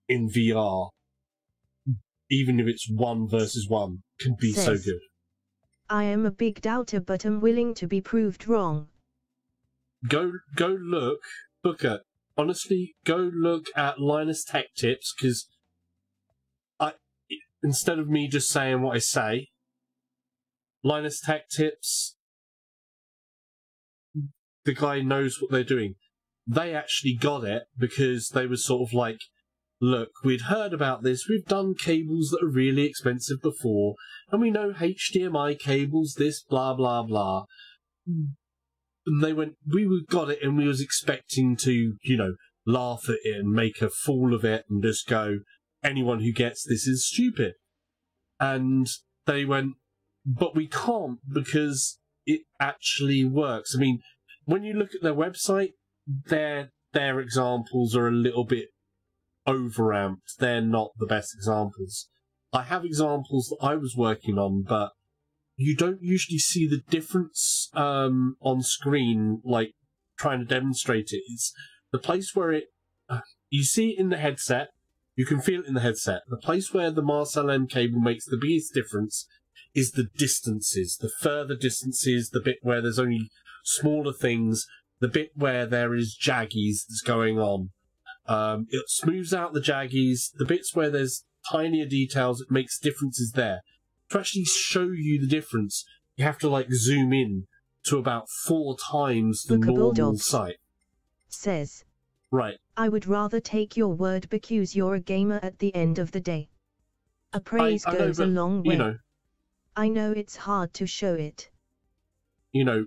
in VR, even if it's one versus one, can be so good. I am a big doubter but I'm willing to be proved wrong. Go go look, Booker. Honestly, go look at Linus Tech Tips because I instead of me just saying what I say, Linus Tech Tips, the guy knows what they're doing. They actually got it because they were sort of like, look, we'd heard about this. We've done cables that are really expensive before, and we know HDMI cables, this, blah, blah, blah. And they went, we got it, and we was expecting to, you know, laugh at it and make a fool of it and just go, anyone who gets this is stupid. And they went, but we can't because it actually works. I mean, when you look at their website, their their examples are a little bit overamped. They're not the best examples. I have examples that I was working on, but you don't usually see the difference um, on screen, like trying to demonstrate it. It's the place where it uh, you see it in the headset. You can feel it in the headset. The place where the Marseille M cable makes the biggest difference is the distances, the further distances, the bit where there's only smaller things, the bit where there is jaggies that's going on. Um, it smooths out the jaggies. The bits where there's tinier details, it makes differences there. To actually show you the difference, you have to like zoom in to about four times the Bookable normal dogs. sight. Says, Right. I would rather take your word because you're a gamer at the end of the day. A praise I know, goes a but, long way. You know, I know it's hard to show it. you know,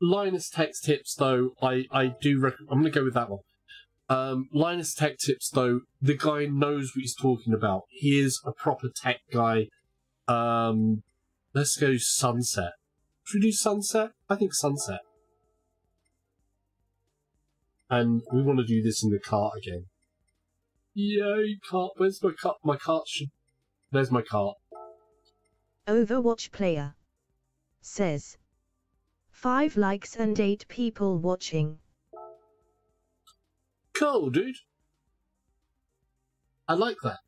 Linus Tech Tips though, I I do I'm gonna go with that one. Um, Linus Tech Tips though, the guy knows what he's talking about. He is a proper tech guy. Um, let's go Sunset. Should we do Sunset? I think Sunset. And we want to do this in the cart again. Yay, cart! Where's my cart? My cart should. There's my cart. Overwatch player says, 5 likes and 8 people watching. Cool, dude. I like that.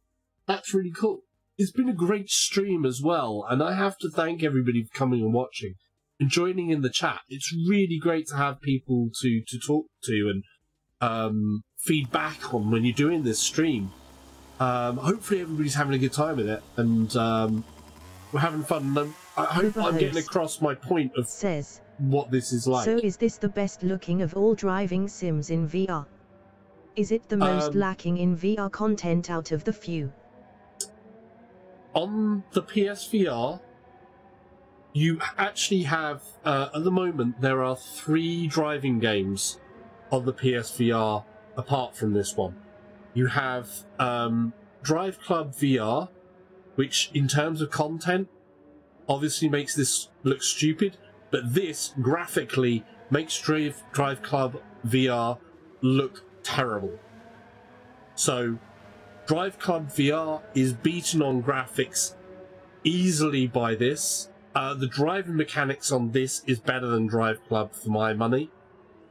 That's really cool. It's been a great stream as well, and I have to thank everybody for coming and watching and joining in the chat. It's really great to have people to, to talk to and um, feedback on when you're doing this stream. Um, hopefully, everybody's having a good time with it, and um, we're having fun. And I'm, I hope I'm getting across my point of Says, what this is like. so is this the best looking of all driving sims in VR? Is it the most Um, lacking in VR content out of the few? on the PSVR, you actually have, uh, at the moment, there are three driving games on the PSVR apart from this one. You have um, Drive Club VR, which, in terms of content, obviously makes this look stupid, but this graphically makes Drive, Drive Club VR look terrible. So, Drive Club VR is beaten on graphics easily by this. Uh, the driving mechanics on this is better than Drive Club for my money.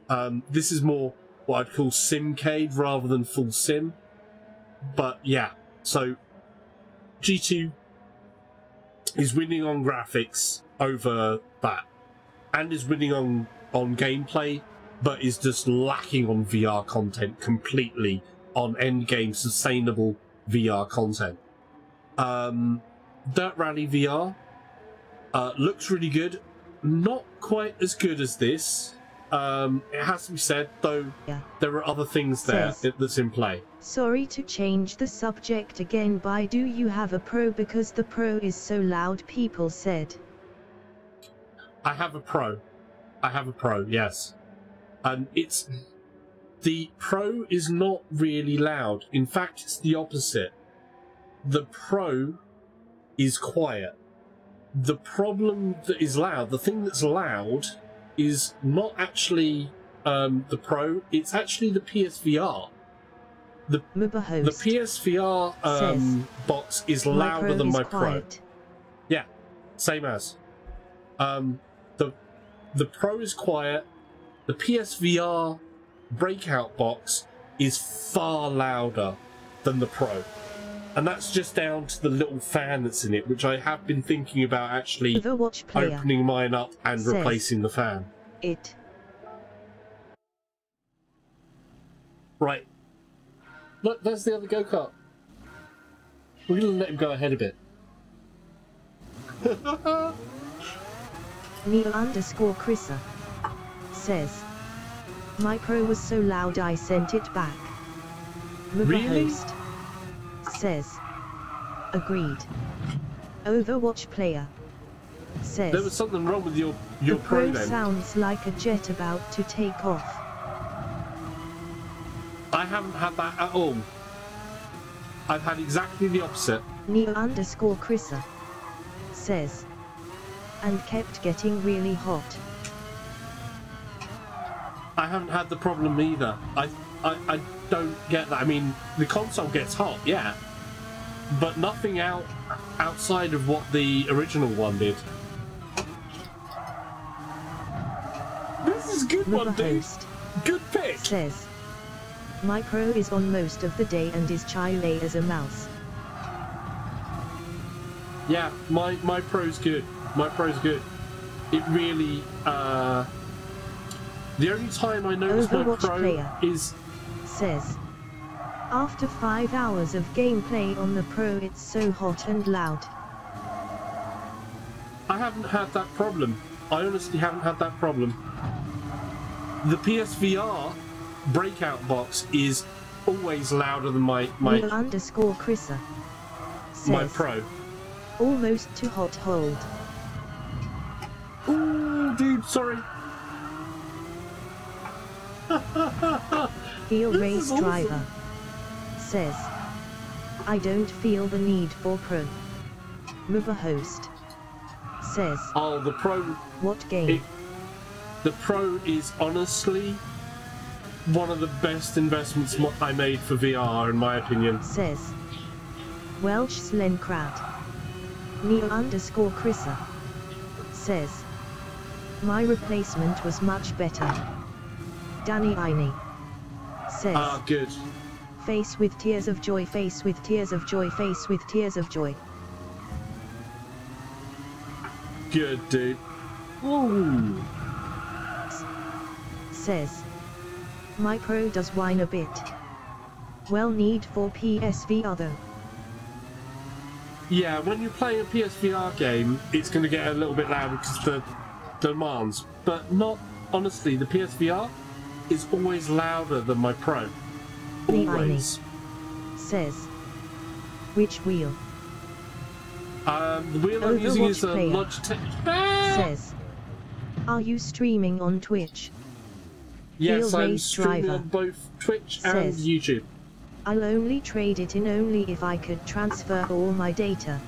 Um, this is more what I'd call simcade rather than full sim. But yeah, so GT is winning on graphics over that, and is winning on on gameplay, but is just lacking on VR content completely on endgame sustainable VR content. Um, Dirt Rally VR uh, looks really good. Not quite as good as this. Um, it has to be said, though, Yeah. there are other things there Says- that's in play. Sorry to change the subject again, but do you have a pro because the pro is so loud? People said. I have a pro. I have a pro, yes. And it's. The pro is not really loud. In fact, it's the opposite. The pro is quiet. The problem that is loud, the thing that's loud, is not actually um, the pro, it's actually the PSVR. Muba The. PSVR um, box is louder than my pro. Yeah, same as. Um, the Pro is quiet. The PSVR breakout box is far louder than the Pro, and that's just down to the little fan that's in it, which I have been thinking about actually opening mine up and says- replacing the fan. It. Right. Look, there's the other go kart. We're gonna let him go ahead a bit. Neo underscore Chrissa. Says. My pro was so loud I sent it back. Muba Really? host. Says. Agreed. Overwatch player. Says. There was something wrong with your your the pro pro then. sounds like a jet about to take off. I haven't had that at all. I've had exactly the opposite. Neo underscore Chrissa. Says. And kept getting really hot. I haven't had the problem either. I, I, I don't get that. I mean, the console gets hot, yeah, but nothing out outside of what the original one did. This is good one, Muba dude. Good pick. Says. My pro is on most of the day and is chile as a mouse. Yeah, my my pro's good. My pro's good. It really. uh The only time I notice my Overwatch pro player. is Says. After 5 hours of gameplay on the Pro it's so hot and loud. I haven't had that problem. I honestly haven't had that problem. The PSVR breakout box is always louder than my my Neo underscore Chrissa. my Pro. almost too hot hold. Ooh, dude, sorry. This race awesome. driver. Says, I don't feel the need for Pro. Mover host. Says, Oh, the Pro what game? It- The Pro is honestly one of the best investments I made for VR, in my opinion. Says, Welsh Slencrad. Neo underscore Chrissa. Says, my replacement was much better. Danny Iney. Says, Ah, good. face with tears of joy, face with tears of joy, face with tears of joy. Good, dude. Ooh. Says, my pro does whine a bit. Well need for PSVR though. Yeah, when you're playing a PSVR game, it's going to get a little bit loud because the demands. But not, honestly, the PSVR is always louder than my Pro. Always. Says, which wheel? Um, the wheel I'm using is a. Logitech. Ah! Says, are you streaming on Twitch? Yes, Wheel I'm streaming driver. on both Twitch Says- and YouTube. I'll only trade it in only if I could transfer all my data.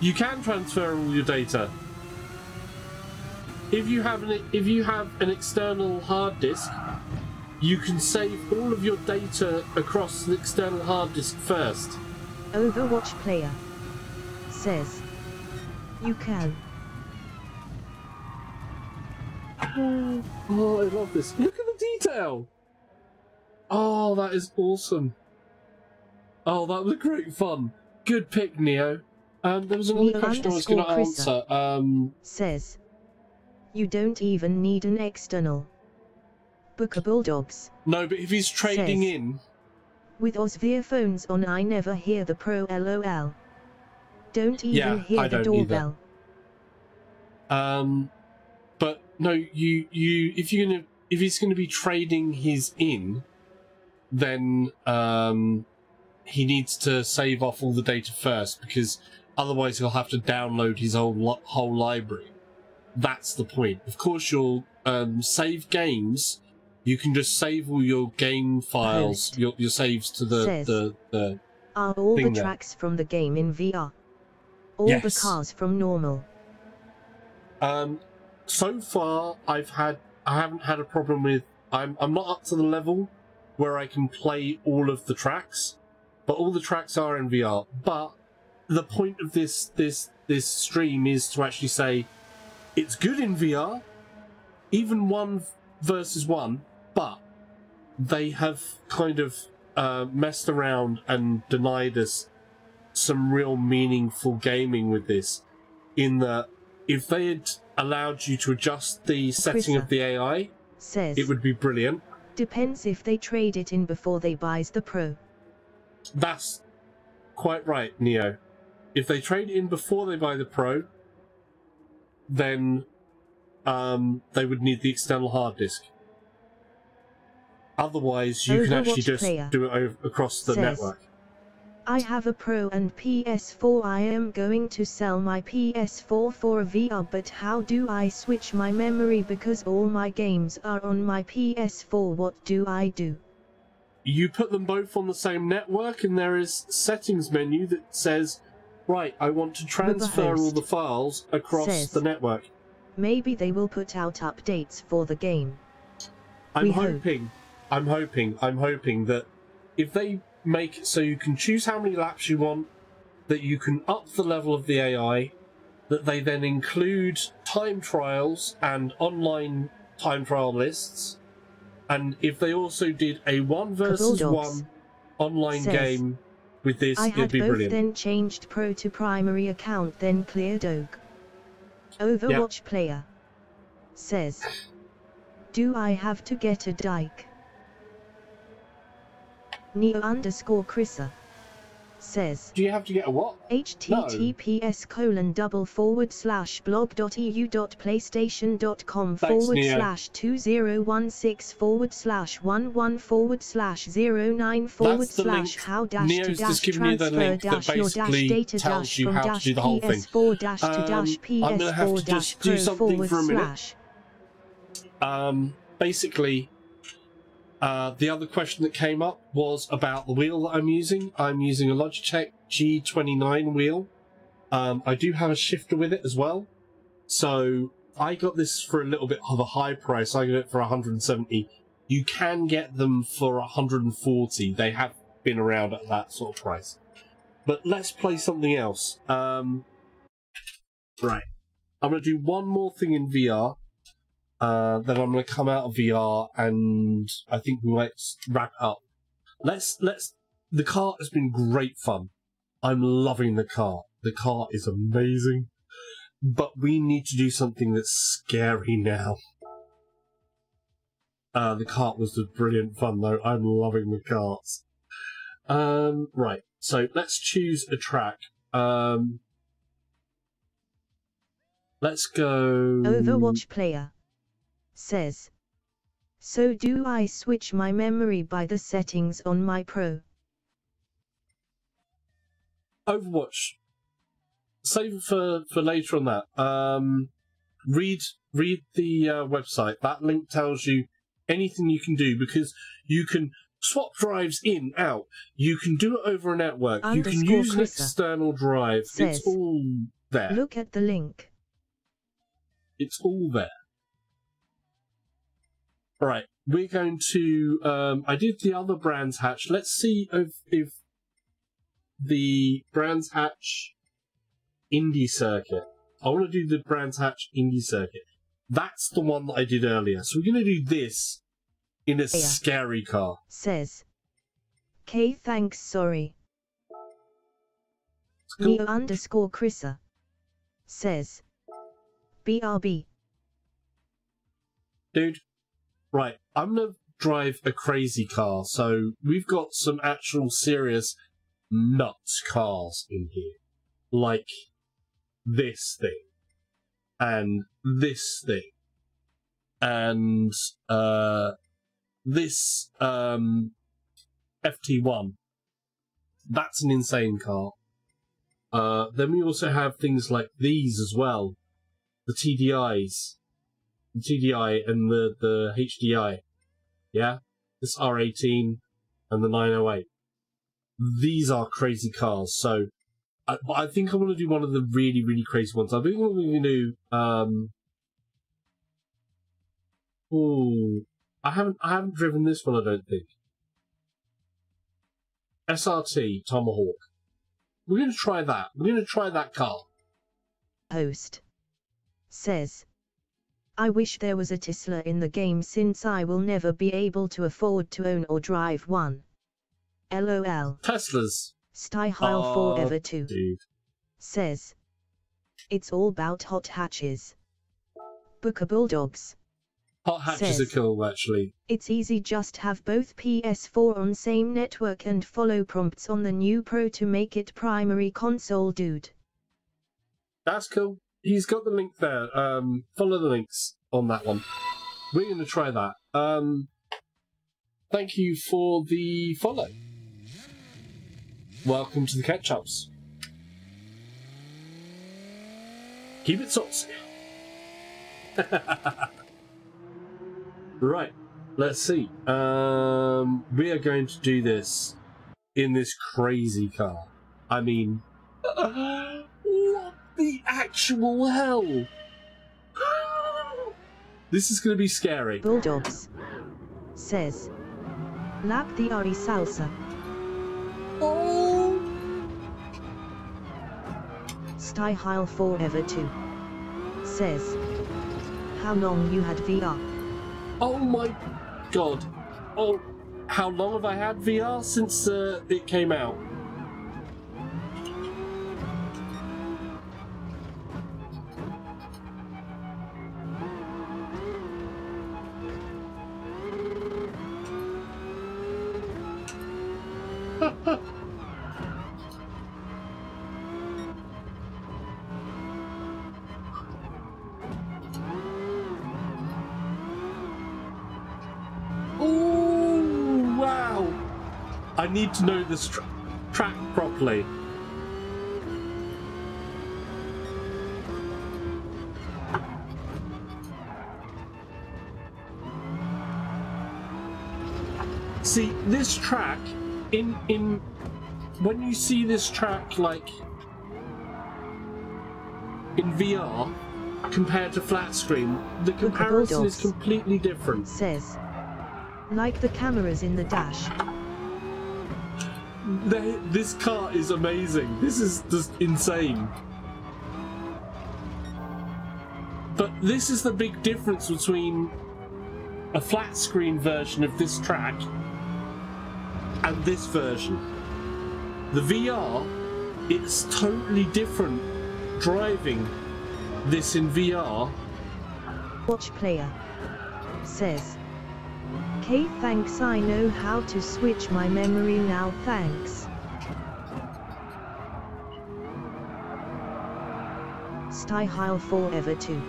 You can transfer all your data. If you have an if you have an external hard disk, you can save all of your data across the external hard disk first. Overwatch player. Says, you can. Oh, I love this. Look at the detail. Oh, that is awesome. Oh, that was great fun. Good pick, Neo. Um, there was another Neo question I was going to answer. Um, Says, you don't even need an external. Booker Bulldogs. no, but if he's trading Says- in, With Osvia phones on I never hear the pro lol. Don't even Yeah, hear I the don't either. doorbell. Um, but no, you you if you're gonna if he's gonna be trading his in, then um, he needs to save off all the data first because otherwise he'll have to download his whole whole library. That's the point. Of course, you'll um, save games. You can just save all your game files, your, your saves to the, Says. the, the Are all the Thing there. tracks from the game in VR? All the cars from normal. Um, so far, I've had I haven't had a problem with. I'm I'm not up to the level where I can play all of the tracks, but all the tracks are in VR. But the point of this this this stream is to actually say it's good in VR, even one versus one, but they have kind of uh, messed around and denied us some real meaningful gaming with this in that if they had allowed you to adjust the setting of the AI, Says, it would be brilliant. depends if they trade it in before they buys the pro. That's quite right, Neo. If they trade in before they buy the Pro, then um, they would need the external hard disk. Otherwise, you can actually just do it over, across the says, network. I have a Pro and PS4. I am going to sell my PS4 for a VR, but how do I switch my memory because all my games are on my PS4? What do I do? you put them both on the same network and there is settings menu that says right i want to transfer all the files across says- the network Maybe they will put out updates for the game. i'm We hope. hoping i'm hoping i'm hoping that if they make it so you can choose how many laps you want that you can up the level of the ai that they then include time trials and online time trial lists and if they also did a one versus one online says, game with this I it'd had be both brilliant then changed Pro to primary account then cleared Oak. Overwatch player. Says. Do I have to get a dike? Neo underscore Chrissa says Do you have to get a what? https colon double forward slash blog.eu dot playstation dot com forward Neo. slash 2016 forward slash 11 forward slash 09 forward That's slash how dash to dash just giving you the transfer dash your dash data dash from dash do the whole thing. ps4 dash to Um, dash I'm gonna have to ps4 dash just do pro something forward for a minute. slash Um, basically, uh, the other question that came up was about the wheel that I'm using. I'm using a Logitech G29 wheel. Um, I do have a shifter with it as well. So I got this for a little bit of a high price. I got it for 170. You can get them for 140. They have been around at that sort of price. But let's play something else. Um, right. I'm going to do one more thing in VR. Uh, then I'm going to come out of VR, and I think we might wrap up. Let's let's. The car has been great fun. I'm loving the car. The car is amazing, but we need to do something that's scary now. Uh, the cart was a brilliant fun though. I'm loving the carts. Um, right. So let's choose a track. Um, let's go. Overwatch player says. So do I switch my memory by the settings on my Pro? Overwatch. Save it for for later on that. Um, read read the uh, website. That link tells you anything you can do because you can swap drives in out. You can do it over a network. you can use an external drive. says, it's all there. Look at the link. It's all there. Right, we're going to. Um, I did the other Brands Hatch. Let's see if, if the Brands Hatch indie circuit. I want to do the Brands Hatch indie circuit. That's the one that I did earlier. So we're going to do this in a Yeah. scary car. Says. K thanks sorry. Cool. Underscore Chrissa says. BRB. dude. Right, I'm gonna drive a crazy car, so we've got some actual serious nuts cars in here, like this thing, and this thing, and uh, this um, FT1. That's an insane car. Uh, then we also have things like these as well, the TDIs TDI and the, the HDI. Yeah? This R18 and the 908. These are crazy cars, so I, I think I'm going to do one of the really, really crazy ones. I think we're going to do, um, ooh, I haven't, I haven't driven this one, I don't think. SRT Tomahawk. We're going to try that. We're going to try that car. Host. Says. I wish there was a Tesla in the game since I will never be able to afford to own or drive one. LOL. Teslas. Style Oh, Forever 2 Dude. says. It's all about hot hatches. Booker Bulldogs. Hot hatches Says- are cool, actually. It's easy just have both PS4 on same network and follow prompts on the new Pro to make it primary console dude. That's cool. He's got the link there. Um, follow the links on that one. We're going to try that. Um, thank you for the follow. Welcome to the catch ups. Keep it saucy. right. Let's see. Um, we are going to do this in this crazy car. I mean, the actual hell? This is going to be scary. Bulldogs. Says. Lap the Ari Salsa. Oh, Style Forever 2. Says. How long you had VR? oh my god. Oh, how long have I had VR since uh, it came out? To know this tra- track properly. See, this track in in when you see this track like in VR compared to flat screen, the comparison is completely different. Says. Like the cameras in the dash. They, this car is amazing. This is just insane. But this is the big difference between a flat screen version of this track and this version. The VR, it's totally different driving this in VR. Watch player. Says. K thanks I know how to switch my memory now thanks. Style Forever 2.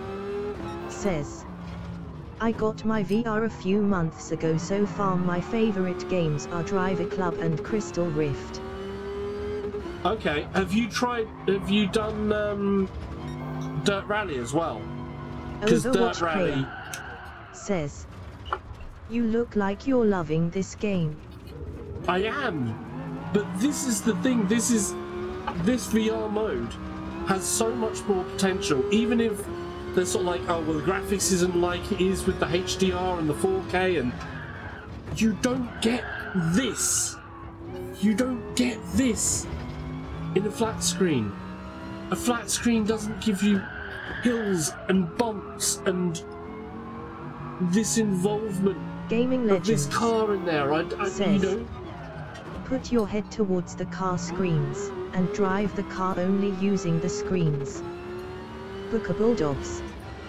Says. I got my VR a few months ago so far my favorite games are Driver Club and Crystal Rift. Okay, have you tried? Have you done um, Dirt Rally as well? Because Dirt Rally. player. Says. You look like you're loving this game. I am, but this is the thing. This is this VR mode has so much more potential. Even if they're sort of like, oh well, the graphics isn't like it is with the HDR and the 4K, and you don't get this. You don't get this in a flat screen. A flat screen doesn't give you hills and bumps and this involvement Gaming of this car in there. I, I you Says. know. Put your head towards the car screens, and drive the car only using the screens. Booker Bulldogs.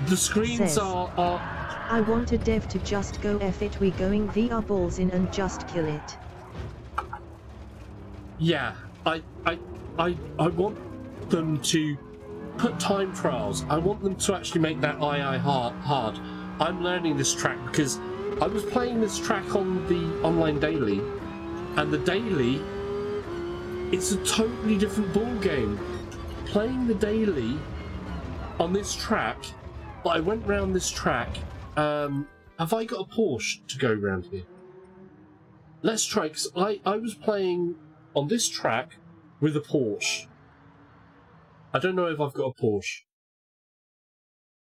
The screens Says. are, are I want a dev to just go F it we going VR balls in and just kill it. yeah. I I I I want them to put time trials. I want them to actually make that AI hard. I'm learning this track because I was playing this track on the online daily, and the daily, it's a totally different ball game. Playing the daily on this track, I went round this track. Um, have I got a Porsche to go round here? Let's try. Cause I I was playing on this track with a Porsche. I don't know if I've got a Porsche.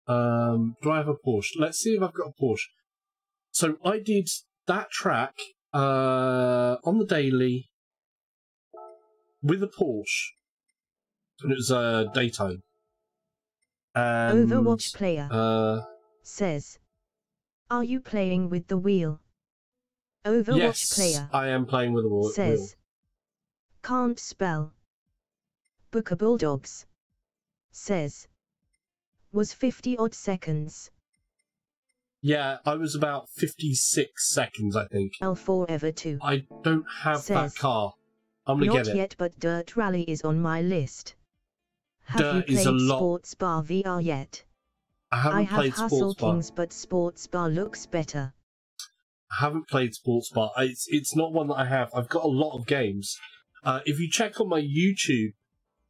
Um, do I have a Porsche? Let's see if I've got a Porsche. So I did that track uh, on the daily with a Porsche, and it was uh, daytime. And, Overwatch player. Uh, Says. Are you playing with the wheel? Overwatch yes, player. I am playing with a wheel. Says. Can't spell. Booker Bulldogs. Says. Was 50 odd seconds. Yeah, I was about 56 seconds, I think. L forever 2. I don't have Says, that car. I'm gonna get it. Not yet, but Dirt Rally is on my list. Have Dirt you played lot- Sports Bar VR yet? I haven't I have played Hustle Sports Bar. Kings, but Sports Bar looks better. I haven't played Sports Bar. It's it's not one that I have. I've got a lot of games. Uh, if you check on my YouTube,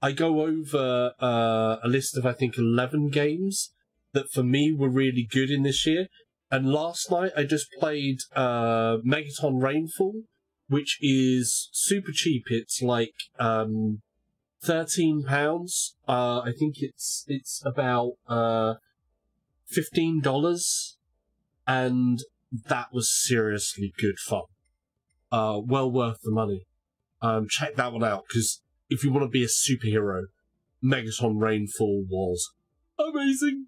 I go over uh, a list of I think eleven games that for me were really good in this year. And last night I just played uh, Megaton Rainfall, which is super cheap. It's like um, thirteen pounds. Uh, I think it's it's about uh, fifteen dollars, and that was seriously good fun. Uh, well worth the money. Um, check that one out because if you want to be a superhero, Megaton Rainfall was amazing.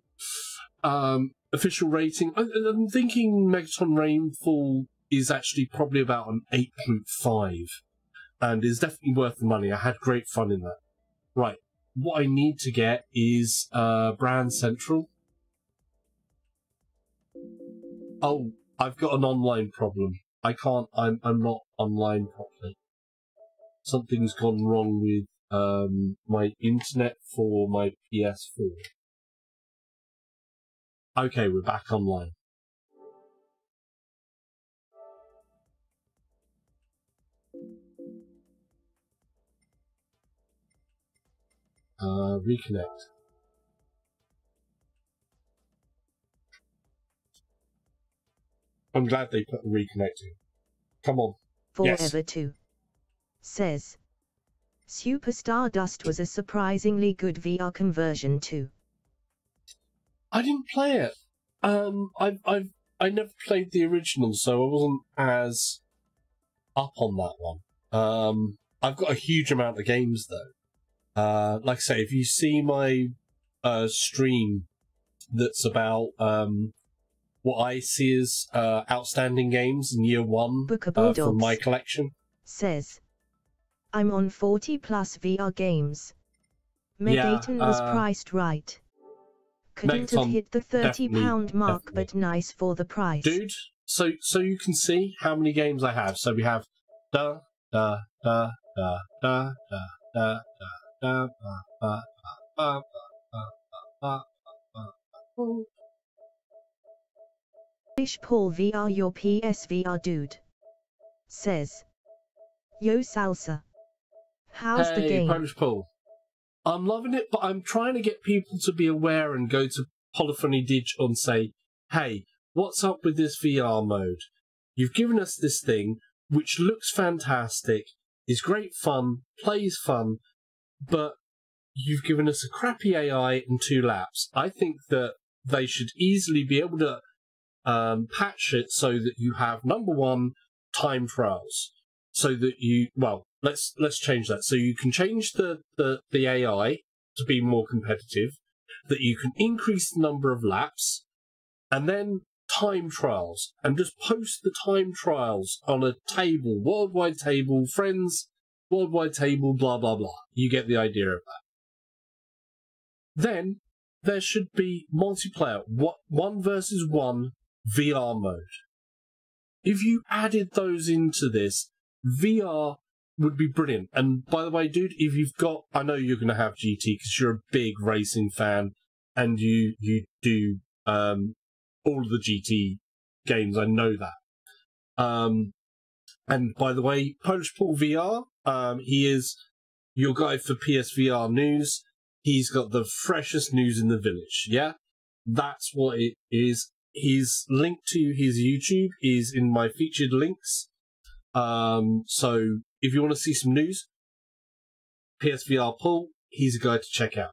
Um, official rating. I, I'm thinking Megaton Rainfall is actually probably about an 8.5 and is definitely worth the money. I had great fun in that. Right. What I need to get is uh, Brand Central. Oh, I've got an online problem. I can't. I'm. I'm not online properly. something's gone wrong with um, my internet for my PS4. Okay, we're back online. Uh, reconnect. I'm glad they put reconnecting. Come on. Yes. Forever 2. Says. Super Stardust was a surprisingly good VR conversion too. I didn't play it. Um, I've, I've, I never played the original, so I wasn't as up on that one. Um, I've got a huge amount of games though. Uh, like I say, if you see my uh, stream that's about um, what I see as uh, outstanding games in year one uh, from my collection, Says. I'm on 40 plus VR games. Yeah, Megaton was uh, priced right. Couldn't have hit the 30 definitely- pound mark, definitely. but nice for the price. dude. So so you can see how many games I have. So we have da da da da da da da da da da da da da da Polish Paul VR your PSVR dude. Says. Yo salsa. How's hey, the game? Polish Paul. I'm loving it, but I'm trying to get people to be aware and go to Polyphony Digital and say, hey, what's up with this VR mode? You've given us this thing, which looks fantastic, is great fun, plays fun, but you've given us a crappy AI and two laps. I think that they should easily be able to um, patch it so that you have number one time trials, so that you well let's let's change that. So you can change the the, the AI to be more competitive, that you can increase the number of laps, and then time trials, and just post the time trials on a table, worldwide table, friends, worldwide table, blah blah blah. You get the idea of that. Then there should be multiplayer, what one versus one VR mode. If you added those into this, VR would be brilliant. And by the way, dude, if you've got, I know you're going to have GT because you're a big racing fan, and you you do um, all of the GT games. I know that. Um, and by the way, Polish Paul VR, um, he is your guy for PSVR news. He's got the freshest news in the village. Yeah, that's what it is. His link to his YouTube is in my featured links. Um, so if you want to see some news, PSVR Paul, he's a guy to check out.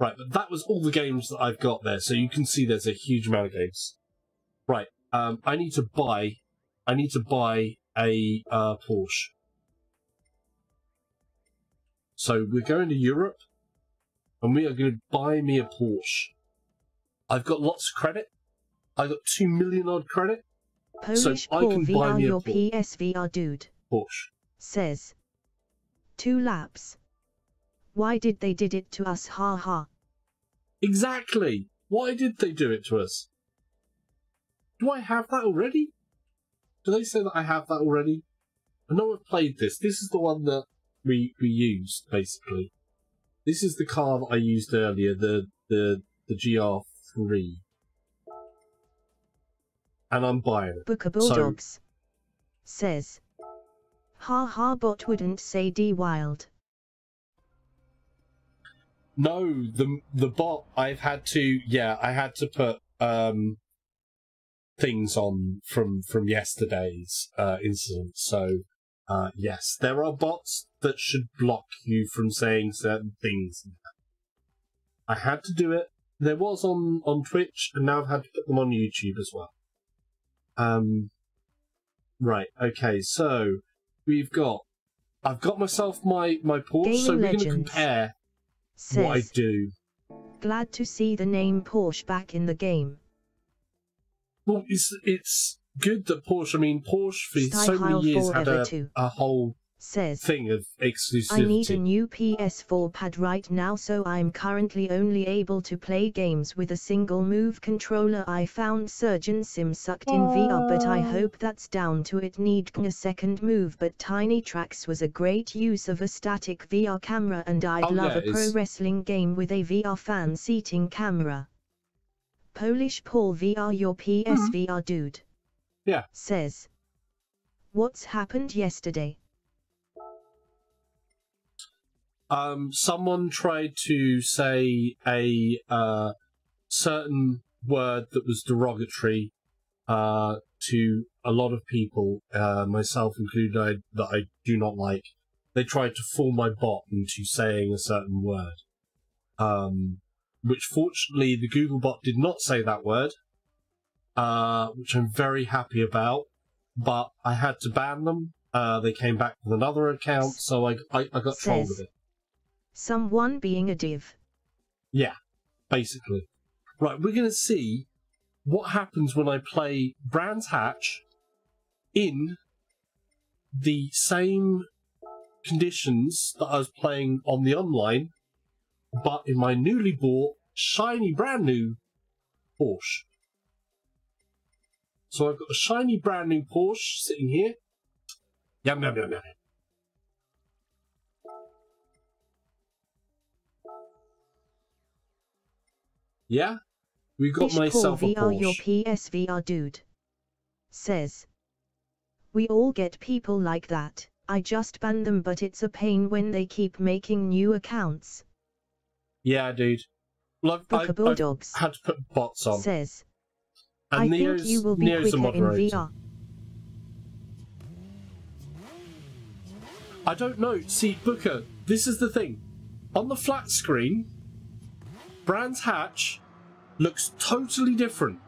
Right, but that was all the games that I've got there, so you can see there's a huge amount of games. Right, um, I need to buy, I need to buy a uh, Porsche. So we're going to Europe, and we are going to buy me a Porsche. I've got lots of credit. I got two million odd credit. Polish I can buy me a your Porsche. PSVR dude. Porsche. Says. Two laps. Why did they did it to us ha ha. Exactly. Why did they do it to us? Do I have that already? Do they say that I have that already? I know I've played this. This is the one that we we used basically. This is the car that I used earlier, the the the GR3, and I'm buying it. Booker So- Bulldogs. Says. Ha ha bot wouldn't say D wild. No, the the bot I've had to yeah, I had to put um things on from from yesterday's uh incident. So uh yes, there are bots that should block you from saying certain things. I had to do it. There was on on Twitch and now I've had to put them on YouTube as well. Um right, okay, so we've got I've got myself my my Porsche, so we're gonna Legends. compare what I do. Glad to see the name Porsche back in the game. Well, it's it's good that Porsche. I mean, Porsche for so many years had a, too. a whole says, thing of exclusivity. I need a new PS4 pad right now so I'm currently only able to play games with a single move controller I found Surgeon Sim sucked in VR but I hope that's down to it needing a second move but Tiny Tracks was a great use of a static VR camera and I'd Oh, love yeah, a pro wrestling game with a VR fan seating camera. Polish Paul VR your PSVR dude. Yeah. Says. What's happened yesterday? Um, someone tried to say a uh, certain word that was derogatory uh, to a lot of people, uh, myself included, I, that I do not like. They tried to fool my bot into saying a certain word, um, which fortunately the Google bot did not say that word, uh, which I'm very happy about. But I had to ban them. Uh, they came back with another account, so I I, I got trolled with it. Someone being a div. Yeah, basically. Right, we're going to see what happens when I play Brands Hatch in the same conditions that I was playing on the online, but in my newly bought, shiny, brand new Porsche. So I've got a shiny, brand new Porsche sitting here. Yum, yum, yum, yum. Yeah? We got Polish Paul myself a VR your. PSVR dude. Says. We all get people like that, I just ban them but it's a pain when they keep making new accounts. Yeah, dude. I've, I've- Bulldogs. Had to put bots on. Says. and I Neo's, think you will be Neo's quicker in. VR. I don't know. See, Booker, this is the thing. On the flat screen, Brands Hatch looks totally different.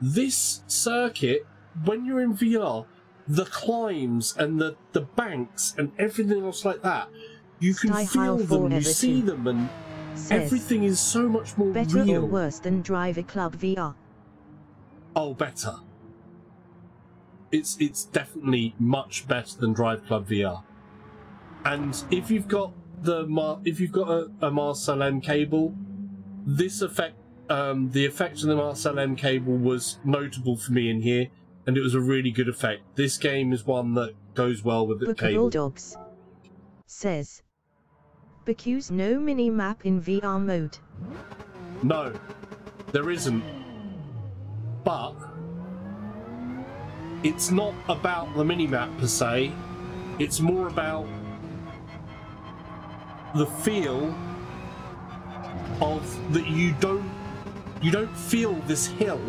This circuit, when you're in VR, the climbs and the, the banks and everything else like that, you can Sky feel them, you see them, and everything is so much more Better real. or worse than Driver Club VR. Oh, better. It's it's definitely much better than Drive Club VR. And if you've got the Mar- if you've got a, a Marseille mCable, this effect, um, the effect of the Marseille mCable was notable for me in here, and it was a really good effect. This game is one that goes well with the Book cable. Bulldogs. Says. Because no mini map in VR mode. No, there isn't. But it's not about the minimap per se. It's more about the feel of that you don't you don't feel this hill.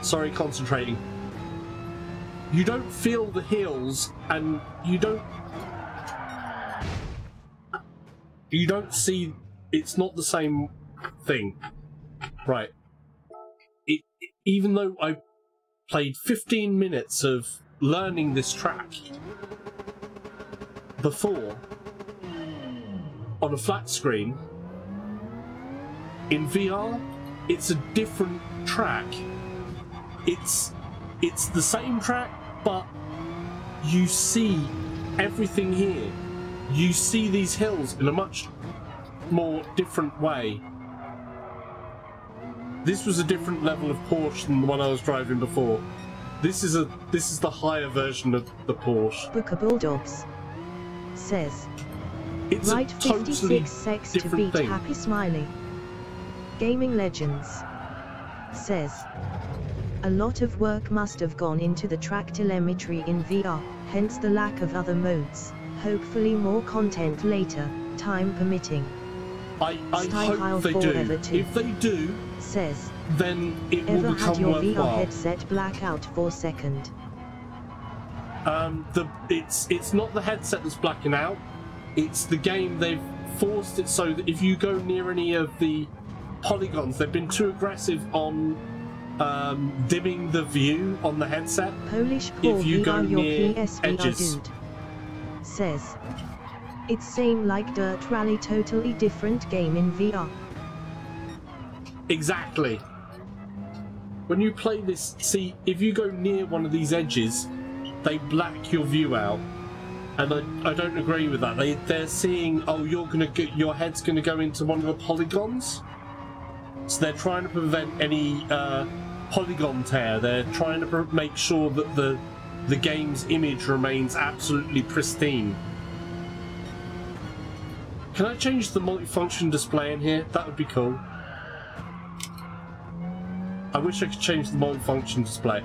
Sorry concentrating. You don't feel the hills and you don't you don't see it's not the same thing. Right. It, even though i played 15 minutes of learning this track before on a flat screen in vr it's a different track. It's it's the same track but you see everything here. You see these hills in a much more different way this was a different level of Porsche than the one I was driving before this is a this is the higher version of the Porsche Book a Bulldogs. Says. it's Right totally 56 sex to beat thing Happy Smiley. Gaming Legends. Says. A lot of work must have gone into the track telemetry in VR, hence the lack of other modes. Hopefully more content later, time permitting. I, I hope they do if they do Says. then it Ever will had become your VR headset black out for second? Um, the it's it's not the headset that's blacking out. It's the game. They've forced it so that if you go near any of the polygons, they've been too aggressive on um, dimming the view on the headset. Polish If you go VR your near PSVR edges. dude. says. It's same like Dirt Rally totally different game in VR. Exactly. When you play this, see, if you go near one of these edges, they black your view out. And I, I don't agree with that. They, they're seeing, oh, you're gonna get, your head's gonna go into one of the polygons. So they're trying to prevent any uh, polygon tear. They're trying to make sure that the the game's image remains absolutely pristine. Can I change the multifunction display in here? That would be cool. I wish I could change the multifunction display.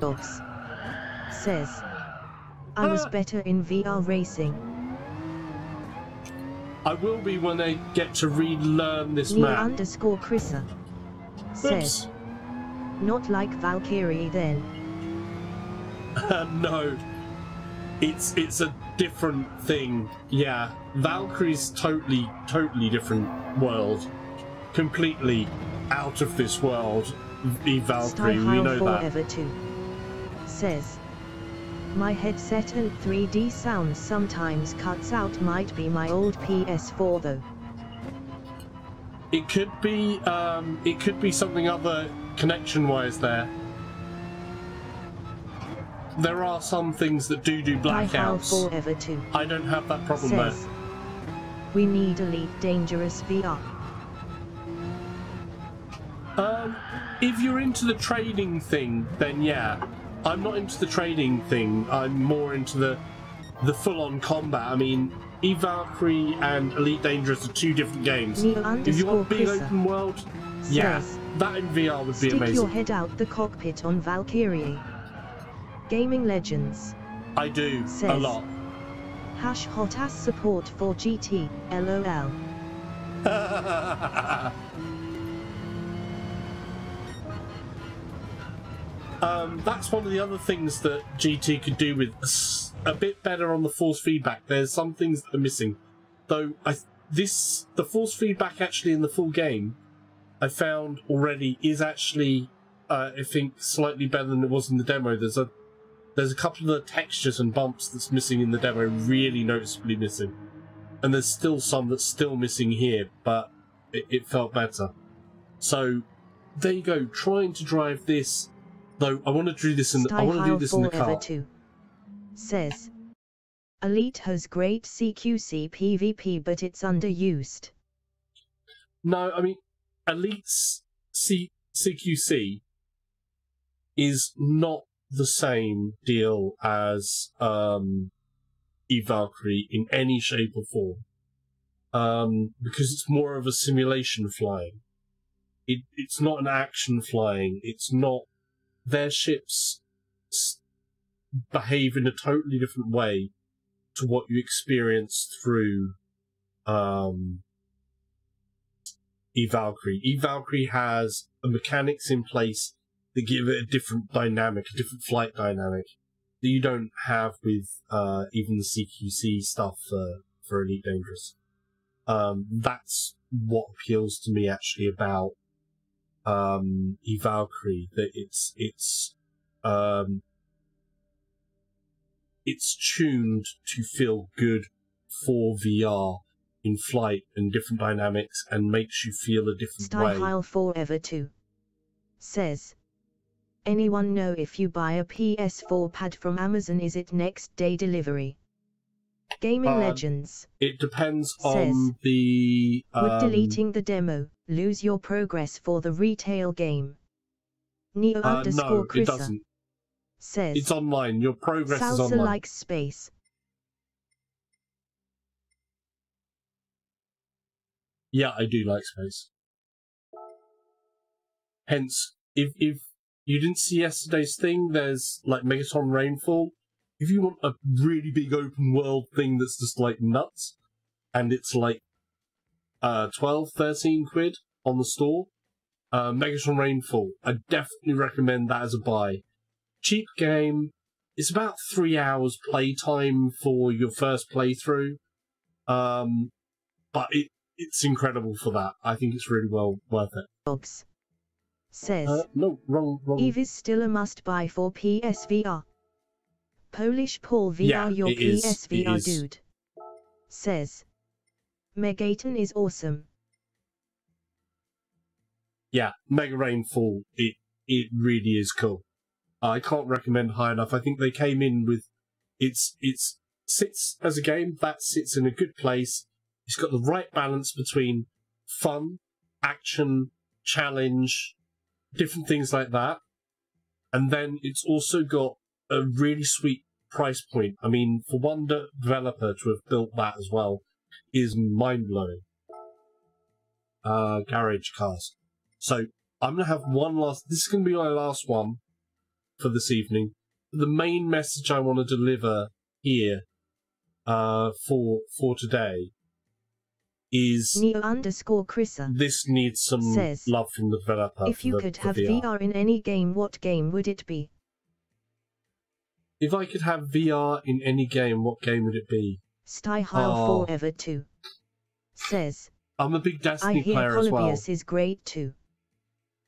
Dogs. Says. I was Ah. better in VR racing. I will be when I get to relearn this Nia map. underscore Chrissa. Says. Oops. Not like Valkyrie then. no. It's it's a different thing. Yeah. Valkyrie's totally, totally different world. Completely out of this world. The Valkyrie, we know that. Forever 2. Says. My headset and 3D sound sometimes cuts out might be my old PS4 though. It could be um it could be something other connection wise there. There are some things that do do blackouts. Forever 2. I don't have that problem though. Says. We need Elite Dangerous VR. Um, if you're into the trading thing, then yeah. I'm not into the trading thing. I'm more into the the full-on combat. I mean, Eve Valkyrie and Elite Dangerous are two different games. If you want big open world, yeah, that in VR would be Stick your head out the cockpit on Valkyrie. Gaming Legends. I do a lot. Hash hot ass support for GT. LOL. um, that's one of the other things that GT could do with a bit better on the force feedback. There's some things that are missing, though. I this the force feedback actually in the full game, I found already is actually uh, I think slightly better than it was in the demo. There's a there's a couple of the textures and bumps that's missing in the demo, really noticeably missing, and there's still some that's still missing here, but it, it felt better. So there you go, trying to drive this. Though I want to do this in the, I want to do this in the car. 2. Says. Elite has great CQC PvP but it's underused. No, I mean, Elite's C- CQC is not the same deal as um, Eve Valkyrie in any shape or form. Um, because it's more of a simulation flying. It, it's not an action flying. It's not. Their ships behave in a totally different way to what you experience through um, Eve Valkyrie. Valkyrie has a mechanics in place that give it a different dynamic, a different flight dynamic that you don't have with uh, even the CQC stuff for, for Elite Dangerous. Um, that's what appeals to me actually about um, Valkyrie. That it's it's um, it's tuned to feel good for VR in flight and different dynamics and makes you feel a different way. Style Forever 2. Says. Anyone know if you buy a PS4 pad from Amazon is it next day delivery? Gaming Um, Legends. It depends Says, on the. Would um, deleting the demo lose your progress for the retail game? Neo Uh, underscore no, it doesn't. says. It's online. Your progress is Salsa online. likes space. Yeah, I do like space. Hence, if if you didn't see yesterday's thing, there's like Megaton Rainfall. If you want a really big open world thing that's just like nuts, and it's like uh 12, 13 quid on the store, uh, Rainfall, I definitely recommend that as a buy. Cheap game. It's about three hours playtime for your first playthrough. Um, but it it's incredible for that. I think it's really well worth it. Says. Uh, no, wrong, wrong. Eve is still a must buy for PSVR. Polish Paul VR Yeah, your it is, it PSVR is. dude. Says. Megaton is awesome. yeah, Mega Rainfall, it it really is cool. I can't recommend high enough. I think they came in with it's it's sits as a game that sits in a good place. It's got the right balance between fun, action, challenge, different things like that. And then it's also got a really sweet price point. I mean, for one de- developer to have built that as well is mind blowing. Uh, Garage Cast. So I'm gonna have one last. This is gonna be my last one for this evening. The main message I want to deliver here uh, for for today is Neo underscore Chrissa. this needs some Says, love from the developer. If you the- could have VR. VR in any game, what game would it be? If I could have VR in any game, what game would it be? Style Oh. Ah. Forever 2. Says, I'm a big I Destiny hear player as well. Polybius is great too.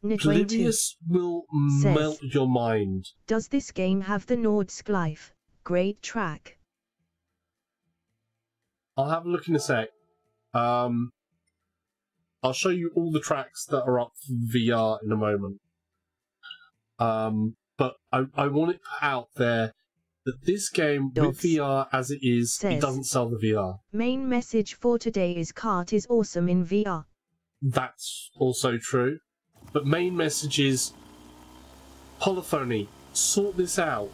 Polybius will Says- melt your mind. Does this game have the Nordschleife? Great track. I'll have a look in a sec. Um, I'll show you all the tracks that are up for VR in a moment. Um, but I, I want it put out there that this game with VR as it is, it doesn't sell the VR. Main message for today is Kart is awesome in VR. That's also true. But main message is Polyphony. Sort this out.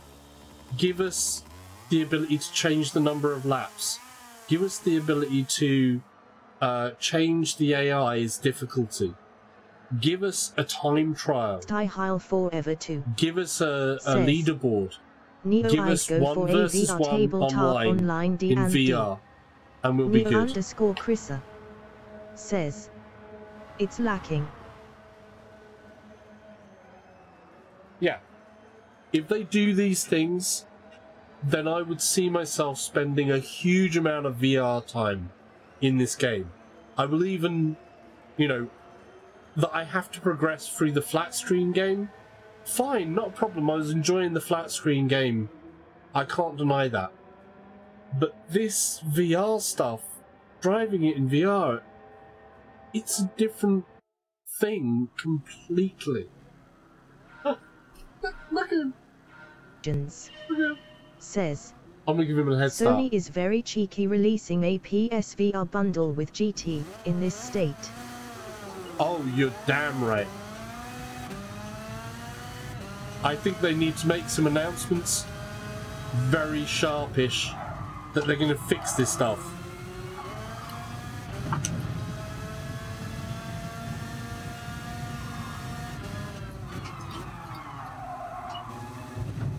Give us the ability to change the number of laps. Give us the ability to uh, change the AI's difficulty. Give us a time trial. Forever 2. Give us a, a Says- leaderboard Neo Give us go one for versus VR one tabletop online online D in and D. VR, and we'll be Neo good. underscore Chrissa. Says, it's lacking. Yeah. If they do these things, then I would see myself spending a huge amount of VR time in this game. I will even, you know, that I have to progress through the flat screen game. Fine, not a problem. I was enjoying the flat screen game. I can't deny that. But this VR stuff, driving it in VR, it's a different thing completely. Look at him. Look at him. Says, I'm gonna give him a head start. Sony is very cheeky releasing a PSVR bundle with GT in this state. Oh, you're damn right. I think they need to make some announcements very sharpish that they're going to fix this stuff.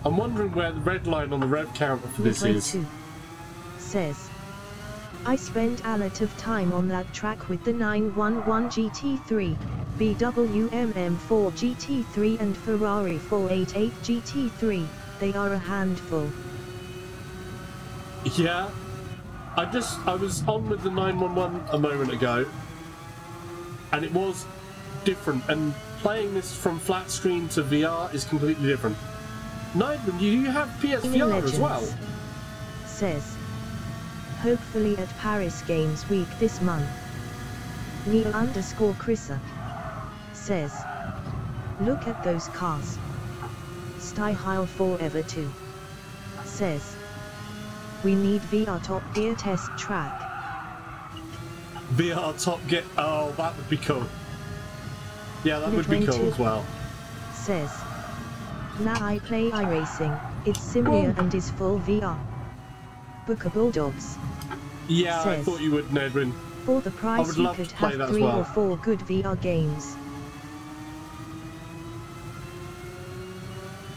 I'm wondering where the red line on the rev counter for this is. 2 says, I spent a lot of time on that track with the 911 GT3, BMW M4 GT3 and Ferrari 488 GT3, they are a handful. Yeah. I just I was on with the 911 a moment ago and it was different and playing this from flat screen to VR is completely different. Nightman, you you have PSVR as well. Says, hopefully at Paris Games Week this month. Neo underscore Chrissa says, look at those cars. Style Forever 2 says, we need VR Top Gear test track. VR Top Get oh that would be cool. Yeah, that would be cool as well. says. Now I play iRacing, it's similar and is full VR. Booker Bulldogs. Yeah, I thought you would, Nedwin. For the price you could have three well. or four good VR games.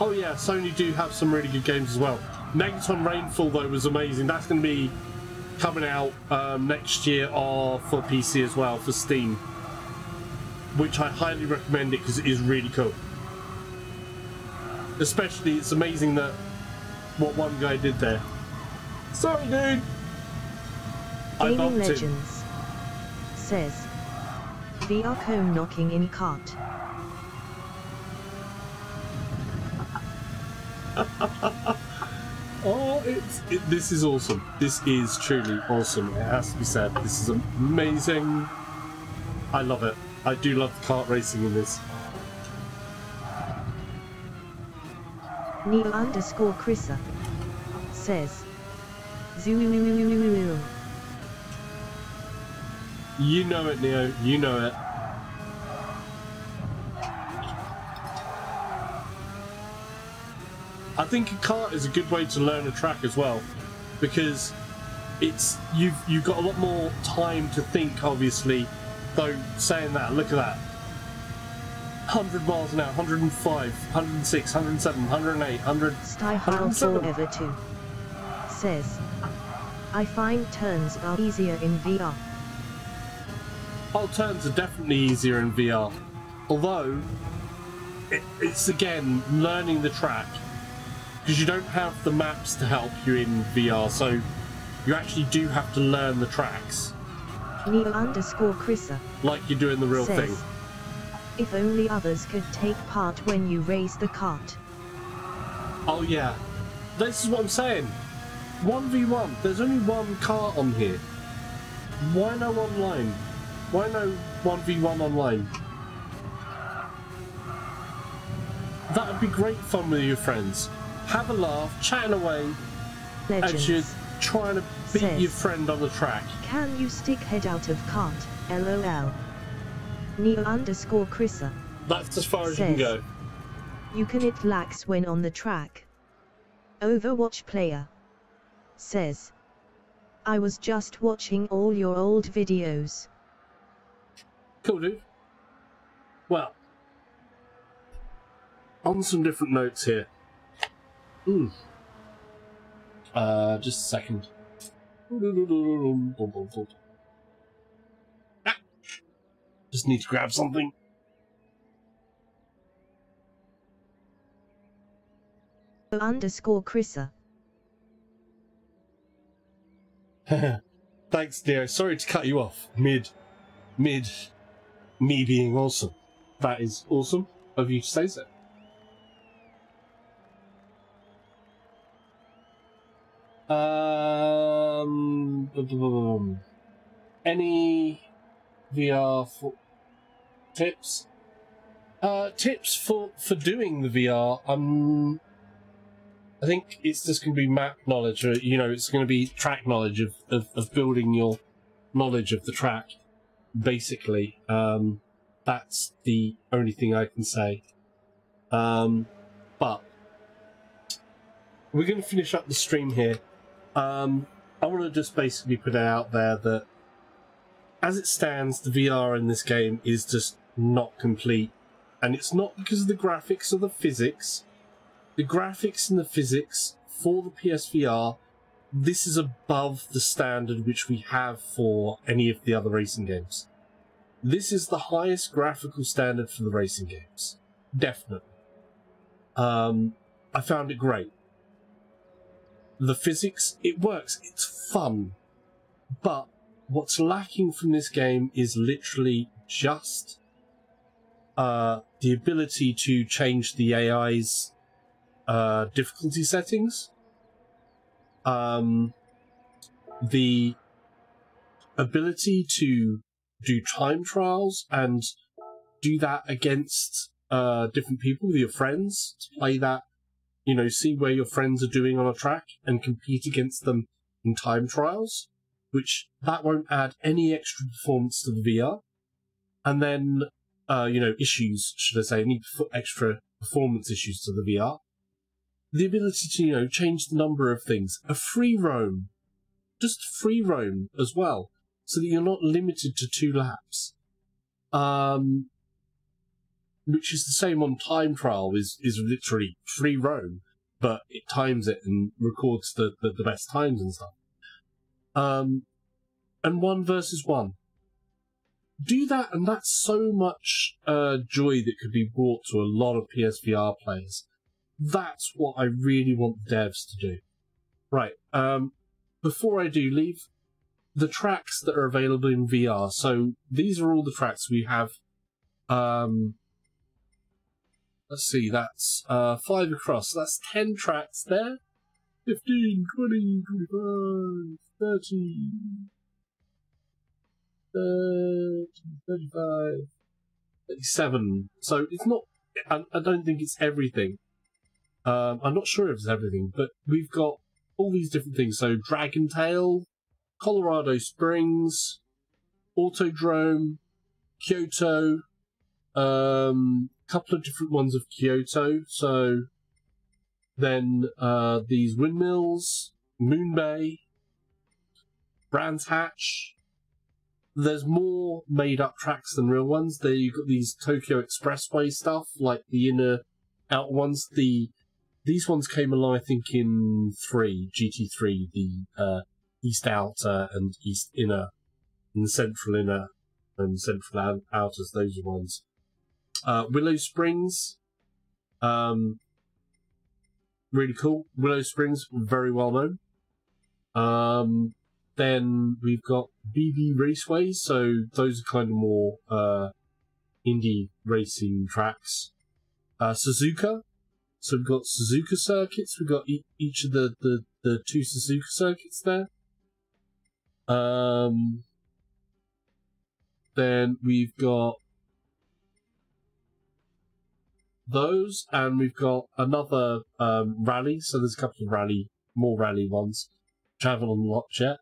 Oh yeah, Sony do have some really good games as well. Megaton Rainfall though was amazing. That's going to be coming out um, next year or for PC as well for Steam, which I highly recommend it because it is really cool. Especially, it's amazing that what one guy did there. Sorry, dude. I Gaming bumped him. Legends says. VR cone knocking in kart. Oh, it's it, this is awesome. This is truly awesome. It has to be said. This is amazing. I love it. I do love the kart racing in this. Neo underscore Chrissa says. Zoo. You know it, Neo. You know it. I think a kart is a good way to learn a track as well, because it's you've you've got a lot more time to think. Obviously, though saying that, look at that. 100 miles an hour, 105, 106, 107, 108, 100. Style 107. Forever 2 says. I find turns are easier in VR. Oh, turns are definitely easier in VR. Although, it, it's again learning the track because you don't have the maps to help you in VR, so you actually do have to learn the tracks Neo underscore Chrissa like you do in the real says. thing. If only others could take part when you raise the kart. Oh yeah, this is what I'm saying. One v one. There's only one car on here. Why no online? Why no one v one online? That would be great fun with your friends. Have a laugh, chatting away as you're trying to beat Says. your friend on the track. Can you stick head out of kart? LOL. Neo underscore Chrissa. That's as far as you can go. You can it lax when on the track. Overwatch player. Says. I was just watching all your old videos. Cool, dude. Well, on some different notes here. Hmm. Uh, just a second. Just need to grab something. Underscore Chrissa. Thanks, dear. Sorry to cut you off mid, mid, me being awesome. That is awesome of you to say so. Um, any VR for tips? Uh, tips for for doing the VR. Um, I think it's just going to be map knowledge, or you know, it's going to be track knowledge of, of, of building your knowledge of the track. Basically, um, that's the only thing I can say. Um, but we're going to finish up the stream here. Um, I want to just basically put it out there that, as it stands, the VR in this game is just not complete, and it's not because of the graphics or the physics the graphics and the physics for the PSVR, this is above the standard which we have for any of the other racing games. This is the highest graphical standard for the racing games. Definitely. Um, I found it great. The physics, it works, it's fun. But what's lacking from this game is literally just uh, the ability to change the AI's uh, difficulty settings. Um, the ability to do time trials and do that against uh, different people your friends to play that, you know, see where your friends are doing on a track and compete against them in time trials, which that won't add any extra performance to the VR. And then, uh, you know, issues, should I say, any extra performance issues to the VR the ability to, you know, change the number of things. A free roam. Just free roam as well. So that you're not limited to two laps. Um, which is the same on time trial is, is literally free roam, but it times it and records the, the, the best times and stuff. Um, and one versus one. Do that and that's so much, uh, joy that could be brought to a lot of PSVR players that's what I really want devs to do. Right. Um, before I do leave, the tracks that are available in VR. So these are all the tracks we have. Um, let's see, that's uh, five across. So that's ten tracks there. 15, 20, 25, 30, 30, 35, 37. So it's not, I, I don't think it's everything. Um, I'm not sure if it's everything, but we've got all these different things. So Dragon Trail, Colorado Springs, Autodrome, Kyoto, um, couple of different ones of Kyoto. So then uh, these windmills, Moon Bay, Brands Hatch. There's more made up tracks than real ones. There you've got these Tokyo Expressway stuff, like the inner out ones. The these ones came along, I think, in three GT3, the uh, East Outer and East Inner, and Central Inner and Central Outers. Those ones. Uh, Willow Springs, um, really cool. Willow Springs, very well known. Um, then we've got BB Raceways, so those are kind of more uh, indie racing tracks. Uh, Suzuka, so we've got Suzuka circuits. We've got e- each of the, the, the two Suzuka circuits there. Um, then we've got those, and we've got another um, rally. So there's a couple of rally, more rally ones, travel haven't unlocked yet.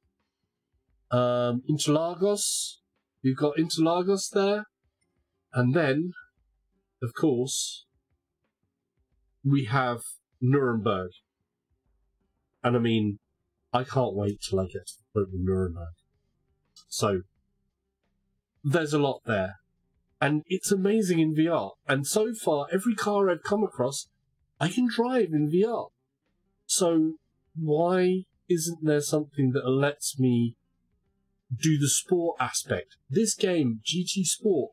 Um, Interlagos, we've got Interlagos there, and then, of course, we have Nuremberg. And I mean, I can't wait till I get to Nuremberg. So, there's a lot there and it's amazing in VR. And so far, every car I've come across, I can drive in VR. So why isn't there something that lets me do the sport aspect? This game, GT Sport,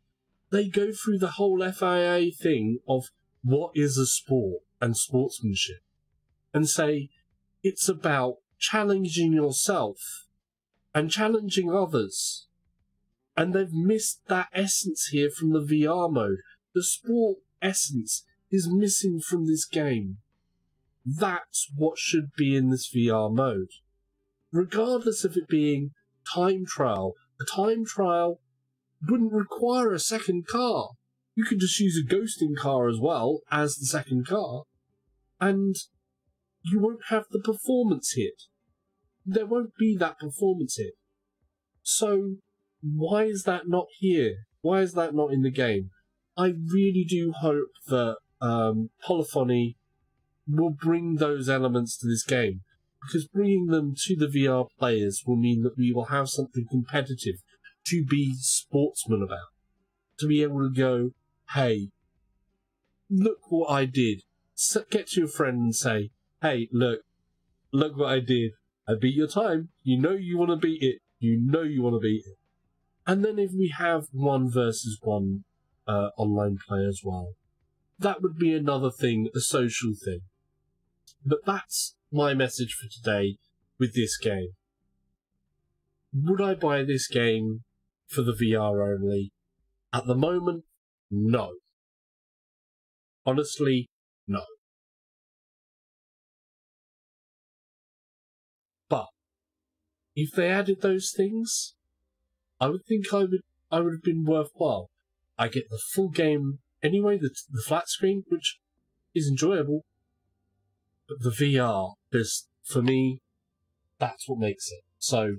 they go through the whole FIA thing of what is a sport and sportsmanship and say it's about challenging yourself and challenging others and they've missed that essence here from the VR mode. The sport essence is missing from this game. That's what should be in this VR mode. Regardless of it being time trial, a time trial wouldn't require a second car. You could just use a ghosting car as well as the second car, and you won't have the performance hit. There won't be that performance hit. So, why is that not here? Why is that not in the game? I really do hope that um, Polyphony will bring those elements to this game because bringing them to the VR players will mean that we will have something competitive to be sportsman about. To be able to go, hey, look what I did. Get to your friend and say, hey, look, look what I did. I beat your time. You know you want to beat it. You know you want to beat it. And then if we have one versus one uh, online play as well, that would be another thing, a social thing. But that's my message for today with this game. Would I buy this game for the VR only? At the moment, no. Honestly, no. But if they added those things, I would think I would I would have been worthwhile. I get the full game anyway, the, the flat screen, which is enjoyable, but the VR is for me that's what makes it. So,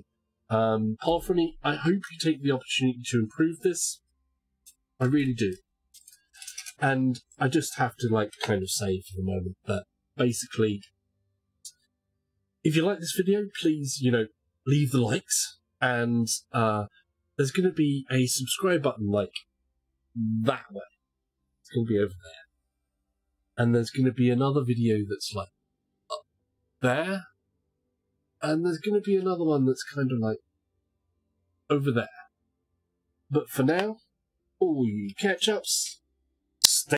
um, Polyphony, I hope you take the opportunity to improve this. I really do. And I just have to like kind of say for the moment that basically, if you like this video, please, you know, leave the likes and uh, there's going to be a subscribe button like that way. It's going to be over there. And there's going to be another video that's like up there. And there's going to be another one that's kind of like over there. But for now, all you catch ups, stay.